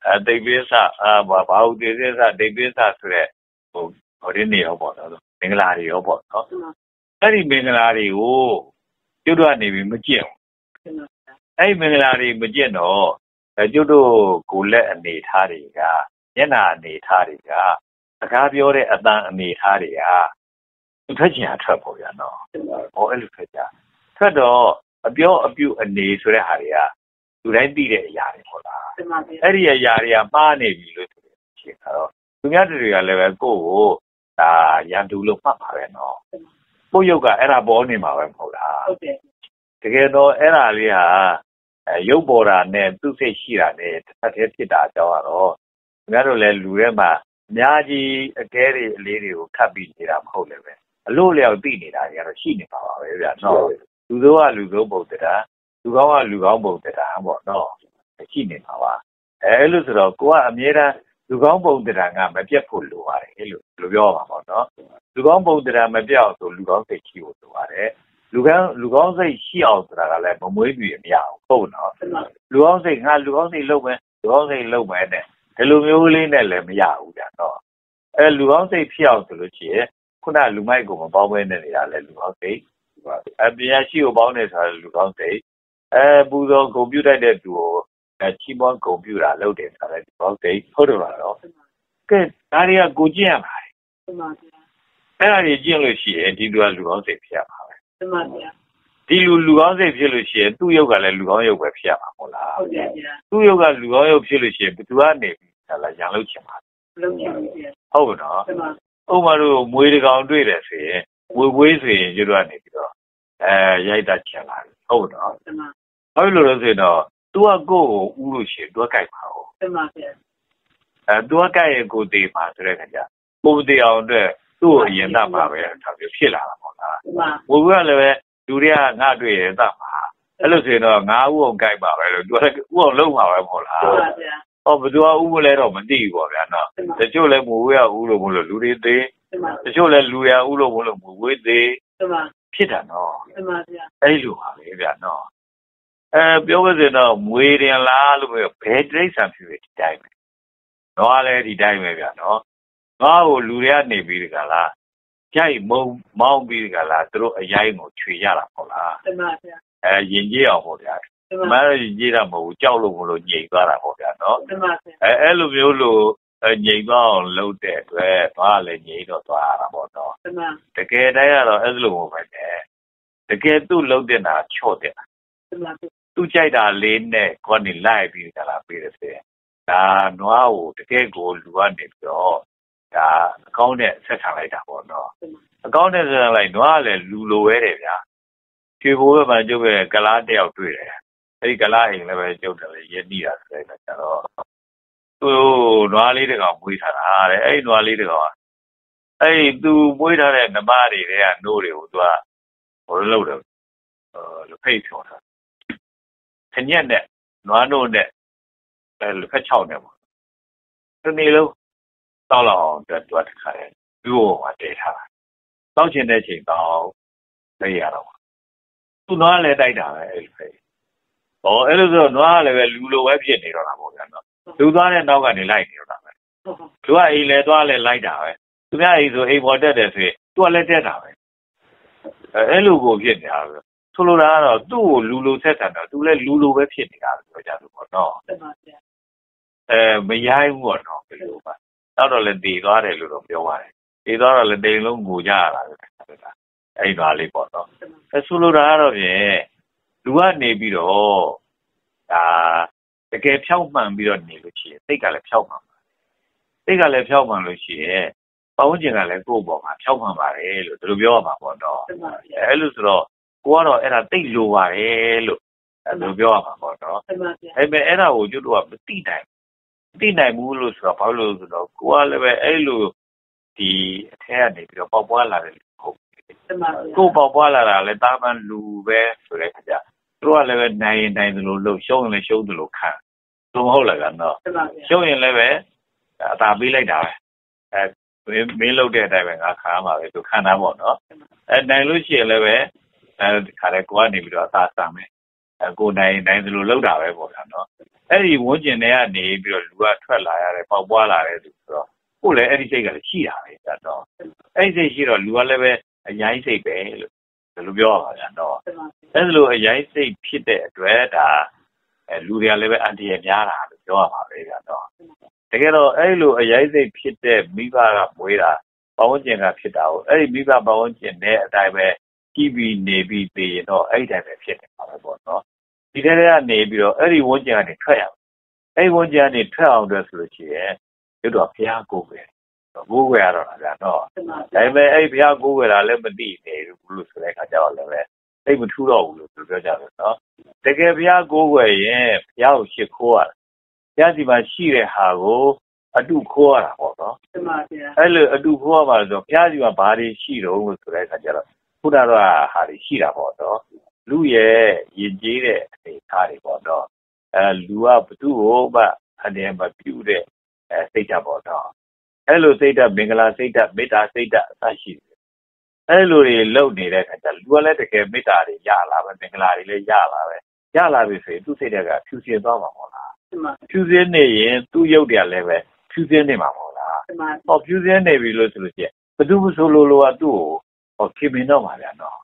အဲတိပိသအာဘာဟုတေသဒိပိသဆိုတဲ့ဟိုဟိုဒီနေရောပေါ့နော်မင်္ဂလာတွေရောပေါ့နော်အဲ့ဒီမင်္ဂလာတွေကိုကျွတ်တော့နေပြီမကြည့်အောင်အဲ့ဒီမင်္ဂလာတွေမကြည့်တော့ကျွတ်တို့ကိုလက်အနေထားတွေကမျက်နှာအနေထားတွေကစကားပြောတဲ့အတန်အနေထားတွေကသူထွက်ချင်တာထွက်ပေါ့ဗျာနော်ဟောအဲ့လိုထွက်ကြ ထွက်တော့အပြောအပြုအနေဆိုတဲ့ဟာတွေကလူတိုင်းသိတဲ့အရာတွေပေါ့လားအဲ့ဒီအရာတွေကမှားနေပြီလို့ဆိုတဲ့အခြေခံတော့သူများတွေကလည်းပဲကိုယ့်ကိုဒါရန်သူလို့မှတ်ပါပဲနော်ကိုယ့်ရုပ်ကအဲ့ဒါပေါ်နေမှာပဲမဟုတ်လားဟုတ်တယ်တကယ်တော့အဲ့ဒါလေးဟာအဲရုပ်ပေါ်တာနဲ့သူ့စိတ်ရှိတာနဲ့တစ်ဖက်တည်းဖြစ်တာအကြောင်းကတော့သူများတို့လည်းလူထဲမှာအများကြီးအကဲတွေအလေးတွေကိုခတ်ပြီးနေတာမဟုတ်လည်းပဲအလို့လျောက်သိနေတာတွေကတော့ရှိနေပါပါပဲဗျာနော် လူသောကလူသောပုံတရားလူကောင်းကလူကောင်းပုံတရားပေါ့နော်ရှိနေပါပါအဲလို့ဆိုတော့ကိုကအမြဲတမ်းလူကောင်းပုံတရားကမပြတ်ဖို့လိုပါတယ်လို့လိုပြောပါပါတော့လူကောင်းပုံတရားမပြတ်အောင်ဆိုလူကောင်းစိတ်ရှိဖို့လိုပါတယ်လူကောင်းလူကောင်းစိတ်ရှိအောင်ဆိုတာကလည်းမမွေးပြီးမရဘူးဟုတ်နော်လူကောင်းစိတ်ငါလူကောင်းစိတ်လုပ်မယ်လူကောင်းစိတ်လုပ်မယ်တဲ့ဒီလိုမျိုးလေးနဲ့လည်းမရဘူးဗျာနော်အဲလူကောင်းစိတ်ဖြစ်အောင်ဆိုလို့ရှိရင်ခုနလူမိုက်ကိုမပေါင်းမဲနေနေတာလဲလူကောင်းစိတ် မအပြင်ရှိကိုပေါင်းနေဆိုတာလူကောင်းစိတ်အဲပူဇော်ဂုံပြုတ်တဲ့သူကိုအဲချီးမွမ်းဂုံပြုတာလုပ်တယ်ဆိုတာလူကောင်းစိတ်ဟုတ်တယ်လားတော့ကဲဒါတွေကကိုကျင့်ရပါတယ်တမန်ဗျာအဲ့ဒါကြီးကျင့်လို့ရှိရင်ဒီလူကလူကောင်းစိတ်ဖြစ်ရမှာပဲတမန်ဗျာဒီလူလူကောင်းစိတ်ဖြစ်လို့ရှိရင်သူ့ယုတ်ကလည်းလူကောင်းယုတ်ပဲဖြစ်ရမှာမဟုတ်လားဟုတ်တယ်ဗျာသူ့ယုတ်ကလူကောင်းယုတ်ဖြစ်လို့ရှိရင်ဘယ်သူကနေပြီးဒါလာရန်လို့ချင်ပါလုံးချင်ဗျာဟုတ်ကဲ့နော်တမန်ဥပမာတို့မွေးတကောင်တွေ့တယ်ဆိုရင်ဝေဝေးဆိုရင်ကျွတ်ကနေပြီးတော့ အဲရိုက်တာချင်လာတယ်ဟုတ်ကဲ့နော်တမန်ဘာဖြစ်လို့လဲဆိုရင်တော့သူကကိုယ့်ကိုဥလို့ရှိရင်သူကကြိုက်ပါဦးတမန်ဗျာအဲသူကကြိုက်ရင်ကိုယ်သေးပါဆိုတဲ့ခါကျပုံသေးအောင်အတွက်သူ့ကိုအရင်တတ်ပါပဲဒါမျိုးဖြစ်လာတာပေါ့လားတမန်ဝေဝေးကလည်းပဲလူတွေကငါတွေ့ရင်တတ်ပါအဲ့လိုဆိုရင်တော့ငါဥအောင်ကြိုက်ပါပဲလို့သူကလည်းဥအောင်လုံးပါပဲမဟုတ်လားတမန်ဗျာဟောဘယ်သူကဥမလဲတော့မသိဘူးပေါ့ဗျာနော်တချို့လည်းမဝေးကဥလို့မလို့လူတွေသေးတမန်တချို့လည်းလူရဥလို့မလို့မဝေးသေးတမန် ဖြစ်တာနော်တမန်ဗျာအဲ့လိုပါပဲဗျာနော်အဲပြောပါစေတော့မွေတင်လားလို့ပြောဘယ်တိရစ္ဆာန်ဖြစ်ဖြစ်ဒီတိုင်းပဲတော့လည်းဒီတိုင်းပဲဗျာနော်ငါ့ကိုလူတွေကနေပြီးဒီကလားကြိုက်မုံမောင်းပြီးဒီကလားသူတို့အရင်ကိုခြွေရတာပေါ့လားတမန်ဗျာအဲရင်ကြီးအောင်ပေါ့ဗျာတမမန်င်းရင်ကြီးတာမဟုတ်ဘူးကြောက်လို့မလို့ညိန်သွားတာပေါ့ဗျာနော်တမန်ဗျာအဲအဲ့လိုမျိုးလို့ ညိန်သွားအောင်လုပ်တဲ့အတွက်ဘာလဲညိန်တော့သွားရတာပေါ့နော်တမန်တကယ်တည်းကတော့အဲ့လိုမျိုးပဲနဲ့တကယ်သူ့လုံးတဲ့တာချော့တဲ့တမန်သူ့ကြိုက်တာလေးနဲ့ကိုကနေလိုက်ပြီးကြလာပေးတယ်ဆိုရင်ဒါနွားကိုတကယ်ကိုလူကနေပြီးတော့ဒါအကောင့်နဲ့ဆက်ဆံလိုက်တာပေါ့နော်အကောင့်နဲ့ဆက်ဆံလိုက်နွားကလည်းလူလိုပဲတယ်ဗျာချွေဘိုးဘက်မှာကျုပ်ပဲကလားတယောက်တွေ့တယ်အဲ့ဒီကလားအိမ်လည်းပဲကျုပ်တယ်လေရည်နီးတာဆိုတဲ့အခါကျတော့ သူနွားလေးတစ်ကောင်မွေးထားတာတဲ့အဲ့ဒီနွားလေးတစ်ကောင်ကအဲ့ဒီသူမွေးထားတဲ့နမတွေကနိုးတွေကိုသူကဟိုလိုလုပ်တယ်ဟိုဖိတ်ချော်တာခညက်နဲ့နွားနို့နဲ့အဲလက်ဖက်ချောက်နဲ့ပေါ့ဒီနေ့လုံးတောက်လောက်အောင်အတွက်တွားတစ်ခါရဲဒီကိုမှတည်ထားတာတောက်ချင်တဲ့ချိန်တောက်သိရတော့သူနွားလည်းတိုက်တာပဲအဲ့လိုပဲဟောအဲ့လိုဆိုနွားကလည်းပဲလူလိုပဲဖြစ်နေတော့တာပေါ့ဗျာနော် လူသွားတဲ့နောက်ကနေလိုက်နေတော့တာပဲဟုတ်ဟုတ်သူကအိမ်လဲသွားလဲလိုက်တာပဲသူများအိမ်ဆိုအိမ်ပေါ်တက်တယ်ဆိုရင်သူကလည်းတက်တာပဲအဲအဲ့လိုကိုဖြစ်နေတာပဲဆိုလိုတာကတော့သူ့ကိုလူလိုဆက်ဆံတော့သူလည်းလူလိုပဲဖြစ်နေတာလို့ပြောကြလို့ပေါ့နော်တမန်ဗျာအဲမရိုင်းဘူးပေါ့နော်ဘယ်လိုပါနောက်တော့လည်းတည်သွားတယ်လို့တော့ပြောပါတယ်တည်သွားတော့လည်းတိမ်လုံးငိုကြရတာပဲအဲ့ဒါလေးပေါ့နော်အဲဆိုလိုတာကတော့ဖြင့်လူကနေပြီးတော့ဒါ တကယ်ဖြောက်မှန်ပြီးတော့နေလို့ရှိရင်စိတ်ကလည်းဖြောက်မှန်ပါစိတ်ကလည်းဖြောက်မှန်လို့ရှိရင်ပတ်ဝန်းကျင်ကလည်းကိုယ့်ဘောမှာဖြောက်မှန်ပါတယ်လို့ဒီလိုပြောရမှာပေါ့နော်တမန်ဗျာအဲ့လိုဆိုတော့ကိုကတော့အဲ့ဒါတိတ်လိုပါတယ်လို့အဲ့လိုပြောရမှာပေါ့နော်တမန်ဗျာအဲ့မဲ့အဲ့ဒါကိုကျွတ်တော့မသိနိုင်မသိနိုင်ဘူးလို့ဆိုတော့ဘာလို့လဲဆိုတော့ကိုကလည်းပဲအဲ့လိုဒီအထက်ကနေပြီးတော့ပေါက်ပွားလာတယ်ဟုတ်တမန်ဗျာကိုပေါက်ပွားလာတာလည်းတာမန်လူပဲဆိုတဲ့ခါကျသူကလည်းပဲနိုင်ရင်နိုင်သလိုလို့ရှုံးရင်လည်းရှုံးသလိုခံ သူမဟုတ်လားကတော့တမန်ဗျာရှုံးရင်လည်းပဲအသာပေးလိုက်တာပဲအဲမင်းလုပ်တဲ့အတိုင်းပဲငါခံရမှာပဲသူခံတာပေါ့နော်အဲနိုင်လို့ရှိရင်လည်းပဲအဲဒီခါလဲကိုကနေပြီးတော့အသာစမယ်အဲကိုနိုင်နိုင်သလိုလုပ်တာပဲပေါ့ဗျာနော်အဲ့ဒီဝန်းကျင်တွေကနေပြီးတော့လူကထွက်လာရတယ်ပေါက်ပွားလာတယ်ဆိုတော့ကိုယ်လည်းအဲ့ဒီစိတ်ကလည်းရှိတာပဲဒါတော့အဲ့ဒီစိတ်ရှိတော့လူကလည်းပဲအရင်စိတ်ပဲလို့ဘယ်လိုပြောရမှာလဲတော့တမန်အဲ့လိုအရင်စိတ်ဖြစ်တဲ့အတွက်ဒါ အဲလူတွေကလည်းပဲအန်တီရများတာလို့ပြောရမှာပဲဒါတော့တကယ်တော့အဲ့လိုအရင်စိတ်ဖြစ်တဲ့မိဘကမွေးတာပဝန်းကျင်ကဖြစ်တာကိုအဲ့ဒီမိဘပဝန်းကျင်နဲ့အတိုင်းပဲကြည့်ပြီးနေပြီးသိရင်တော့အဲ့ဒီတိုင်းပဲဖြစ်နေပါပဲပေါ့နော်ဒီထဲကနေပြီးတော့အဲ့ဒီဝန်းကျင်ကနေထွက်ရအောင်အဲ့ဝန်ကြကနေထွက်အောင်အတွက်ဆိုလို့ရှိရင်တို့တော့ဘုရားကိုယ်ပဲကိုယ်ွယ်ရတော့လားတော့တမန်ဒါပေမဲ့အဲ့ဘုရားကိုယ်ွယ်တာလည်းမသိနေဘူးလို့ဆိုတဲ့အခါကျတော့လည်း ပဲသိမထူးတော့ဘူးလို့ပြောကြတယ်နော်တကယ်ဘုရားကိုယ်ွယ်ရင်ဘုရားကိုရှ िख ိုးရတာဘုရားဒီမှာရှိတဲ့ဟာကိုအတုခိုးရတာပေါ့နော်တမန်ဗျာအဲ့လိုအတုခိုးရပါလို့ဆိုဘုရားဒီမှာဘာတွေရှိတော့လို့ဆိုတဲ့အခါကျတော့ခုနကတော့ဟာတွေရှိတာပေါ့နော်လူရဲ့ယဉ်ကျေးတဲ့အနေအထားတွေပေါ့နော်အဲလူကဘသူ့ကိုမှအနေမပြုတဲ့အဲစိတ်ဓာတ်ပေါ့တော့အဲလိုစိတ်ဓာတ်မင်္ဂလာစိတ်ဓာတ်မေတ္တာစိတ်ဓာတ်အစရှိတယ် အဲလိုတွေလုပ်နေတဲ့အခါကျလူကလည်းတကယ်မေတ္တာတွေရလာပဲမင်္ဂလာတွေလည်းရလာပဲရလာပြီဆိုရင်သူ့စိတ်ဓာတ်ကဖြူစင်သွားမှာမဟုတ်လားတမန်ဖြူစင်နေရင်သူ့ရုပ်တရားလည်းပဲဖြူစင်နေမှာမဟုတ်လားတမန်ဟောဖြူစင်နေပြီလို့ဆိုလို့ရှိရင်ဘသူမဆိုလိုလိုကသူ့ကိုဟောခင်မင်းတော့ပါဗျာနော်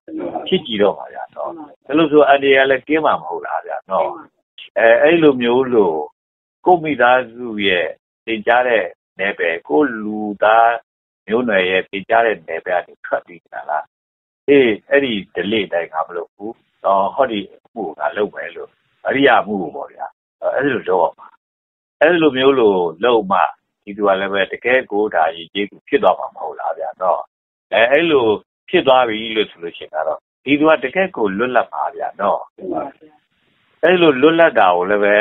ဖြစ်ကြည့်တော့ပါဗျာနော်ဒါလို့ဆိုအန်ဒီကလည်းကင်းမှာမဟုတ်လားဗျာနော်အဲအဲ့လိုမျိုးလို့ကိုမိသားစုရဲ့တင်ကြားတဲ့နယ်ပယ်ကိုလူသား မျိုးနွယ်ရဲ့တင်ကြားတဲ့နယ်ပယ်ကနေထွက်ပြီးတာလားအေးအဲ့ဒီ delay တိုင်းကမလို့ဘူးတော့ဟောဒီမှုကလုပ်မယ်လို့အရိယာမှုပေါ့ဗျာအဲ့လိုတော့ပါအဲ့လိုမျိုးလို့လုပ်မှဒီသူကလည်းပဲတကယ်ကိုဒါရည်ကြီးဖြစ်သွားမှာမဟုတ်လားဗျာနော်အဲအဲ့လိုဖြစ်သွားပြီလို့ဆိုလို့ရှိရင်ကတော့ဒီသူကတကယ်ကိုလွတ်လပ်ပါဗျာနော်အဲ့လိုလွတ်လပ်တာကိုလည်းပဲ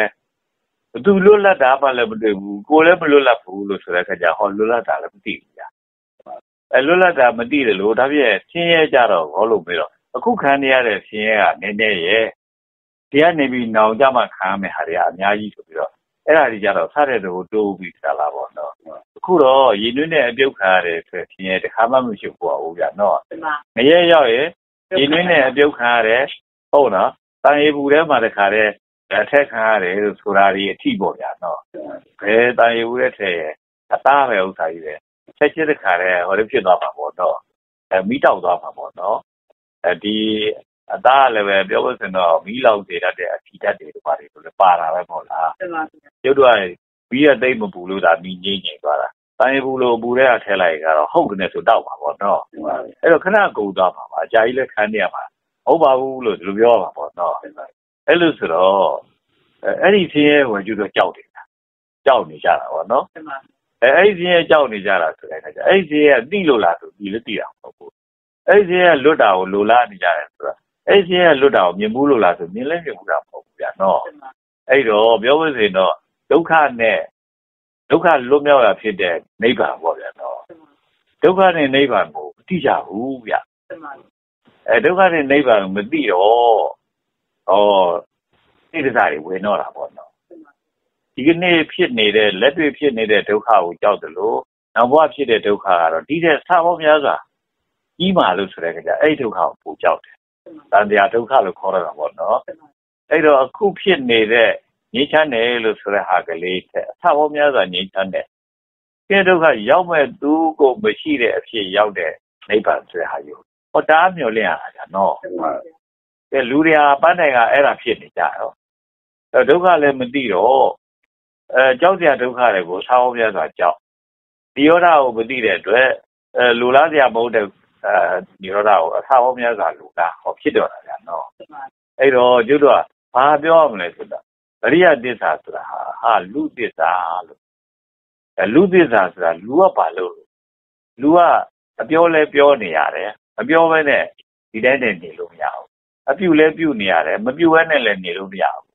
ဘသူလွတ်လပ်တာမှလည်းမတွေ့ဘူးကိုလည်းမလွတ်လပ်ဘူးလို့ဆိုတဲ့အခါကျဟောလွတ်လပ်တာလည်းမသိဘူးဗျာ အဲလွတ်လပ်တာမသိတယ်လို့ဒါပြည့်ဆင်းရဲကြတော့ဟောလို့ပြီးတော့အခုခံရတဲ့ဆင်းရဲကနည်းနည်းရဲ့တရားနေပြီးနောင်ကြမှခံရမယ့်ဟာတွေကအများကြီးဆိုပြီးတော့အဲ့ဒါကြီးကြတော့စားတဲ့တို့တိုးပြီးသလားပေါ့နော်အခုတော့ရည်နွေးနဲ့အပြုတ်ခံရတဲ့ဆိုဆင်းရဲတစ်ခါမှမရှိဘူးဗျာနော်ငရဲရောက်ရဲ့ရည်နွေးနဲ့အပြုတ်ခံရတယ်ဟုတ်နော်တန်ရီဘူးထဲမှာတခါတည်းအထက်ခံရတယ်လို့ဆိုတာဒီအထိပေါ့ဗျာနော်ဘယ်တန်ရီဘူးတဲ့ထဲရဲ့အသားပဲဥစ္စာကြီးပဲ ချက်ချင်းတခါတည်းဟောလို့ဖြစ်သွားမှာပေါ့နော်အဲမိတောက်သွားမှာပေါ့နော်အဲဒီအသားလည်းပဲပြောလို့ဆိုတော့မီးလောက်စေတတ်တဲ့အထီတတ်တွေတို့ပါတယ်ဆိုလည်းပါတာပဲပေါ့လားကျုပ်တို့ကမီးရသိမ့်မပူလို့ဒါမီးငိမ့်ငိမ့်သွားတာတန်ရီဘူးလို့ပူတဲ့အထက်လိုက်ကတော့ဟုတ်တယ်ဆိုတော့ပါပေါ့နော်အဲ့တော့ခဏကုန်သွားမှာပါအကြာကြီးလည်းခံနေရမှာဟုတ်ပါဘူးလို့ဒီလိုပြောပါပေါ့နော်အဲ့လိုဆိုတော့အဲ့ဒီဆင်းရဲဝင်ကျတော့ကြောက်တယ်ကြောက်နေကြတာပေါ့နော် အဲအဲ့ဒီဆင်းရဲကြောက်နေကြတာဆိုတဲ့အခါကျအဲ့ဒီဆင်းရဲကတိလို့လားဆိုဒီလည်းတိတာမဟုတ်ဘူးအဲ့ဒီဆင်းရဲလွတ်တာကိုလိုလားနေကြတယ်ဆိုတော့အဲ့ဒီဆင်းရဲလွတ်တာကိုမြင်ဘူးလို့လားဆိုမြင်လဲမြင်ဘူးတာမဟုတ်ဘူးဗျာနော်အဲ့တော့ပြောလို့ဆိုရင်တော့ဒုက္ခနဲ့ဒုက္ခလွတ်မြောက်ရဖြစ်တဲ့နိဗ္ဗာန်ပေါ့ဗျာနော်ဒုက္ခနဲ့နိဗ္ဗာန်ကိုမသိကြဘူးဗျအဲဒုက္ခနဲ့နိဗ္ဗာန်ကိုမသိတော့ဩစိတ္တစာတွေဝင်တော့တာပေါ့နော် ဒီကနေ့ဖြစ်နေတဲ့လက်တွေ့ဖြစ်နေတဲ့ဒုက္ခကိုကြောက်တယ်လို့နောက်ဘဝဖြစ်တဲ့ဒုက္ခကတော့ဒီတဲ့ဆာပေါင်းများစွာကြီးမာလို့ဆိုတဲ့ကြအဲ့ဒုက္ခကိုပူကြောက်တယ်။တန်တရားဒုက္ခလို့ခေါ်ရတာပေါ့နော်။အဲ့တော့အခုဖြစ်နေတဲ့ငြိမ်းချမ်းတယ်လို့ဆိုတဲ့ဟာကလေးတဲ့အဆပေါင်းများစွာငြိမ်းချမ်းတယ်။ကဲဒုက္ခရောက်မဲ့သူကိုမရှိတဲ့အဖြစ်ရောက်တဲ့နိဗ္ဗာန်ဆိုတဲ့ဟာယူ။ဟောတားမျောလင့်ရတာကြနော်။ကဲလူတွေဟာပန်းတိုင်ကအဲ့ဒါဖြစ်နေကြတော့ဒုက္ခလည်းမသိတော့ အဲကြောက်စရာဒုက္ခတွေကိုဆောင်းပြစွာကြောက်ဒီရောဓကိုမသိတဲ့အတွက်အဲလူလားစရာမဟုတ်တဲ့အဲဒီရောဓကိုအဆောင်းပြစွာလူလားဟောဖြစ်တော့တာဗျာနော်အဲ့တော့ကျွတ်တော့ဘာပြောရမလဲဆိုတာအရိယသစ္စာဆိုတာဟာဟာလူသစ္စာလို့အဲလူသစ္စာဆိုတာလူကဘာလို့လူကအပြောလဲပြောနေရတယ်အပြောပဲနဲ့ဒီတိုင်းနဲ့နေလို့မရဘူးအပြုလဲပြုနေရတယ်မပြုဘဲနဲ့လည်းနေလို့မရဘူး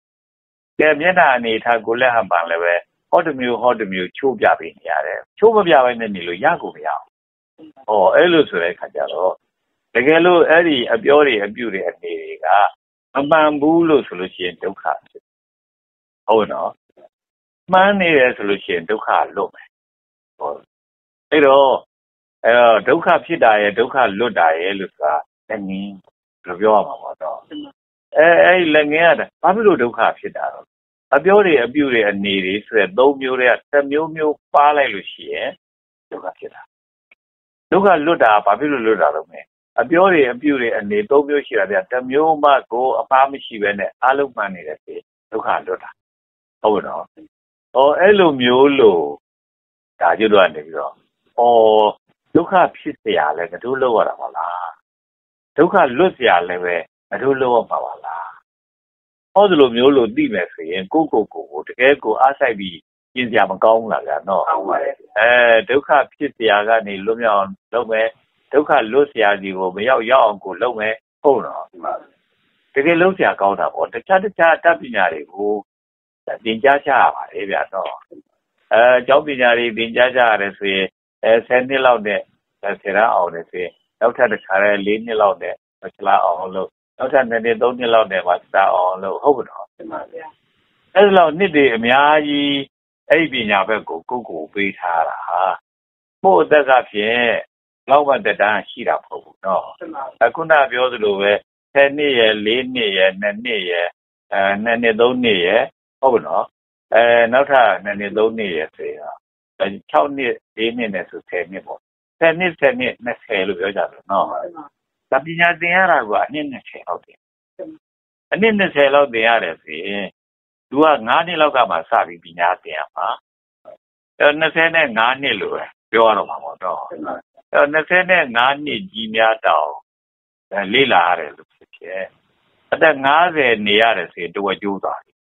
ကဲမျက်နှာအနေထားကိုလက်ဟန်ပန်လည်းပဲဟောတမျိုးဟောတမျိုးချိုးပြပေးနေရတယ်ချိုးမပြဘဲနဲ့နေလို့ရကိုမရအောင်ဟောအဲ့လိုဆိုတဲ့အခါကျတော့တကယ်လို့အဲ့ဒီအပြောတွေအပြုတွေအနေတွေကမပန်ဘူးလို့ဆိုလို့ရှိရင်ဒုက္ခဖြစ်ဟုတ်နော်မှန်းနေတယ်ဆိုလို့ရှိရင်ဒုက္ခလွတ်မယ်ဟောအဲ့တော့အဲ့တော့ဒုက္ခဖြစ်တာရဲ့ဒုက္ခလွတ်တာရဲ့လို့ဆိုတာလည်းနင်းဘယ်လိုပြောရမှာပေါ့တော့ အဲအဲ့လက်ငင်းရတာဘာဖြစ်လို့ဒုက္ခဖြစ်တာတော့အပြောတွေအပြုတွေအနေတွေဆိုတဲ့သုံးမျိုးတွေကတစ်မျိုးမျိုးပါလိုက်လို့ရှိရင်ဒုက္ခဖြစ်တာဒုက္ခလွတ်တာဘာဖြစ်လို့လွတ်တာလို့လဲအပြောတွေအပြုတွေအနေသုံးမျိုးရှိတာဗျတစ်မျိုးမှကိုအပားမရှိပဲနဲ့အလုံးမှန်နေတဲ့ဖြစ်ဒုက္ခလွတ်တာဟုတ်တော့ဟောအဲ့လိုမျိုးလို့ဒါကျွတ်တော့နေပြီးတော့ဩဒုက္ခဖြစ်เสียလဲငါတို့လောက်ရတာပါလားဒုက္ခလွတ်เสียလဲပဲ အထူးလုံးဝပါပါလားဟောဒီလိုမျိုးလို့သိမယ်ဆိုရင်ကိုကိုကိုကိုတကယ်ကိုအားဆိုင်ပြီးကျင်စရာမကောင်းဘူးလားဗျာနော်ဟုတ်ပါတယ်အဲဒုက္ခဖြစ်စရာကနေလွတ်မြောက်အောင်လုပ်မယ်ဒုက္ခလွတ်စရာကြီးကိုမရောက်ရောက်အောင်ကိုလုပ်မယ်ဟုတ်တော့တကယ်လုံးစရာကောင်းတာပေါ့တခြားတခြားတတ်ပညာတွေကိုသင်ကြားချရပါတယ်ဗျာနော်အဲကျောင်းပညာတွေသင်ကြားကြရတယ်ဆိုရင်အဲ10နှစ်လောက်နဲ့ဆယ်ရအောင်နဲ့ဆိုရင်နောက်ထပ်တစ်ခါလဲ4နှစ်လောက်နဲ့မချလာအောင်လုပ် နောက်ထပ်နှစ်နှစ်သုံးနှစ်လောက်နဲ့မှာစာအောင်လို့ဟုတ်ကဲ့နော်မှန်ပါဗျာအဲ့လောက်နှစ်တွေအများကြီးအဲ့ဒီပညာဘက်ကိုကိုကိုပေးထားတာဟာမို့အသက်ကဖြင့်လောက်ပတ်တတန်းရှိတာမဟုတ်ဘူးနော်အခုနပြောသလိုပဲ10နှစ်ရယ်4နှစ်ရယ်2နှစ်ရယ်အဲ2နှစ်3နှစ်ရယ်ဟုတ်ကဲ့နော်အဲနောက်ထပ်2နှစ်3နှစ်ရယ်ဆိုရင်6နှစ်4နှစ်နဲ့ဆို10နှစ်ပေါ့10နှစ်10နှစ်20လို့ပြောကြတယ်နော် ဒါပညာသင်ရတာကအနှစ်20လောက်တယ်အနှစ်20လောက်သင်ရတယ်ဆိုရင်သူက9နှစ်လောက်ကမှစပြီးပညာသင်ရမှာအဲ25နှစ်လို့ပဲပြောရတော့မှာပေါ့တော့အဲ25နှစ်ကြီးများတောင်လေ့လာရတယ်လို့ဖြစ်ဖြစ်အသက်50နေရတယ်ဆိုရင်တဝက်ကျိုးသွားပြီ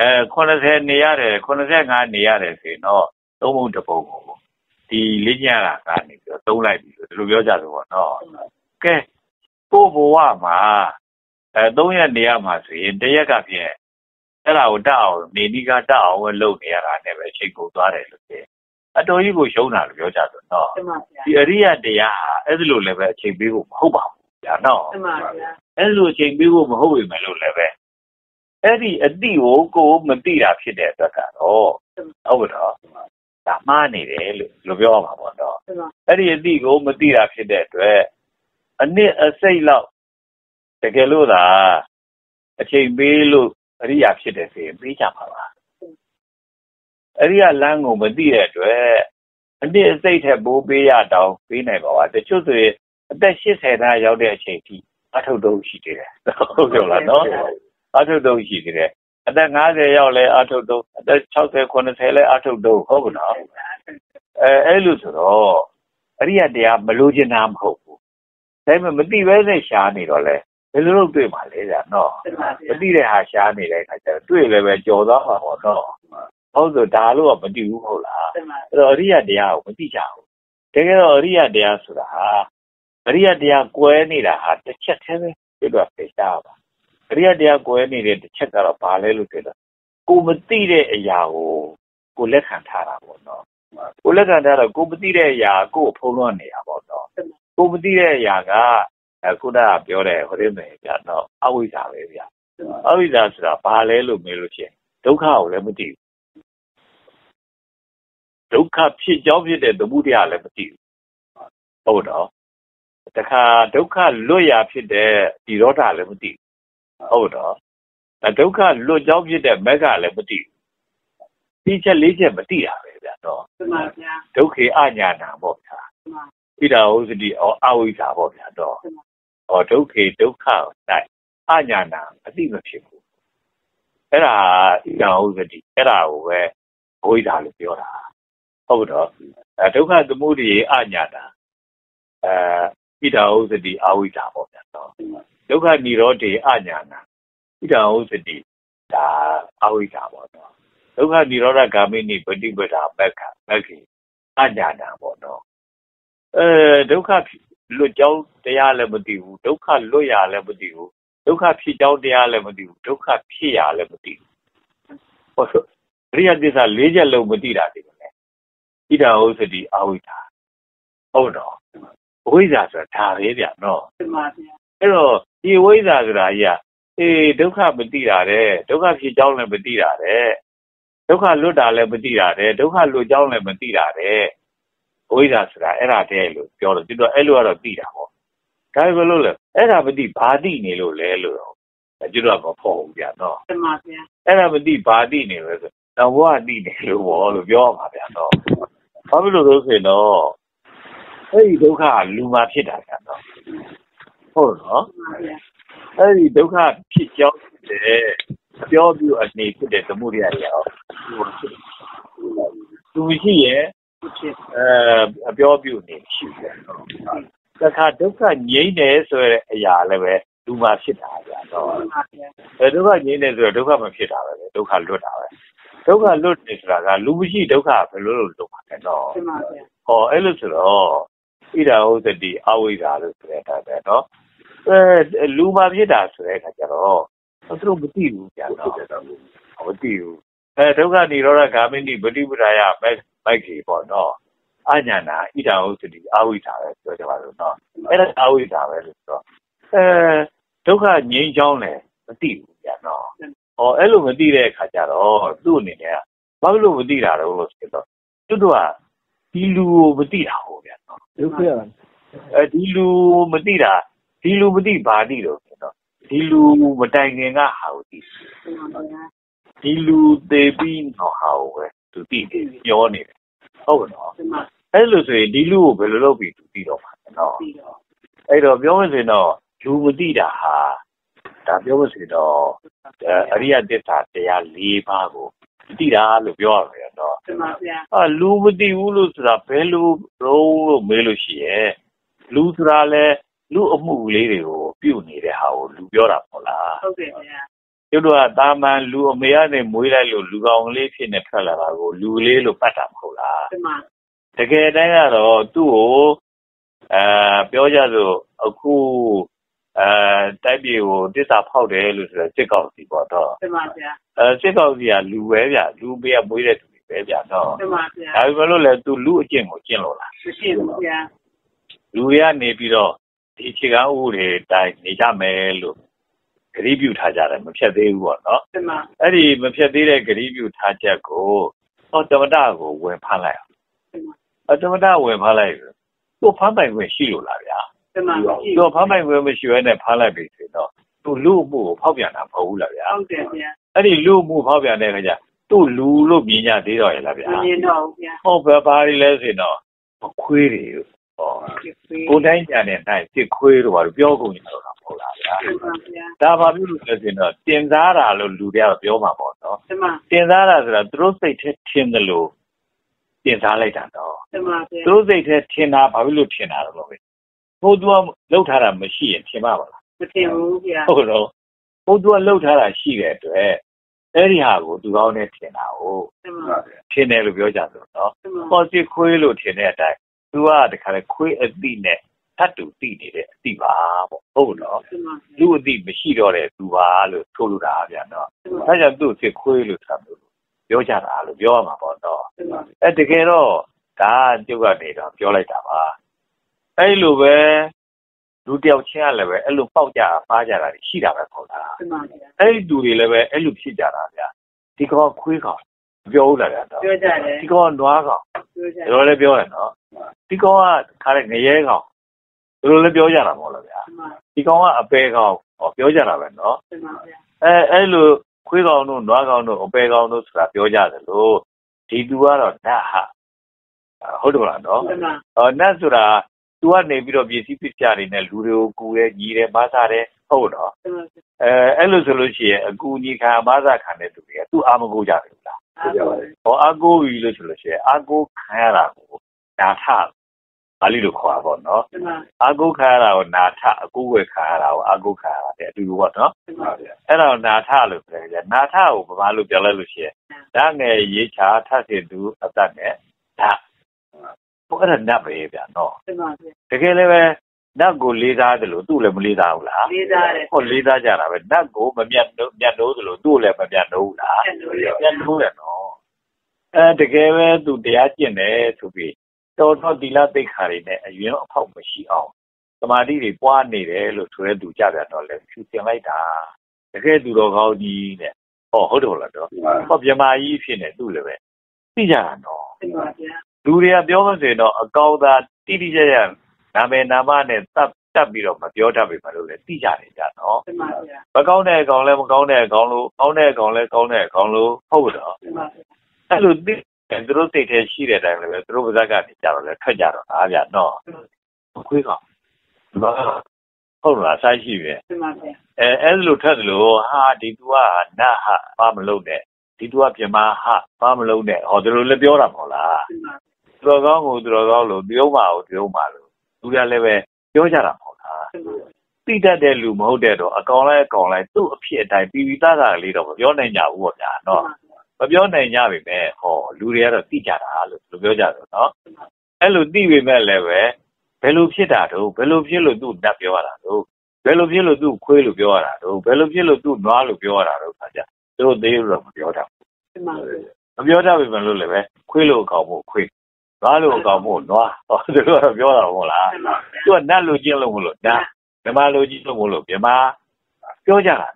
အဲ80နေရတယ်85နေရတယ်ဆိုရင်တော့သုံးပုံတစ်ပုံကိုဒီလေ့ကျင့်ရတာကနေပြီးတော့သုံးလိုက်ပြီလို့ဒီလိုပြောကြတယ်ပေါ့နော် ကဲကိုဘဝမှာအဲ3ရက်နေရမှာဆိုရင်တရက်ကဖြင့်အဲ့ဒါကိုတတ်အောင်နေနီးကတတ်အောင်လုပ်နေရတာနဲ့ပဲချိန်ကုန်သွားတယ်လို့ပြောအတော်ကြီးကိုရှုံးတာလို့ပြောကြတယ်နော်ဒီအရိယတရားဟာအဲ့ဒီလိုလည်းပဲအချိန်ပေးဖို့မဟုတ်ပါဘူးညာနော်အဲ့လိုအချိန်ပေးဖို့မဟုတ်ပေမဲ့လို့လည်းပဲအဲ့ဒီအတိကိုကိုမသိတာဖြစ်တဲ့အတွက်ကတော့ဟုတ်တော့ဒါမှားနေတယ်လို့လိုပြောရမှာပေါ့နော်အဲ့ဒီအတိကိုမသိတာဖြစ်တဲ့အတွက် အနည်းအစိတ်လောက်တကယ်လို့သာအချိန်ပေးလို့အရိယာဖြစ်တယ်ဆိုရင်ပေးကြပါပါအရိယာလမ်းကိုမသိတဲ့အတွက်အနည်းအစိတ်ထက်ပိုးပေးရတောင်းပေးနိုင်ပါပါတချို့ဆိုရင်အသက်80သားရောက်တဲ့အချိန်ထိအထုတ်တုံးရှိသေးတယ်ဟုတ်ကြလားနော်အထုတ်တုံးရှိသေးတယ်အသက်50ရောက်လဲအထုတ်တုံးအသက်60 90လဲအထုတ်တုံးဟုတ်ကဲ့နော်အဲအဲ့လိုဆိုတော့အရိယတရားမလို့ချင်တာမဟုတ်ဘူး ဒါပေမဲ့မသိဘဲနဲ့ရှားနေတော့လဲဘယ်လိုလုပ်တွေ့မှာလဲကြာနော်မသိတဲ့ဟာရှားနေတဲ့အခါကျတော့တွေ့လည်းပဲကြော်သွားမှာပေါ့နော်ဟုတ်ဆိုဒါလို့ကမသိဘူးဟုတ်လားအဲ့တော့အရိယတရားကိုမသိကြဘူးတကယ်တော့အရိယတရားဆိုတာဟာအရိယတရားကွဲနေတာဟာတစ်ချက်တည်းပဲပြတော့ဖေရှားပါအရိယတရားကွဲနေတဲ့တစ်ချက်ကတော့ဘာလဲလို့ပြောတော့ကိုမသိတဲ့အရာကိုကိုလက်ခံထားတာပေါ့နော်ကိုလက်ခံထားတော့ကိုမသိတဲ့အရာကိုဖုံးလွှမ်းနေတာပေါ့နော် ကိုမသိတဲ့အရာကအခုနကပြောတယ်ဟိုဒီမယ်ပြတော့အဝိဇ္ဇာပဲဗျအဝိဇ္ဇာဆိုတာဘာလဲလို့မေးလို့ရှိရင်ဒုက္ခကိုလည်းမသိဘူးဒုက္ခဖြစ်ကြောင်းဖြစ်တဲ့သမှုတရားလည်းမသိဘူးဟုတ်တော့တခါဒုက္ခလွတ်ရာဖြစ်တဲ့ဒီရောဓလည်းမသိဘူးဟုတ်တော့ဒုက္ခလွတ်ကြောင်းဖြစ်တဲ့မက္ခလည်းမသိဘူးဒီချက်လေးချက်မသိတာပဲဗျတော့ဒုက္ခေအညာနာပေါ့ဗျာ ဣဒာဥစတိအဝိဇ္ဇာပေါ့ဗျာတော့ဟောဒုက္ခေဒုက္ခ၌အညာနာအတိမဖြစ်ဘူးအဲ့ဒါဣဒာဥစတိအဲ့ဒါကိုပဲဘဝိဇ္ဇာလို့ပြောတာဟုတ်တော့ဒုက္ခသမုဒိယအညာနာအဲဣဒာဥစတိအဝိဇ္ဇာပေါ့ဗျာတော့ဒုက္ခនិရောဓေအညာနာဣဒာဥစတိဒါအဝိဇ္ဇာပေါ့နော်ဒုက္ခនិရောဓဂามိနိပฏิပဒါမက္ခမက္ခိအညာနာပေါ့နော် အဲဒုက္ခလွတ်ကြောင်းတရားလည်းမသိဘူးဒုက္ခလွတ်ရလည်းမသိဘူးဒုက္ခဖြစ်ကြောင်းတရားလည်းမသိဘူးဒုက္ခဖြစ်ရလည်းမသိဘူးဟုတ်အရိယသစ္စာ၄ချက်လုံးမသိတာဒီလိုလေဣဒာဥစတိအဝိဇ္ဇာဟုတ်တော့ဝိဇ္ဇာဆိုတာဒါပဲဗျနော်အဲ့တော့ဒီဝိဇ္ဇာဆိုတာကြီးကအေးဒုက္ခမသိတာတဲ့ဒုက္ခဖြစ်ကြောင်းလည်းမသိတာတဲ့ဒုက္ခလွတ်တာလည်းမသိတာတဲ့ဒုက္ခလွတ်ကြောင်းလည်းမသိတာတဲ့ ဝိဇ္ဇာဆိုတာအဲ့ဒါတည်းလို့ပြောလို့သူတို့အဲ့လိုကတော့သိတာပေါ့ဒါပဲလို့လေအဲ့ဒါမသိဘာသိနေလို့လဲလို့တော့ကျွတ်တော့မဖော်ဘူးဗျာနော်တမဗျာအဲ့ဒါမသိဘာသိနေလဲဆိုတော့ဘဝသိနေလို့ပေါ့လို့ပြောမှာဗျာနော်ဘာဖြစ်လို့လို့ဆိုရင်တော့အဲ့ဒီဒုက္ခလူမှာဖြစ်တာဗျာနော်ဟုတ်နော်အဲ့ဒီဒုက္ခဖြစ်ကြောင်းတဲ့အပြောပြအနေဖြစ်တဲ့သမှုရိယရောသူရှိရဲ့ အဲအပြောပြုနေရှိတယ်တခါဒုက္ခငြိမ့်တယ်ဆိုတဲ့အရာလည်းပဲလူမှာဖြစ်တာကြာတော့အဲဒုက္ခငြိမ့်တယ်ဆိုတော့ဒုက္ခမဖြစ်တာပဲဒုက္ခလွတ်တာပဲဒုက္ခလွတ်တယ်ဆိုတာကလူမရှိဒုက္ခဘယ်လိုလုပ်လို့မှာလဲတော့ဟောအဲ့လိုဆိုတော့ဣဒာဟုတ်တိအဝိဇ္ဇာလို့ဆိုတဲ့အခါပဲနော်အဲလူမှာဖြစ်တာဆိုတဲ့အခါကျတော့သူတို့မသိဘူးကြာတော့မသိဘူးအဲဒုက္ခនិရောဓဂ ामिनि ပฏิပဒါယမက် မိုက်ကြီးပေါ့နော်အညာနာဣဒာဟုတ်တိအဝိဇ္ဇာပဲပြောကြပါလို့နော်အဲ့ဒါအဝိဇ္ဇာပဲလို့ဆိုတော့အဲဒုက္ခငြိမ်းချောင်းလည်းမသိဘူးကြာနော်ဟောအဲ့လိုမသိတဲ့အခါကျတော့သူ့အနေနဲ့ဘာလို့မသိတာလဲလို့ဆိုတော့သူတို့ကဒီလူကိုမသိတာဟုတ်ဗျာနော်ဒုက္ခရအဲဒီလူမသိတာဒီလူမသိဘာသိတော့ဆိုတော့ဒီလူမတိုင်ခင်ကဟာကိုသိဒီလူသေးပြီးတော့ဟာကိုပဲ သူသိတယ်ပြောနေတယ်ဟုတ်နော်အဲ့လိုဆိုရင်ဒီလူကိုဘယ်လိုလုပ်ပြီးသူသိတော့မှာလဲနော်ပြီးတော့အဲ့တော့ပြောမစင်တော့လူမသိတာဟာဒါပြောမစင်တော့အဲအရိယတစ္ဆာတရား၄ပါးကိုမသိတာလို့ပြောရမယ်နော်တမဗျာအာလူမသိဘူးလို့ဆိုတာဘယ်လိုလုံးလို့မေးလို့ရှိရဲ့လူဆိုတာလဲလူအမှုလေးတွေကိုပြုတ်နေတဲ့ဟာကိုလူပြောတာပေါ့လားဟုတ်တယ်ဗျာ ကျတို့ကတာမန်လူအမေကနေမွေးလိုက်လို့လူကောင်လေးဖြစ်နေထွက်လာတာကိုလူလေးလို့ပတ်တာမဟုတ်လားတမတကယ်တမ်းကတော့သူ့ကိုအဲပြောကြဆိုအခုအဲတိုက်ပြေကိုတစ္ဆာဖောက်တယ်လို့ဆိုတော့စစ်ကောက်စီပေါ့တော့တမဗျာအဲစစ်ကောက်စီကလူပဲဗျလူပေးကမွေးတဲ့သူတွေပဲဗျတော့တမဗျာဒါပေမဲ့လို့လေသူလူအကျင့်ကိုကျင့်လို့လားမရှိဘူးဗျာလူတွေကနေပြီးတော့ဒီအခြေခံဥပဒေတိုင်းနေကြမယ်လို့ ဂရိပြုထားကြတယ်မဖြတ်သေးဘူးပေါ့နော်တမအဲ့ဒီမဖြတ်သေးတဲ့ဂရိပြုထားချက်ကိုဟောတမတကိုဝင်ဖမ်းလိုက်အောင်တမအတမတဝင်ဖမ်းလိုက်ပြီသူဖမ်းပိုင်ခွင့်ရှိလို့လားဗျာတမမရှိသူဖမ်းပိုင်ခွင့်မရှိဘဲနဲ့ဖမ်းလိုက်ပြီဆိုတော့သူလူမှုကိုဖောက်ပြန်တာမဟုတ်ဘူးလားဗျာဟုတ်တယ်ဗျာအဲ့ဒီလူမှုဖောက်ပြန်တဲ့ခါကျသူ့လူလို့မြင်ကြသေးတော့ရဲ့လားဗျာမမြင်တော့ဘူးဗျာဟောဘယ်ပါလိလဲဆိုတော့ခွေးတွေဟောကိုယ်တိုင်းကြံတဲ့နိုင်စစ်ခွေးတို့ဘာလို့ပြောကုန်ကြတော့တာမ ဟုတ်လားဗျာတမဗျာဒါဘာဖြစ်လို့လဲဆိုတော့တင်စားတာလို့လူတွေကပြောမှာပေါ့နော်တမတင်စားတာဆိုတာသူတို့စိတ်ထဲထင်တယ်လို့တင်စားလိုက်တာတော့တမဗျာသူတို့စိတ်ထဲထင်တာဘာဖြစ်လို့ထင်တာလဲလို့ပဲဘုသူကလှုပ်ထားတာမရှိရင်ထင်မှာပါလားမထင်ဘူးဗျာဟုတ်တော့ဘုသူကလှုပ်ထားတာရှိတဲ့အတွက်အဲ့ဒီဟာကိုသူကောင်းနဲ့ထင်တာကိုတမထင်တယ်လို့ပြောကြတယ်နော်တမပေါ်စစ်ခွေးလို့ထင်တဲ့အတိုင်းသူကတခါလေခွေးအတိနဲ့ တတ်တူတိနေတဲ့အတိပါပေါ့ဟုတ်နော်တမလူအတိမရှိတော့တဲ့သူပါလို့ဆိုလိုတာဗျာနော်တမဒါကြောင့်သူ့စစ်ခွေးလို့ဆိုတာမျိုးပြောကြတာလို့ပြောရမှာပေါ့နော်တမအဲတကယ်တော့ဒါကျုပ်ကနေတော့ပြောလိုက်တာပါအဲ့လိုပဲလူတယောက်ချင်းကလည်းပဲအဲ့လိုပေါက်ကြပါကြတာရှိတာပဲပေါ့လားတမဗျာအဲ့ဒီသူတွေလည်းပဲအဲ့လိုဖြစ်ကြတာဗျာဒီကောင်ခွေးကောင်မပြောဘူးလားဗျာတော့ပြောကြတယ်ဒီကောင်ကနွားကောင်ပြောကြတယ်တို့လည်းပြောရနော်ဒီကောင်ကခါတဲ့ငရဲကောင် တို့လည်းပြောကြတာမဟုတ်လားဗျာတမဒီကောင်ကအပေကောင်ဟောပြောကြတာပဲနော်တမဗျာအဲအဲ့လိုခွေးကောင်တို့နွားကောင်တို့အပေကောင်တို့ဆိုတာပြောကြတယ်လို့ဒီသူကတော့နတ်ဟာဟုတ်တယ်မလားနော်တမအော်နတ်ဆိုတာသူကနေပြီးတော့ပစ္စည်းပစ္စယတွေနဲ့လူတွေကိုကူရဲညီတယ်မဆတယ်ဟုတ်တော့တမအဲအဲ့လိုဆိုလို့ရှိရင်အကူညီခံမဆခံတဲ့သူတွေကသူ့အာမကိုကြတယ်လားအားပါဘူးဟောအာကိုပြီလို့ဆိုလို့ရှိရင်အာကိုခံရတာကိုနာထ ပါဠိလိုခေါ်တာပေါ့နော်တမအာကိုခံရတာကိုနာထအကူဝယ်ခံရတာကိုအာကိုခံရတာတဲ့အတူတူပေါ့နော်တမအဲ့ဒါကိုနာထလို့ပြောကြနာထကိုဗမာလိုပြောလိုက်လို့ရှိရင်ဓာတ်ငယ်ရေးချထပ်စင်သူအသက်နဲ့ဓာတ်ဟိုအဲ့ဒါနတ်ပဲဗျာနော်တမဗျာတကယ်လည်းပဲနတ်ကိုလေးစားတယ်လို့သူ့လည်းမလေးစားဘူးလားလေးစားတယ်ဟောလေးစားကြတာပဲနတ်ကိုမမြတ်လို့မြတ်လို့တယ်လို့သူ့လည်းမမြတ်လို့ဘူးလားကျန်လို့ရမြတ်လို့တယ်နော်အဲတကယ်ပဲသူတရားကျင့်တယ်ဆိုပြီး တော်တော်သီလသိက္ခာတွေနဲ့အရင်အဖောက်မရှိအောင်သမာဓိတွေပွားနေတယ်လို့ဆိုရဲသူကြပြန်တော့လေဖြူတင်လိုက်တာတကယ်သူတော်ကောင်းကြီးတဲ့ဟောဟုတ်တယ်လားတော့ဟောမြမာကြီးဖြစ်နေသူ့လည်းပဲသိကြတာနော်တမဗျာလူတွေကပြောမှဆိုရင်တော့အကောင်သာတိတိကျကျနာမည်နာမနဲ့တပ်တက်ပြီးတော့မပြောတတ်ပြီမလို့လေသိကြတယ်ကြနော်တမဗျာမကောင်းတဲ့အကောင်လည်းမကောင်းတဲ့အကောင်လို့ကောင်းတဲ့အကောင်လည်းကောင်းတဲ့အကောင်လို့ဟုတ်တော့တမဗျာအဲ့လိုသိ တယ်သူတို့စိတ်ထဲရှိတဲ့အတိုင်းလည်းပဲသူတို့ပါဇက်ကနေကြတော့လေထွက်ကြတော့အားဗျာနော်ခွေးကောင်ဘာဟုတ်လားဆိုင်ရှိပဲတမဗျာအဲအဲ့လိုထွက်တယ်လို့ဟာဒီသူကနတ်ဟာဘာမလုပ်နဲ့ဒီသူကပြမဟာဘာမလုပ်နဲ့ဟောဒီလိုလည်းပြောတာမဟုတ်လားတမသူတော်ကောင်းကိုသူတော်ကောင်းလို့ပြုံးပါကိုပြုံးပါလို့သူကလည်းပဲပြောကြတာမဟုတ်လားတမသိတတ်တဲ့လူမဟုတ်တဲ့တော့အကောင်လိုက်အကောင်လိုက်သူ့အဖြစ်အတိုင်းပြီးပြီးသားသားလေးတော့မပြောနိုင်ကြဘူးပေါ့ဗျာနော် မပြောနိုင်ကြပြီမဲ့ဟောလူတွေကတော့သိကြတာလို့သူပြောကြတယ်နော်အဲ့လိုသိပေမဲ့လည်းပဲဘယ်လိုဖြစ်တာတော့ဘယ်လိုဖြစ်လို့သူ့နတ်ပြောရတာတော့ဘယ်လိုဖြစ်လို့သူ့ခွေးလို့ပြောရတာတော့ဘယ်လိုဖြစ်လို့သူ့နွားလို့ပြောရတာတော့ခါကြသူတို့သေးလို့တော့မပြောတတ်တမဘူးမပြောတတ်ပြီမလို့လည်းပဲခွေးလို့အကောင်မို့ခွေးနွားလို့အကောင်မို့နွားဟောသူတို့ကတော့ပြောတာမဟုတ်လားတမဗျာသူကနတ်လူကျင့်လို့မလို့နတ်မြမလူကျင့်လို့မလို့မြမပြောကြတာ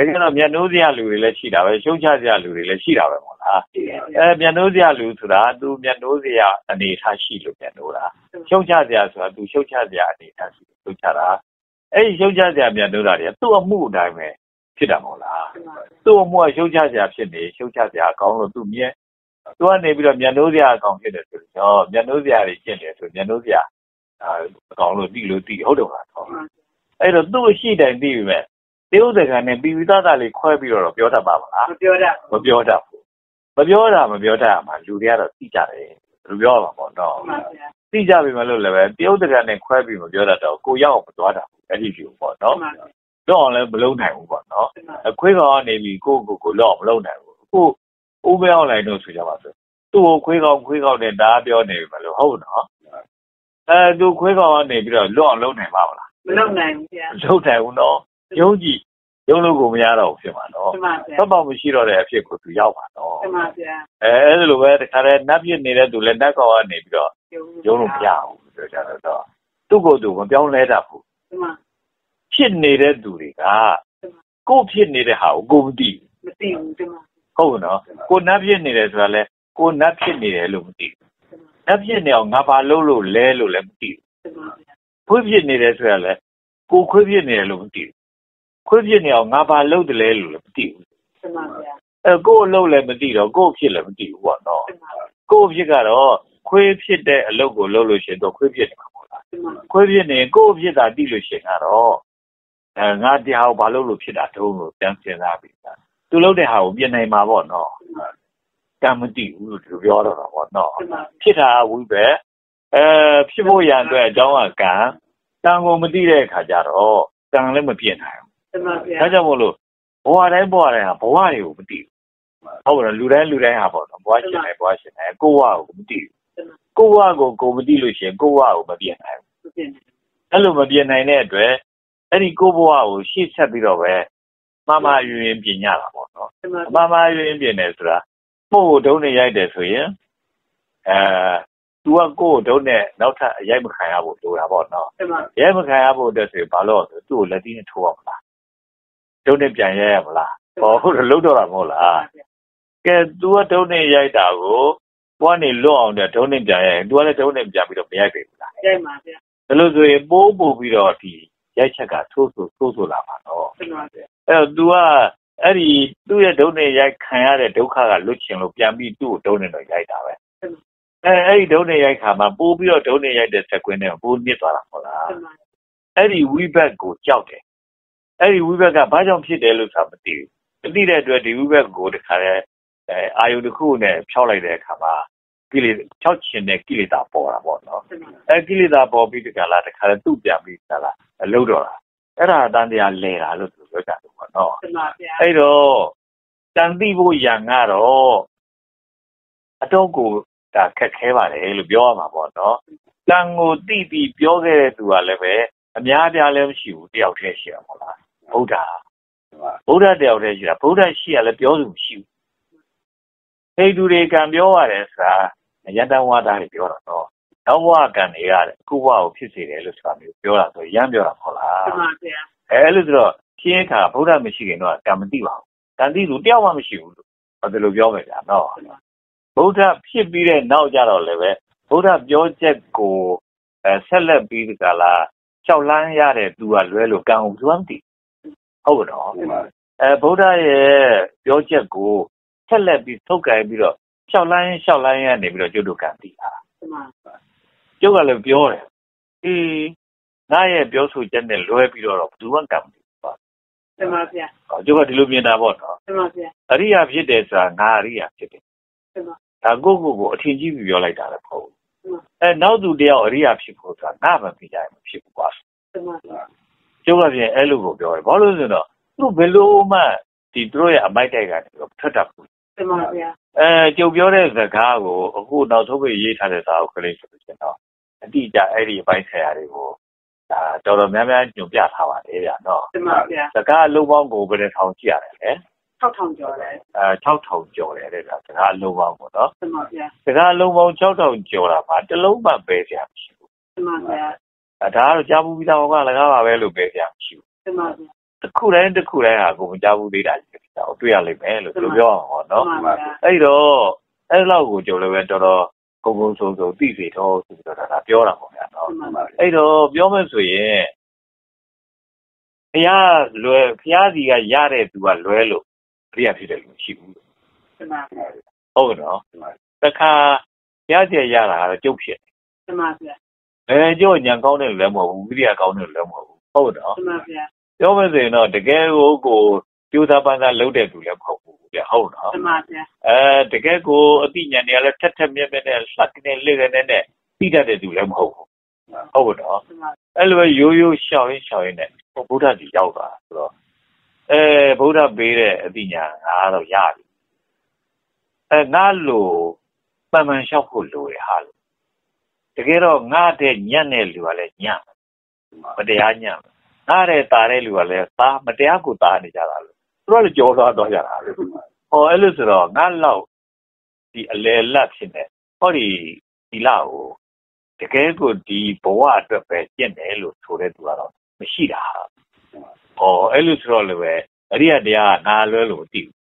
တော့ဗျာဒါကြတော့မျက်နှိုးစရာလူတွေလည်းရှိတာပဲရှုံးချစရာလူတွေလည်းရှိတာပဲမို့လားဒီကအဲမျက်နှိုးစရာလူဆိုတာသူမျက်နှိုးစရာအနေထားရှိလို့မျက်နှိုးတာရှုံးချစရာဆိုတာသူရှုံးချစရာအနေထားရှိလို့ရှုံးချတာအဲ့ဒီရှုံးချစရာမျက်နှိုးတာတွေကသူ့အမှုအတိုင်းပဲဖြစ်တာမို့လားတမသူ့အမှုကရှုံးချစရာဖြစ်နေရှုံးချစရာအကောင်းလို့သူမြဲသူကနေပြီးတော့မျက်နှိုးစရာအကောင်ဖြစ်တယ်ဆိုတော့မျက်နှိုးစရာတွေကျင့်တယ်ဆိုမျက်နှိုးစရာအာအကောင်လို့တိလို့တိဟုတ်တယ်မလားတော့အဲ့တော့သူ့အရှိတိုင်သိပြီမဲ့ တေဥဒကနဲ့ပြီးပြီးသားသားလေးခွဲပြီးတော့ပြောတတ်ပါမလားမပြောတတ်မပြောတတ်ဘူးမပြောတာမပြောတတ်မှာလူတွေကတော့သိကြတယ်လူပြောမှာပေါ့နော်မှန်ပါဗျာသိကြပြီမလို့လည်းပဲတေဥဒကနဲ့ခွဲပြီးမပြောတတ်တော့ကိုရောက်မသွားတာဘူးအဲ့ဒီဖြစ်ပေါ့နော်မှန်ပါတော့အောင်လည်းမလုံးနိုင်ဘူးပေါ့နော်မှန်ပါအခွေးကောင်ကနေပြီးကိုကိုကိုလောက်မလုံးနိုင်ဘူးအခုဦးမဲအောင်လိုက်တော့ဆိုကြပါစို့သူ့ကိုခွေးကောင်ခွေးကောင်နဲ့ဒါပြောနေပြီမလို့ဟုတ်နော်အဲသူခွေးကောင်ကနေပြီးတော့လွတ်အောင်လုံးနိုင်ပါမလားမလုပ်နိုင်ဘူးဗျာမလုံးနိုင်ဘူးနော် ယုံကြည်ယုံလို့ကိုမရတော့ဘူးဖြစ်မှာနော်မှန်ပါဗျာသတ်ပေါက်မရှိတော့တဲ့အဖြစ်ကိုသူရောက်ပါနော်မှန်ပါဗျာအဲအဲ့လိုပဲတခါတည်းနတ်ပြစ်နေတဲ့သူလည်းနတ်ကောင်ကနေပြီးတော့ယုံလို့မရဘူးပြောကြတော့သူ့ကိုယ်သူမပြောင်းလဲတတ်ဘူးမှန်ဖြစ်နေတဲ့သူတွေကကိုယ်ဖြစ်နေတဲ့ဟာကိုကိုမသိဘူးမသိဘူးဒီမှာဟုတ်နော်ကိုနတ်ဖြစ်နေတယ်ဆိုတာလဲကိုနတ်ဖြစ်နေတယ်လို့မသိဘူးနတ်ဖြစ်နေအောင်ငါဘာလုပ်လို့လဲလို့လည်းမသိဘူးဒီမှာဗျာခွေးဖြစ်နေတယ်ဆိုတာလဲကိုခွေးဖြစ်နေတယ်လို့မသိဘူး ခွေးဖြစ်နေအောင်ငါဘာလုပ်တယ်လဲလို့လည်းမသိဘူးဒီမှာဗျာအဲကိုအလုပ်လည်းမသိတော့ကိုဖြစ်လည်းမသိဘူးပေါ့နော်ဒီမှာကိုဖြစ်ကတော့ခွေးဖြစ်တဲ့အလုပ်ကိုလုပ်လို့ရှိရင်တော့ခွေးဖြစ်နေမှာပေါ့လားဒီမှာခွေးဖြစ်နေရင်ကိုဖြစ်တာသိလို့ရှိရင်ကတော့အဲငါတရားကိုဘာလုပ်လို့ဖြစ်တာတုံးလို့ပြန်စဉ်းစားပြီးတာသူလုပ်တဲ့ဟာကိုပြင်နိုင်မှာပေါ့နော်ကံမတိဘူးလို့သူပြောတော့တာပေါ့နော်ဒီမှာဖြစ်တာဝိပဲအဲဖြစ်ဖို့ရန်အတွက်အကြောင်းကကံကံကိုမသိတဲ့အခါကျတော့ကံလည်းမပြည့်နိုင် ဒီမှာဗျာဘူးဒါကြောင့်မို့လို့ဘဝတိုင်းဘဝတိုင်းဟာဘဝတွေကိုမသိဘူးဟုတ်ပါတော့လူတိုင်းလူတိုင်းဟာပေါ့နော်ဘဝရှင်တိုင်းဘဝရှင်တိုင်းကိုယ့်ဘဝကိုမသိဘူးကိုယ့်ဘဝကိုကိုယ်မသိလို့ရှိရင်ကိုယ့်ဘဝကိုမပြည့်နိုင်ဘူးမသိနိုင်အဲ့လိုမပြည့်နိုင်တဲ့အတွက်အဲ့ဒီကိုယ့်ဘဝကိုရှေ့ဆက်ပြီးတော့ပဲမမယွင်ပြင်ရတာပေါ့နော်ဒီမှာအမှန်မှန်ရင်းပြင်တယ်ဆိုတာကိုယ့်ကိုဒုံးနဲ့ရိုက်တယ်ဆိုရင်အဲ तू ကကိုယ့်ကိုဒုံးနဲ့နောက်ထပ်အရိုက်မခံရဖို့လိုတာပေါ့နော်ဒီမှာရိုက်မခံရဖို့အတွက်ဆိုရင်ဘာလို့လဲဆိုသူ့ကိုလက်တီးနဲ့ထိုးရမလား ဒုံးနဲ့ပြန်ရိုက်ရမလားဟောဟုတ်တယ်လုံးတော့တာမဟုတ်လားကဲ तू ကဒုံးနဲ့ရိုက်တာကိုကိုကနေလွတ်အောင်တဲ့ဒုံးနဲ့ပြန်ရိုက်ရင် तू ကလည်းဒုံးနဲ့ပြန်ပြီးတော့မရိုက်ပြီလား ရိုက်ပါဗျာ ဒါလို့ဆိုရင်ပိုးပို့ပြီးတော့ဒီရိုက်ချက်ကထိုးဆိုထိုးဆိုလာမှာတော့ ဒီမှာဗျာ အဲ့တော့ तू ကအဲ့ဒီသူ့ရဲ့ဒုံနဲ့ရိုက်ခံရတဲ့ဒုက္ခကလွတ်ချင်လို့ပြန်ပြီးသူ့ကိုဒုံနဲ့တော့ရိုက်တာပဲအဲအဲ့ဒီဒုံနဲ့ရိုက်ခါမှာပိုးပြီးတော့ဒုံနဲ့ရိုက်တဲ့ဆက်ကွင်းနဲ့ပိုးနစ်သွားတာမဟုတ်လား ဒီမှာ အဲ့ဒီဝိဘက်ကိုကြောက်တယ် အဲ့ဒီဝိဘက်ကဘာကြောင့်ဖြစ်တယ်လို့ဆိုတာမသိဘူးမသိတဲ့အတွက်ဒီဝိဘက်ကိုတခါလဲအဲအာယုတစ်ခုနဲ့ဖြောက်လိုက်တဲ့အခါမှာကိလေဖြောက်ချင်တဲ့ကိလေသာပေါ်တာပေါ့နော်ဒီမှာအဲကိလေသာပေါ်ပြီးတခါလားတခါလဲသူ့ပြန်ပြီးတခါလားအလုပ်တော့တာအဲ့ဒါအတန်တရားလဲတာလို့သူပြောကြတယ်ပေါ့နော်ဒီမှာဗျာအဲ့တော့တန်တိဖို့ရန်ကတော့အတော့ကိုဒါခက်ခဲပါတယ်လို့ပြောရမှာပေါ့နော်တန်ကိုတိတိပြောခဲ့တဲ့သူကလည်းပဲအများအပြားလည်းမရှိဘူးတယောက်တည်းရှိရမလား ဗုဒ္ဓဗုဒ္ဓတယောက်တည်းရှိတာဗုဒ္ဓရှိရလည်းပြောသူမရှိဘူးဟိန္ဒူတွေကံပြောရတယ်ဆိုတာယတဝါဒတွေပြောတာတော့နောက်ဘဝကံတွေရတယ်အခုဘဝကိုဖြစ်စေတယ်လို့ဆိုတာမျိုးပြောတာဆိုရမ်းပြောတာမဟုတ်လားဒီမှာဗျာအဲလို့ဆိုတော့ရှင်းခါဗုဒ္ဓမရှိခင်တော့ကံမသိပါဘူးကံသိသူတယောက်မှမရှိဘူးလို့ဘာလို့လို့ပြောမယ်ဗျာနော်ဗုဒ္ဓဖြစ်ပြီးတဲ့နောက်ကြတော့လည်းပဲဗုဒ္ဓပြောချက်ကိုအဲဆက်လက်ပြီးဒီကလာကြောက်လန်းရတဲ့သူကလွဲလို့ကံကိုသူကမသိ ဟုတ်ကဲ့နော်ဒီမှာအဲဗုဒ္ဓရဲ့ပြောချက်ကိုဆက်လက်ပြီးထုတ်ကြိုင်ပြီးတော့ရှောက်လန်းရှောက်လန်းရနေပြီးတော့ကျွတ်တို့ကံသိတာဒီမှာကျုပ်ကလည်းပြောတယ်အေးငါရဲ့ပြောဆိုချက်နဲ့လွဲပြီးတော့ဘယ်သူမှကံမသိဘူးပါဒီမှာဗျာဟောကျုပ်ကဒီလိုမြင်တာပေါ့နော်ဒီမှာဗျာအရိယာဖြစ်တယ်ဆိုတာငါအရိယာဖြစ်တယ်ဒီမှာဒါကိုယ့်ကိုယ်ကိုအထင်ကြီးပြီးပြောလိုက်တာလည်းမဟုတ်ဘူးမှန်အဲနောက်သူတယောက်အရိယာဖြစ်ဖို့ဆိုတာငါမှပြကြရင်မဖြစ်ဘူးကွာဒီမှာဗျာ ကျုပ်ကပြင်အဲ့လိုကိုပြောတယ်ဘာလို့လဲဆိုတော့သူဘယ်လိုမှဒီသူတို့ရဲ့အမိုက်တိုက်ကနေပြီးတော့ထွက်တတ်ဘူးဒီမှာဗျာအဲကျုပ်ပြောတဲ့စကားကိုအခုနောက်ဆုံးပဲရေးထားတဲ့စာအုပ်ကလေးဆိုလို့ရှင်တော့အတိအကျအဲ့ဒီအပိုင်းဆရာတွေကိုဒါတော်တော်များများညွှန်ပြထားပါတယ်ဗျာနော်ဒီမှာဗျာစကားအလုံးပေါင်းကိုဘယ်နဲ့ထောင်ကြည့်ရတယ်လဲ6000ကျော်တယ်အဲ6000ကျော်တယ်တဲ့ဒါစကားအလုံးပေါင်းပေါ့နော်ဒီမှာဗျာစကားလုံးပေါင်း6000ကျော်တာမှာတစ်လုံးမှပဲဆရာမရှိဘူးဒီမှာဗျာ။ ဒါကတော့ကြားဘူးပြီးသားဟောကလကားပါပဲလို့ပဲဆရာမရှိဘူးဒီမှာဗျာ။တစ်ခုတိုင်းတစ်ခုတိုင်းဟာကိုမကြားဘူးသေးတာကြီးဖြစ်တာကိုတွေ့ရလိမ့်မယ်လို့သူတို့ပြောအောင်ဟောဒီနော်မှာဗျာ။အဲ့တော့အဲ့လောက်ကိုကြုံလည်းပဲတော်တော်ကုန်းကုန်းဆုံးဆုံးသိစေတော့ဆိုပြီးတော့ဒါပြောတာပေါ့ဗျာနော်ဒီမှာဒီမှာ။အဲ့တော့ပြောမယ်ဆိုရင်ဘုရားလွယ်ဘုရားစီကရတဲ့သူကလွဲလို့ဘုရားဖြစ်တယ်လို့မရှိဘူးဒီမှာဟုတ်ကဲ့နော်တခါရကြရတာကတော့ကျုပ်ဖြစ်တမဗျာ ဘယ်ကြောညံကောင်းတယ်လည်းမဟုတ်ဘူးဝိရိယကောင်းတယ်လည်းမဟုတ်ဘူးဟုတ်နော်တမဗျာပြောမစင်တော့တကယ်ကိုကိုကျိုးသားပန်းသားလုပ်တဲ့သူလည်းမဟုတ်ဘူးဗျဟုတ်နော်တမဗျာအဲတကယ်ကိုအသိဉာဏ်တွေကလည်းထက်ထက်မြက်မြက်နဲ့လှက်ကနေလက်ကနေနဲ့သိတတ်တဲ့သူလည်းမဟုတ်ဘူးဟုတ်နော်တမအဲ့လိုပဲရိုးရိုးရှောင်းရင်းရှောင်းရင်းနဲ့ဘုရားကြီးရောက်တာဆိုတော့အဲဘုရားပေးတဲ့အသိဉာဏ်ငါတော့ရပြီအဲငါလိုပမှန်လျှောက်ဖို့လိုရဟာလို့တ ကယ်တော့ငါတဲ့ညံ့တဲ့လူကလည်းညံ့မတရားညံ့ငါတဲ့ตาတဲ့လူကလည်းသားမတရားကိုသားနေကြတာလို့သူတို့လည်းကြောသွားတော့ကြတာလို့ဟောအဲ့လိုဆိုတော့ငါလောက်ဒီအလေလက်ဖြစ်နေဟောဒီဒီလောက်ကိုတကယ်ကိုဒီဘဝအတွက်ပဲကျင့်တယ်လို့ဆိုတဲ့သူကတော့မရှိတာဟောအဲ့လိုဆိုတော့လည်းပဲအရိယတရားကငါလွဲလို့မသိဘူးတ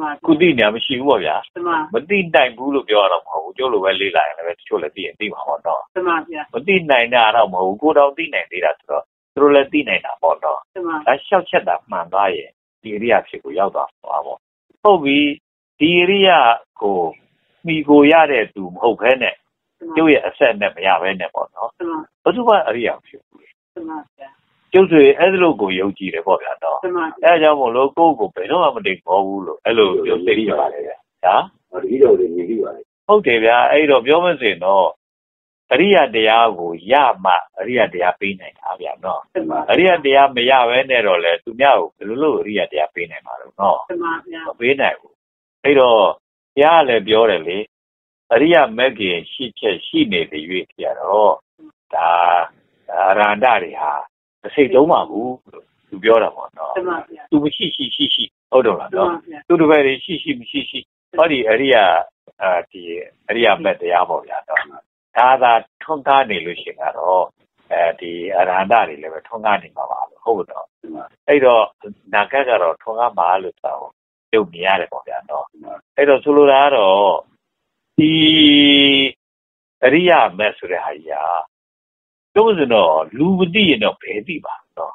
မခုသိနေမှရှိဘူးပေါ့ဗျာတမမသိနိုင်ဘူးလို့ပြောရတော့မဟုတ်ဘူးကျို့လိုပဲလေးလာရင်လည်းတချို့လည်းသိရင်သိမှာပေါ့နော်တမဗျာမသိနိုင်တာတော့မဟုတ်ဘူးကိုတော့သိနိုင်သေးတာဆိုတော့သူတို့လည်းသိနိုင်တာပေါ့နော်တမဒါလျှောက်ချက်တာမှန်သွားရင်ဒီအရိယာဖြစ်ကိုရောက်သွားမှာပေါ့ဟုတ်ပြီဒီအရိယာကိုမိကိုရတဲ့သူမဟုတ်ဘဲနဲ့ကျုပ်ရဲ့အဆက်နဲ့မရဘဲနဲ့ပေါ့နော်တမဘယ်သူမှအရိယာဖြစ်ဘူးတမဗျာ ကျုပ်တွေအဲ့လိုကိုယုံကြည်တယ်ပေါ့ဗျာတော့တမအဲအကြောင်းမို့လို့ကိုယ့်ကိုဘယ်တော့မှမတိတ်ခေါ်ဘူးလို့အဲ့လိုပြောသိကြပါလေဗျာဟာဟောဒီလိုတွေမြည်ပြီးပါလေဟုတ်တယ်ဗျာအဲ့တော့ပြောမစင်တော့အရိယတရားကိုရမှအရိယတရားပေးနိုင်တာဗျာနော်တမအရိယတရားမရဘဲနဲ့တော့လေသူများကိုဘယ်လိုလုပ်အရိယတရားပေးနိုင်မှာလို့နော်တမဗျာမပေးနိုင်ဘူးအဲ့တော့ဘုရားလည်းပြောတယ်လေအရိယမဂ်ကြီးရှိချက်ရှိနေတဲ့၍ဖြစ်ရတော့ဒါအရန္တတွေဟာ အစိတ်သုံးပါဘူးလို့သူပြောတာပေါ့နော်တမဗျာသူမရှိရှိရှိရှိဟုတ်တော့လားတမနော်ဗျာသူတစ်ပည့်တွေရှိရှိမရှိရှိဟောဒီအရိယအာဒီအရိယမက်တရားပေါ့ဗျာတော့ဒါသာထွန်းကားနေလို့ရှိရင်ကတော့အဲဒီအရဟန္တတွေလည်းပဲထွန်းကားနေမှာပါလို့ဟုတ်တော့အဲ့တော့နာကတ်ကတော့ထွန်းကားမှာလို့ဆိုတော့ပြုတ်မြင်ရတယ်ပေါ့ဗျာတော့အဲ့တော့ဆိုလိုတာကတော့ဒီအရိယမက်ဆိုတဲ့ဟာကြီးဟာ တို့ဆိုတော့လူမသိရင်တော့ဘယ်သိပါတော့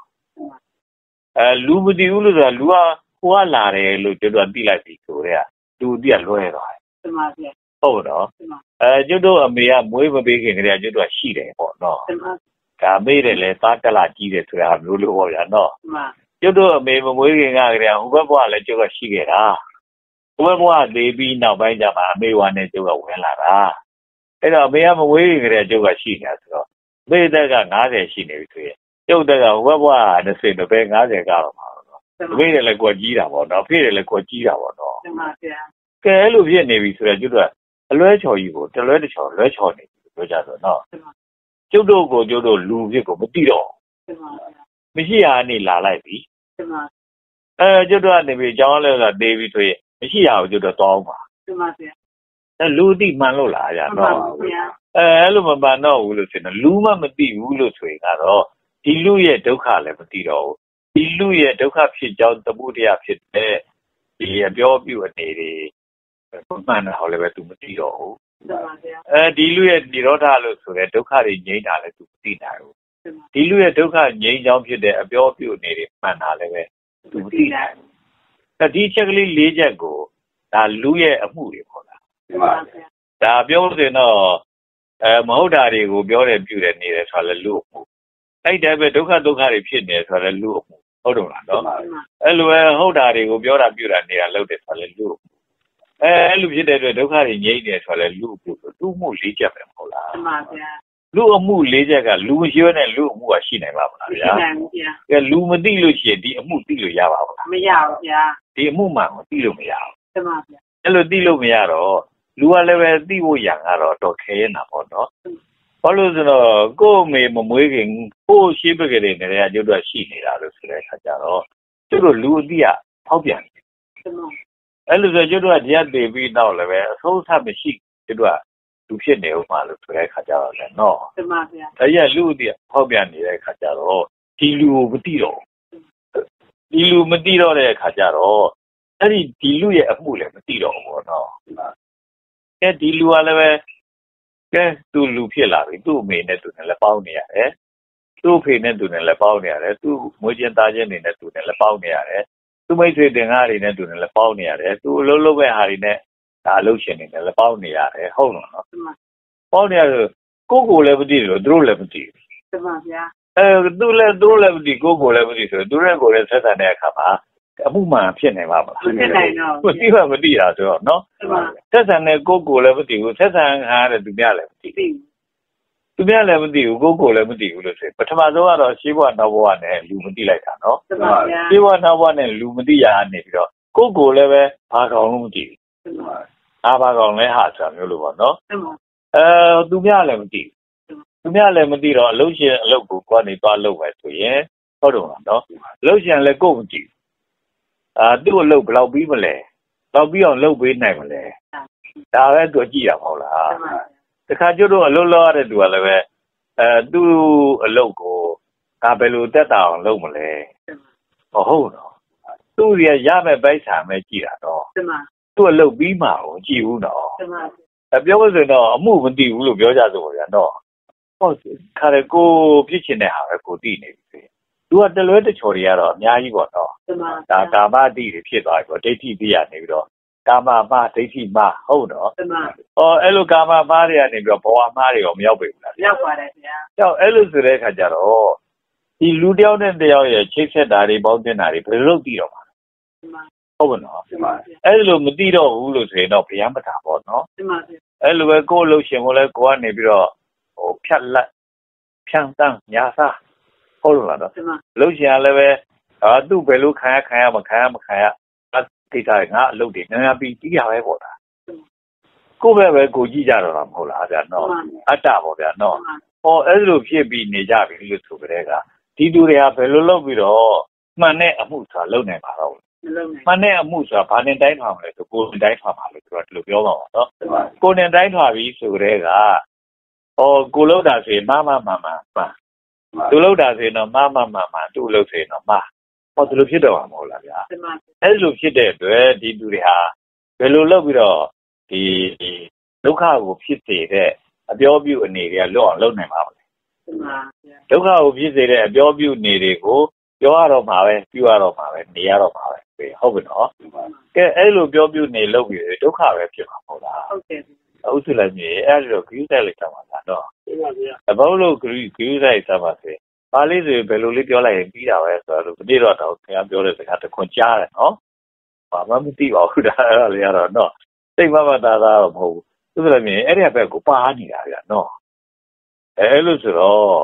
အဲလူမသိဘူးလို့ဆိုတာလူကကိုကလာတယ်လို့ကျွန်တော်သိလိုက်ပြီဆိုတော့လူတိကလွဲသွားတယ်တမဗျာဟုတ်တော့တမအဲကျွတ်တို့အမေကမွေးမပေးခင်ကတည်းကကျွတ်တို့ကရှိတယ်ပေါ့နော်တမဒါမေးတယ်လေသားတက်လာကြီးတယ်ဆိုတာမျိုးလို့ပေါ့ဗျာနော်တမကျွတ်တို့အမေမမွေးခင်ကတည်းကဟိုဘက်ဘွားလည်းကျွတ်ကရှိခဲ့တာဟိုဘက်ဘွားသေးပြီးနောက်ပိုင်းကျမှအမေဝါနဲ့ကျွတ်ကဝင်လာတာအဲ့တော့အမေကမမွေးခင်ကတည်းကကျွတ်ကရှိနေတာဆိုတော့အ မေတက်က90ရှိနေပြီဆိုရင်ကျွတ်တက်ကဟိုဘက်ဘွား20ပဲ90ကတော့မှာတော့တမအမေလည်းကွက်ကြီးတာပေါ့နော်ဖေလည်းကွက်ကြီးတာပေါ့နော်တမဗျာကဲအဲ့လိုဖြစ်နေပြီဆိုတော့ကျွတ်တို့ကအလွဲချော်ကြီးကိုတလွဲတစ်ချော်လွဲချော်နေပြီပြောကြဆိုတော့တမကျုပ်တို့ကိုကျုပ်တို့လူဖြစ်ကိုမသိတော့တမဗျာမရှိရအနေလာလိုက်ပြီတမအဲကျုပ်တို့ကနေပြီးအကြောင်းလဲဆိုတာနေပြီဆိုရင်မရှိရဘူးကျုပ်တို့တောင်းပါတမဗျာ အဲလူသိမှန်လို့လားဗျာ တမ တော့ ဗျာ အဲအဲ့လိုမမှန်တော့ဘူးလို့ဆိုရင်လူမှမသိဘူးလို့ဆိုရင်ကတော့ဒီလူရဲ့ဒုက္ခလည်းမသိတော့ဘူးဒီလူရဲ့ဒုက္ခဖြစ်ကြောင်းသမှုတရားဖြစ်တဲ့ဒီအပြောပြုအနေတွေမှန်တာဟောလည်းပဲ तू မသိတော့ဘူး တမဗျာ အဲဒီလူရဲ့និရောဓလို့ဆိုတဲ့ဒုက္ခတွေငြိမ်းတာလည်း तू မသိနိုင်ဘူး တမ ဒီလူရဲ့ဒုက္ခငြိမ်းချောင်းဖြစ်တဲ့အပြောပြုနေတွေမှန်တာလည်းပဲသူမသိနိုင်ဘူး။ဒါဒီချက်ကလေး၄ချက်ကိုဒါလူရဲ့အမှုတွေပေါ့လား တမဗျာ ။ ဒါပြောလို့ဆိုရင်တော့အဲမဟုတ်တာတွေကိုပြောတယ်ပြုတယ်နေတယ်ဆိုတာလည်းလူအမှု။အဲ့တိုင်းပဲဒုက္ခဒုက္ခတွေဖြစ်နေတယ်ဆိုတာလည်းလူအမှု။ဟုတ်တော့လားနော်တမ။အဲ့လိုပဲဟုတ်တာတွေကိုပြောတာပြုတာနေတာလုပ်တယ်ဆိုတာလည်းလူအမှု။အဲအဲ့လိုဖြစ်တဲ့အတွက်ဒုက္ခတွေငြိမ်းနေတယ်ဆိုတာလည်းလူအမှု။လူမှု၄ချက်ပဲမဟုတ်လားတမဗျာ။လူအမှု၄ချက်ကလူမရှိဘဲနဲ့လူအမှုကရှိနိုင်ပါမလားမရှိဗျာ။နိုင်ဘူးဗျာကဲလူမသိလို့ရှိရင်ဒီအမှုသိလို့ရပါဘူးလားမရဘူးဗျာဒီအမှုမှန်ကိုသိလို့မရဘူးတမဗျာအဲ့လိုသိလို့မရတော့ လူကလည်းပဲသိဖို့ရံကတော့တော့ခဲနေတာပေါ့နော်ဘာလို့ဆိုတော့ကို့အမေမမွေးခင်ကို့ရှိပကလေးနေရာကျွတ်တော့ရှိနေတာလို့ဆိုတဲ့အခါကျတော့ကျွတ်တို့လူအတိအဖောက်ပြန်တယ်တမအဲ့လိုဆိုကျွတ်တို့ကတရားတည်ပြီးနောက်လည်းပဲအဆုံးအသတ်မရှိကျွတ်တို့ကလူဖြစ်နေဦးမှာလို့ဆိုတဲ့အခါကျတော့လည်းနော်တမဗျာဒါကြီးကလူအတိအဖောက်ပြန်နေတဲ့အခါကျတော့ဒီလူကိုမသိတော့ဘူးဒီလူမသိတော့တဲ့အခါကျတော့အဲ့ဒီဒီလူရဲ့အမှုလည်းမသိတော့ဘူးပေါ့နော် ကဲဒီလူကလည်းပဲကဲသူ့လူဖြစ်လာပြီသူ့အမေနဲ့သူနဲ့လည်းပေါင်းနေရတယ်သူ့အဖေနဲ့သူနဲ့လည်းပေါင်းနေရတယ်သူ့မွေးချင်းသားချင်းတွေနဲ့သူနဲ့လည်းပေါင်းနေရတယ်သူ့မိတ်ဆွေတင်ကားတွေနဲ့သူနဲ့လည်းပေါင်းနေရတယ်သူ့အလုံးလုံးပဲဟာတွေနဲ့ဒါအလုပ်ရှင်နေတယ်လည်းပေါင်းနေရတယ်ဟုတ်လားနော်တမန်ပေါင်းနေရတယ်ကိုယ့်ကိုယ်လည်းမသိဘူးသူတို့လည်းမသိဘူးတမန်ဗျာအဲသူလည်းသူတို့လည်းမသိကိုယ့်ကိုယ်လည်းမသိဆိုတော့သူတို့ကိုယ်လည်းဆက်ဆံတဲ့အခါမှာ အမှုမှန်ဖြစ်နေပါမလားမဖြစ်နိုင်တော့မသိမှမသိတာဆိုတော့နော်တမန်ဆက်ဆံတဲ့ကိုယ့်ကိုယ်လည်းမသိဘူးဆက်ဆံခံရတဲ့သူများလည်းမသိဘူးသိသူများလည်းမသိဘူးကိုယ့်ကိုယ်လည်းမသိဘူးလို့ဆိုရင်ပထမဆုံးကတော့ရှင်းဘဝနောက်ဘဝနဲ့လူမသိလိုက်တာနော်တမန်ဗျာရှင်းဘဝနောက်ဘဝနဲ့လူမသိရကနေပြီးတော့ကိုယ့်ကိုယ်လည်းပဲဘာကောင်လို့မသိဘူးတမန်အားဘာကောင်လဲဟာဆိုတာမျိုးလို့ပေါ့နော်တမန်အဲသူများလည်းမသိဘူးသူများလည်းမသိတော့အလုပ်ရှင်အလုပ်ကိုကိုယ်ကနေသွားလုပ်ပဲဆိုရင်ဟုတ်တယ်မလားနော်အလုပ်ရှင်လည်းကိုယ်မကြည့်ဘူး အာသူ့အလုပ်ဘယ်လောက်ပြီးမလဲဘယ်လောက်ပြီးအောင်လုပ်ပေးနိုင်မလဲဒါပဲသူကြည့်ရမှာဟုတ်လားတမန်တခါကျတော့အလုပ်လုပ်ရတဲ့သူကလည်းပဲအဲသူ့အလုပ်ကိုဒါဘယ်လိုတက်တာအောင်လုပ်မလဲမဟုတ်တော့သူ့ရရမဲ့ပိုက်ဆံပဲကြည့်တာတော့တမန်သူ့အလုပ်ပြီးမှကိုကြည့်ဘူးတော့တမန်အပြောလို့ဆိုရင်တော့အမှုမသိဘူးလို့ပြောကြဆိုပါဗျာတော့ဟုတ်ခါရကိုဖြစ်ချင်တဲ့ဟာပဲကိုသိနေပြီ သူကတလွဲတချော်တွေကတော့အများကြီးပေါ့နော်တမန်ဒါကာမတိတွေဖြစ်သွားပြီပေါ့ဒိဋ္ဌိတိရနေပြီးတော့ကာမမဒိဋ္ဌိမဟုတ်တော့တမန်အော်အဲ့လိုကာမမားတွေကနေပြီးတော့ဘဝမားတွေရောမရောက်ပြီဘူးလားရောက်ပါတယ်ဗျာကြောက်အဲ့လိုဆိုတဲ့အခါကျတော့ဒီလူတယောက်နဲ့တယောက်ရဲ့ချိတ်ဆက်တာတွေပေါင်းတင်တာတွေဘယ်လိုလုပ်သိတော့မှာတမန်ဟုတ်ပါနော်တမန်အဲ့လိုမသိတော့ဘူးလို့ဆိုရင်တော့ဗျာမတာပေါ့နော်တမန်အဲ့လိုပဲကိုယ်လှုပ်ရှင်ကိုလည်းကိုကနေပြီးတော့ဟိုဖြတ်လက်ဖြန့်တန်းညာစား ဟုတ်လို့လားတော့တမန်လှုပ်ရှင်ကလည်းပဲအာသူ့ဘယ်လိုခံရခံရမခံရမခံရအတိတ်ကငါအလုပ်တွေငါပြီးတီးရပဲပေါ့လားကိုယ့်ဘက်ပဲကိုကြည့်ကြတော့တာမဟုတ်လားဗျာတနော်မန်အတ္တပေါ့ဗျာနော်တမန်ဟောအဲ့လိုဖြစ်ပြီးနေကြပြီလို့ဆိုကြတဲ့ကဒီသူတွေကဘယ်လိုလုပ်ပြီးတော့မှန်တဲ့အမှုဆိုတာလုပ်နိုင်ပါတော့မလုံးနိုင်မှန်တဲ့အမှုဆိုတာဘာနဲ့တိုင်းထွာမလဲဆိုကိုယ်နဲ့တိုင်းထွာမှာလို့သူကဒီလိုပြောမှာပါနော်တမန်ကိုယ်နဲ့တိုင်းထွာပြီးဆိုကြတဲ့ကဟောကိုလောက်တာဆိုရင်မမမမမှန် သူလောက်တာဆိုရင်တော့မမမမသူ့လောက်ဆိုရင်တော့မဟောဒီလိုဖြစ်တော့မှာမဟုတ်လားဗျာတမန်အဲ့လိုဖြစ်တဲ့အတွက်ဒီသူတွေဟာဘယ်လိုလုပ်ပြီးတော့ဒီဒုက္ခကိုဖြစ်စေတဲ့အပြောပြုအနေတွေကလွတ်အောင်လုပ်နိုင်ပါမလဲတမန်ဒုက္ခကိုဖြစ်စေတဲ့အပြောပြုနေတွေကိုပြောရတော့မှာပဲပြုရတော့မှာပဲနေရတော့မှာပဲဟုတ်ပြီနော်ကဲအဲ့လိုပြောပြုနေလို့ပြီးဒုက္ခပဲဖြစ်မှာမဟုတ်လားဟုတ်တယ်ဥစ္စာလည်းမြေအဲ့ဒီတော့ဂရုစိုက်လိုက်တာပါလားနော်တ မန်ဗျာအဘောလို့ဂရုဂရုစိုက်စမ်းပါစေပါဠိဆိုဘယ်လိုလေးပြောလိုက်ရင်ပြီးတာပဲဆိုတော့ဒီတော့တော့ခင်ဗျားပြောတဲ့စကားတစ်ခွန်ကြားတယ်နော်ဘာမှမသိပါဘူးဒါအဲ့ဒါလေးကတော့နော်စိတ်မမသားသားတော့မဟုတ်ဘူးဥစ္စာလည်းမြေအဲ့ဒီဘက်ကိုပါနေတာဗျာနော်အဲ့လိုဆိုတော့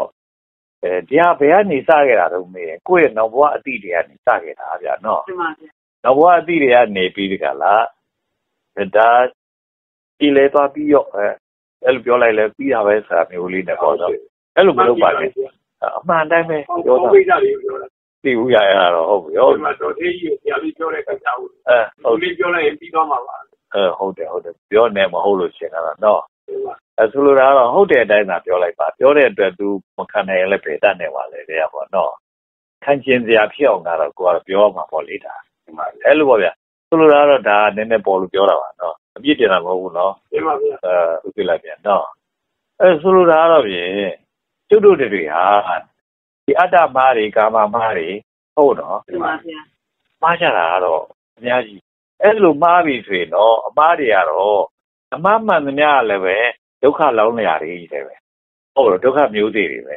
အဲဒီဟာဘယ်ကနေစခဲ့တာတော့မေးရင်ကိုယ့်ရဲ့နောက်ဘဝအတိတွေကနေစခဲ့တာဗျာနော်တမန်ဗျာနောက်ဘဝအတိတွေကနေပြီးဒီကလာဒါဒီလေသွားပြီးရောအဲ အဲ့လိုပြောလိုက်လဲပြီးတာပဲဆိုတာမျိုးလေးနဲ့ပေါ့နော်အဲ့လိုမလုပ်ပါနဲ့အမှန်တိုင်းပဲပြောပြောတာတာဝိဒတွေပြောတာသိဘူးရရတော့ဟုတ်ပြီဟိုဟုတ်ပြီမှာတော့သေးကြီးဆရာလေးပြောတဲ့ကိစ္စကိုအဲဟုဟိုတ်လေးပြောလိုက်ရင်ပြီးသွားမှာပါအဲဟုတ်တယ်ဟုတ်တယ်ပြောနေမဟုတ်လို့ရှင်ကတော့နော်ဒီမှာအဲဆိုလိုတာကတော့ဟုတ်တဲ့အတိုင်းသာပြောလိုက်ပါပြောတဲ့အတွက် तू မခံနိုင်ရင်လည်းပေတတ်နေပါလေတဲ့ပေါ့နော်ခံကျင်စရာဖြစ်အောင်ကတော့ကိုကတော့ပြောမှာပေါ့လေဒါဒီမှာအဲ့လိုပေါ့ဗျာဆိုလိုတာကတော့ဒါနည်းနည်းပေါ်လို့ပြောတာပါနော် အပြစ်တင်တာမဟုတ်ဘူးနော်ဒီမှာဗျာအဲဥပ္ပလိုက်ပြန်နော်အဲဆိုလိုတာကတော့ဖြင့်ကျုပ်တို့တွေဟာဒီအတ္တမားတွေကာမမားတွေဟုတ်နော်တမန်ဗျာမှားကြတာကတော့အများကြီးအဲ့လိုမှားပြီဆိုရင်တော့အမားတွေကတော့အမှားမှန်သမျှလည်းပဲဒုက္ခလောင်းနေရတယ်ကြီးတယ်ပဲဟုတ်တော့ဒုက္ခမျိုးတွေတွေပဲ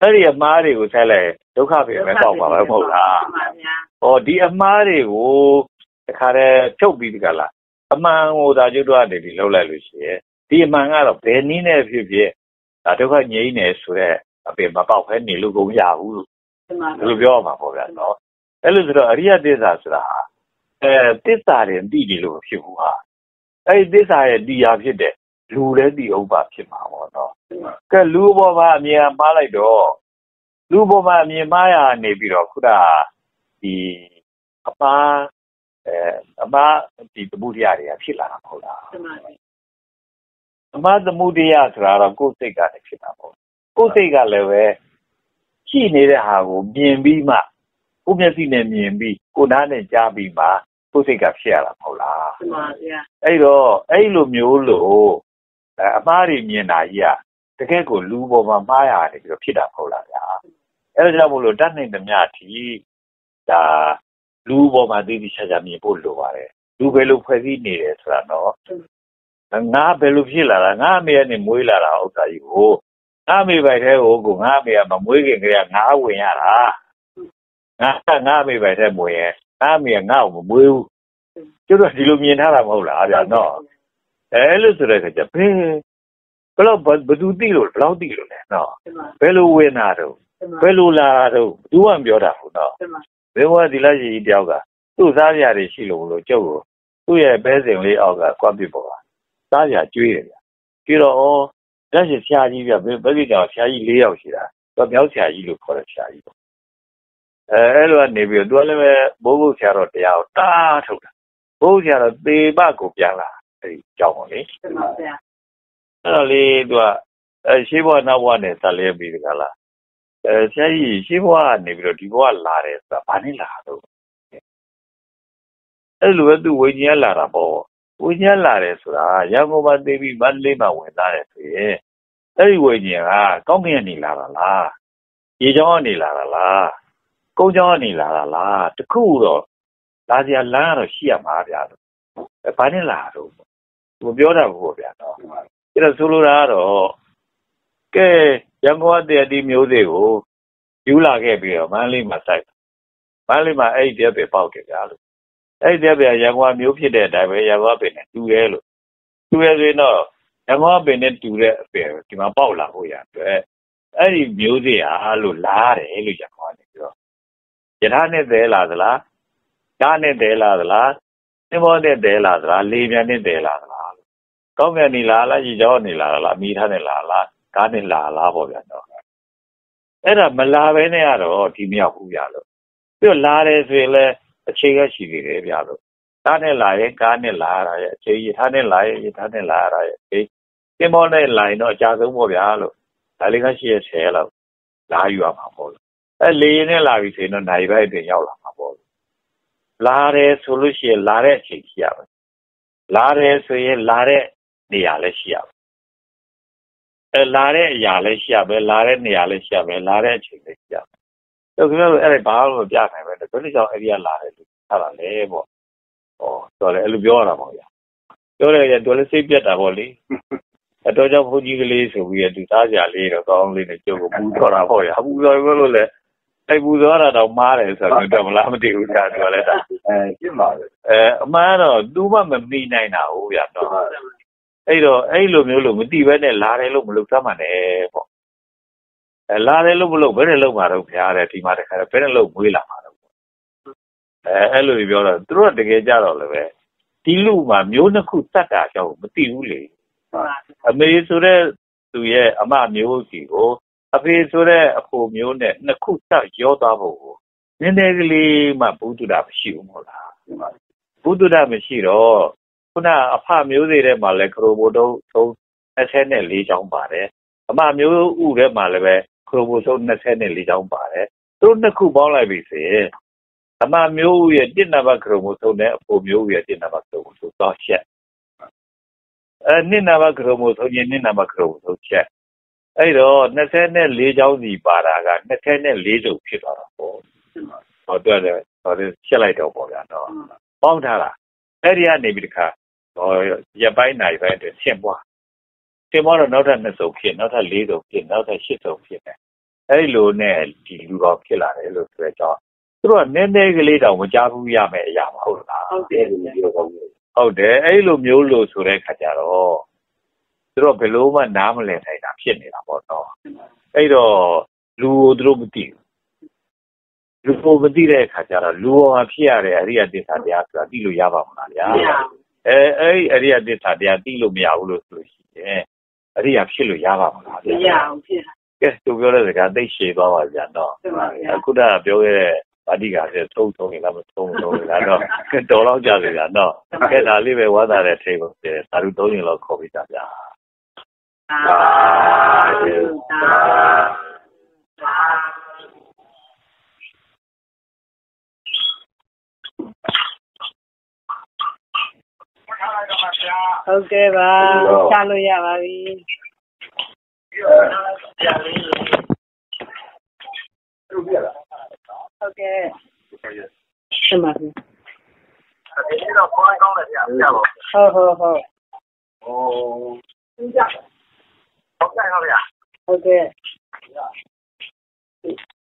အဲ့ဒီအမှားတွေကိုဆက်လိုက်ဒုက္ခပဲပဲပေါက်ပါပဲမဟုတ်လားတမန်ဗျာ။ဟောဒီအမားတွေကိုတခါတည်းဖြုတ်ပြီးဒီကလား အမှန်ကိုဒါကျွတ်တော့နေပြီးလှုပ်လိုက်လို့ရှိရဲ့ဒီအမှန်ကတော့ဘယ်နည်းနဲ့ဖြစ်ဖြစ်ဒါဒုက္ခငြိမ်းနေဆိုတော့အပင်မပေါက်ဖဲနေလို့ကုန်ရဘူးလို့တမန်ဒီလိုပြောရမှာပေါ့ဗျာနော်။အဲ့လိုဆိုတော့အရိယသစ္စာဆိုတာဟာအဲသစ္စာတွေမသိတယ်လို့မဖြစ်ဘူးဟာ။အဲ့ဒီသစ္စာရဲ့တရားဖြစ်တဲ့လူလည်းဒီဥပ္ပါဖြစ်မှာပေါ့နော်။ကဲလူဘောမှာအမြင်မှားလိုက်တော့လူဘောမှာအမြင်မှားရနေပြီးတော့ခုနကဒီအပါ အဲအပါဒီသမှုတရားတွေကဖြစ်လာတာမဟုတ်လားတမန်အမှားသမှုတရားဆိုတာတော့ကိုယ်စိတ်ကနေဖြစ်တာပေါ့ကိုယ်စိတ်ကလည်းပဲရှိနေတဲ့ဟာကိုမြင်ပြီးမှကိုယ်မျက်စိနဲ့မြင်ပြီးကိုယ်နားနဲ့ကြားပြီးမှကိုယ်စိတ်ကဖြစ်ရတာမဟုတ်လားတမန်ဗျာအဲ့တော့အဲ့လိုမျိုးလို့အဲအမှားတွေမြင်တာကြီးကတကယ်ကိုလူပေါ်မှာမှားရတယ်ပြီးတော့ဖြစ်တာမဟုတ်လားဗျာအဲ့ဒါကြောင့်မို့လို့တတ်နိုင်သမျှအထိဒါ လူပေါ်မှာသိသိချာချာမြင်ဖို့လိုပါတယ်လူဘယ်လိုဖွဲ့စည်းနေတယ်ဆိုတာနော်ငါဘယ်လိုဖြစ်လာတာငါအမေကနေမွေးလာတာဥစ္စာကြီးကိုငါအမေပိုက်ထဲကိုကိုငါအမေကမမွေးခင်ကလေးကငါဝင်ရတာငါငါအမေပိုက်ထဲမွေးရင်ငါအမေကငါ့ကိုမမွေးဘူးကျတော့ဒီလိုမြင်ထားတာမဟုတ်လားဗျာနော်အဲလို့ဆိုတဲ့ခါကျဘယ်ဘယ်တော့ဘယ်သူသိလို့ဘယ်တော့သိလို့လဲနော်ဘယ်လိုဝင်တာတော့ဘယ်လိုလာတာတော့ဘူးမှမပြောတာဘူးနော် ဘယ်ဘဝဒီလိုက်ကြီးတယောက်ကသူ့စားရတွေရှိလို့လို့ကျုပ်ကိုသူ့ရဲ့ဘဲစင်လေးအောက်ကကွက်ပြပေါ်တာစားရကျွေးတယ်ဗျပြီးတော့ဩလက်ရှိဆရာကြီးဗျဘယ်ဘယ်ကြောင်ဆရာကြီး၄ယောက်ရှိတာသူမြောက်ဆရာကြီးလို့ခေါ်တဲ့ဆရာကြီးပေါ့အဲအဲ့လိုကနေပြီးတော့သူလည်းပဲဘိုးဘုဆရာတော်တရားကိုတားထုတ်တာဘိုးဆရာတော်သေဘကိုပြန်လာအဲ့ဒီကြောင်းပေါ့လေအဲ့တော့လေသူကအဲရှေးဘဝနောက်ဘဝနဲ့ဆက်လဲပြီးတကလား အဲဆရာကြီးရှေးဘဝကနေပြီးတော့ဒီဘဝလာတယ်ဆိုတာဘာနဲ့လာတော့အဲ့လိုပဲသူဝိညာဉ်လာတာပေါ့ဝိညာဉ်လာတယ်ဆိုတာရန်ကုန်မှာသိပြီးမန္တလေးမှာဝင်သားတယ်ဆိုရင်အဲ့ဒီဝိညာဉ်ကကောင်းကင်ကနေလာတာလားရေချောင်းကနေလာတာလားကုန်းချောင်းကနေလာတာလားတခုတော့လာစရာလမ်းကတော့ရှိရမှာဗျာလို့ဘာနဲ့လာတော့မပြောတာဘူးဗျာတော့အဲ့တော့ဆိုလိုတာကတော့ကဲ ရန်ကုန်ကတည်းကဒီမျိုးစေ့ကိုယူလာခဲ့ပြီးတော့မန္တလေးမှာစိုက်မန္တလေးမှာအဲ့ဒီတည်းပဲပေါက်တယ်ဗျာလို့အဲ့ဒီတည်းပဲရန်ကုန်မျိုးဖြစ်တဲ့အတိုင်းပဲရန်ကုန်ပင်နဲ့တူရဲလို့တူရဲဆိုရင်တော့ရန်ကုန်ပင်နဲ့တူတဲ့အပင်ဒီမှာပေါက်လာဖို့ရအတွက်အဲ့ဒီမျိုးစေ့ဟာလို့လားတယ်လို့ရန်ကုန်ကနေပြီးတော့ယထာနဲ့သဲလာသလားဓာတ်နဲ့သဲလာသလားသင်္ဘောနဲ့သဲလာသလားလေပြန်နဲ့သဲလာသလားကောင်းကင်နေလာလားရေကြောနေလာလားမိထားနေလာလား ကားနဲ့လာလားပေါ့ဗျာတော့အဲ့ဒါမလာဘဲနဲ့ကတော့ဒီမြောက်ဘူးဗျာလို့ပြီးတော့လာတယ်ဆိုရင်လည်းအခြေကရှိနေတယ်ဗျာလို့ကားနဲ့လာရင်ကားနဲ့လာရတာရဲ့အခြေရထားနဲ့လာရင်ရထားနဲ့လာရတာရဲ့အေးသင်္ဘောနဲ့လာရင်တော့အကြဆုံးပေါ့ဗျာလို့ဒါလေးကရှိရဆယ်လောက်လာယူရမှာပေါ့လို့အဲလေရင်နဲ့လာပြီဆိုရင်တော့နိုင်ပိုက်အတွင်းရောက်လာမှာပေါ့လို့လာတယ်ဆိုလို့ရှိရင်လာတဲ့အချိန်ရှိရမယ်လာတယ်ဆိုရင်လာတဲ့နေရာလည်းရှိရမယ် အဲလာတဲ့အရာလည်းရှိရမယ်လာတဲ့နေရာလည်းရှိရမယ်လာတဲ့အချိန်လည်းရှိရမယ်တော့ခင်ဗျားတို့အဲ့ဒါဘာလို့မပြနိုင်ပဲဒါကြောင့်ကြောင့်အဲ့ဒီကလာတယ်လို့ထားတာလေပေါ့ဩတော်လေအဲ့လိုပြောရတာပေါ့ဗျာပြောတယ်ရတော်လည်းစိတ်ပြတ်တာပေါ့လေအတော်ကြောင့်ဘုန်းကြီးကလေးဆိုပြီးသူသားကြလေးတော့ကောင်းလေးနဲ့ကျုပ်ကိုပူတော်တာပေါ့ဗျာပူတော်ဘယ်လိုလဲအဲ့ပူတော်တာတော့မားတယ်ဆိုတော့တော့မလားမသိဘူးဒါသူလည်းဒါအဲပြစ်ပါပဲအဲအမှန်တော့သူမှမမိနိုင်တာဟုတ်ဗျာတော့ အဲ့တော့အဲ့လိုမျိုးလို့မသိဘဲနဲ့လာတယ်လို့မလုပ်သမ်းမှနဲ့ပေါ့အဲလာတယ်လို့မလုပ်ဘယ်နဲ့လုပ်မှာတော့ဖရားတဲ့ဒီမှာတခါဘယ်နဲ့လုပ်မွေးလာမှာတော့အဲအဲ့လိုပြောတော့သူတို့ကတကယ်ကြတော့လည်းပဲဒီလူမှာမျိုးနှစ်ခုတတ်တာကြောင့်မသိဘူးလေအမေဆိုတဲ့သူရဲ့အမမျိုးစီကိုအဖေဆိုတဲ့အဖိုမျိုးနဲ့နှစ်ခုတတ်ရောသွားဖို့ကိုနည်းနည်းကလေးမှဘုဒ္ဓတာမရှိဘူးမဟုတ်လားဘုဒ္ဓတာမရှိတော့ ခုနအဖမျိုးစေ့ထဲမှာလည်းခရိုမိုတုံးသုံး24ချောင်းပါတယ်အမမျိုးဥထဲမှာလည်းပဲခရိုမိုဆုံး24ချောင်းပါတယ်သူတို့နှစ်ခုပေါင်းလိုက်ပြီဆိုရင်အမမျိုးဥရဲ့တစ်နံပါတ်ခရိုမိုဆုံးနဲ့အဖိုမျိုးဥရဲ့တစ်နံပါတ်ခရိုမိုဆုံးတော့ချက်အဲနှစ်နံပါတ်ခရိုမိုဆုံးချင်းနှစ်နံပါတ်ခရိုမိုဆုံးချက်အဲ့တော့24ချောင်းစီပါတာက24စုပ်ဖြစ်သွားတာပေါ့ဟောတွေ့တယ်ဟောချက်လိုက်တော့ပေါ့ဗျာတော့ပေါင်းထားတာအဲ့ဒီကနေပြီးတခါ ဟောရပိုင်းနိုင်ပဲအတွက်ဆင့်ပွားဆင့်ပွားတော့နောက်ထပ်2စုံဖြစ်နောက်ထပ်4စုံဖြစ်နောက်ထပ်8စုံဖြစ်တယ်အဲ့ဒီလိုနဲ့ဒီလူတော်ဖြစ်လာတယ်လို့ဆိုတော့သူတို့ကနည်းနည်းကလေးတောင်မကြဘူးရမယ်အရာမဟုတ်လားဟုတ်တတဲ့ယ်ဒီလိုကောင်းတယ်ဟုတ်တယ်အဲ့လိုမျိုးလို့ဆိုတဲ့ခါကျတော့သူတို့ဘယ်လို့မှနားမလည်နိုင်တာဖြစ်နေတာပေါ့နော်အဲ့တော့လူကိုသူတို့မသိဘူးလူကိုမသိတဲ့အခါကျတော့လူပေါ်မှာဖြစ်ရတဲ့အရိယတစ္ဆာတရားဆိုတာသိလို့ရပါမလားဗျာမရ အဲအဲ့ဒီအရိယတစ္ဆာတရားသိလို့မရဘူးလို့ဆိုလို့ရှိရင်အရိယဖြစ်လို့ရပါမလားမဗျာရအောင်ဖြစ်တာကဲသူပြောတဲ့စကားသိရှည်သွားပါဗျာတော့ဖြစ်ပါဗျာအခုနကပြောခဲ့တဲ့ဗာတိကာဆိုသုံးသုံးနေလားမသုံးသုံးနေလားတော့တော်တော့ကြပြီလားတော့ကဲဒါလေးပဲဝါသာတဲ့ထိပ်ကိုသာဓုသုံးရင်လောက်ခေါ်ပြီးသားဗျာသာဓုသာသာ ဟုတ်ကဲ့ပါချလို့ရပါပြီဟုတ်ကဲ့ဆက်ပါပြီဒီနေ့တော့ခေါင်းကောင်းတယ်ဗျာပြပါဟုတ်ဟုတ်ဟုတ်ဟိုဟုတ်ကြဟုတ်ကဲ့ဟုတ်ဗျာဟုတ်ကဲ့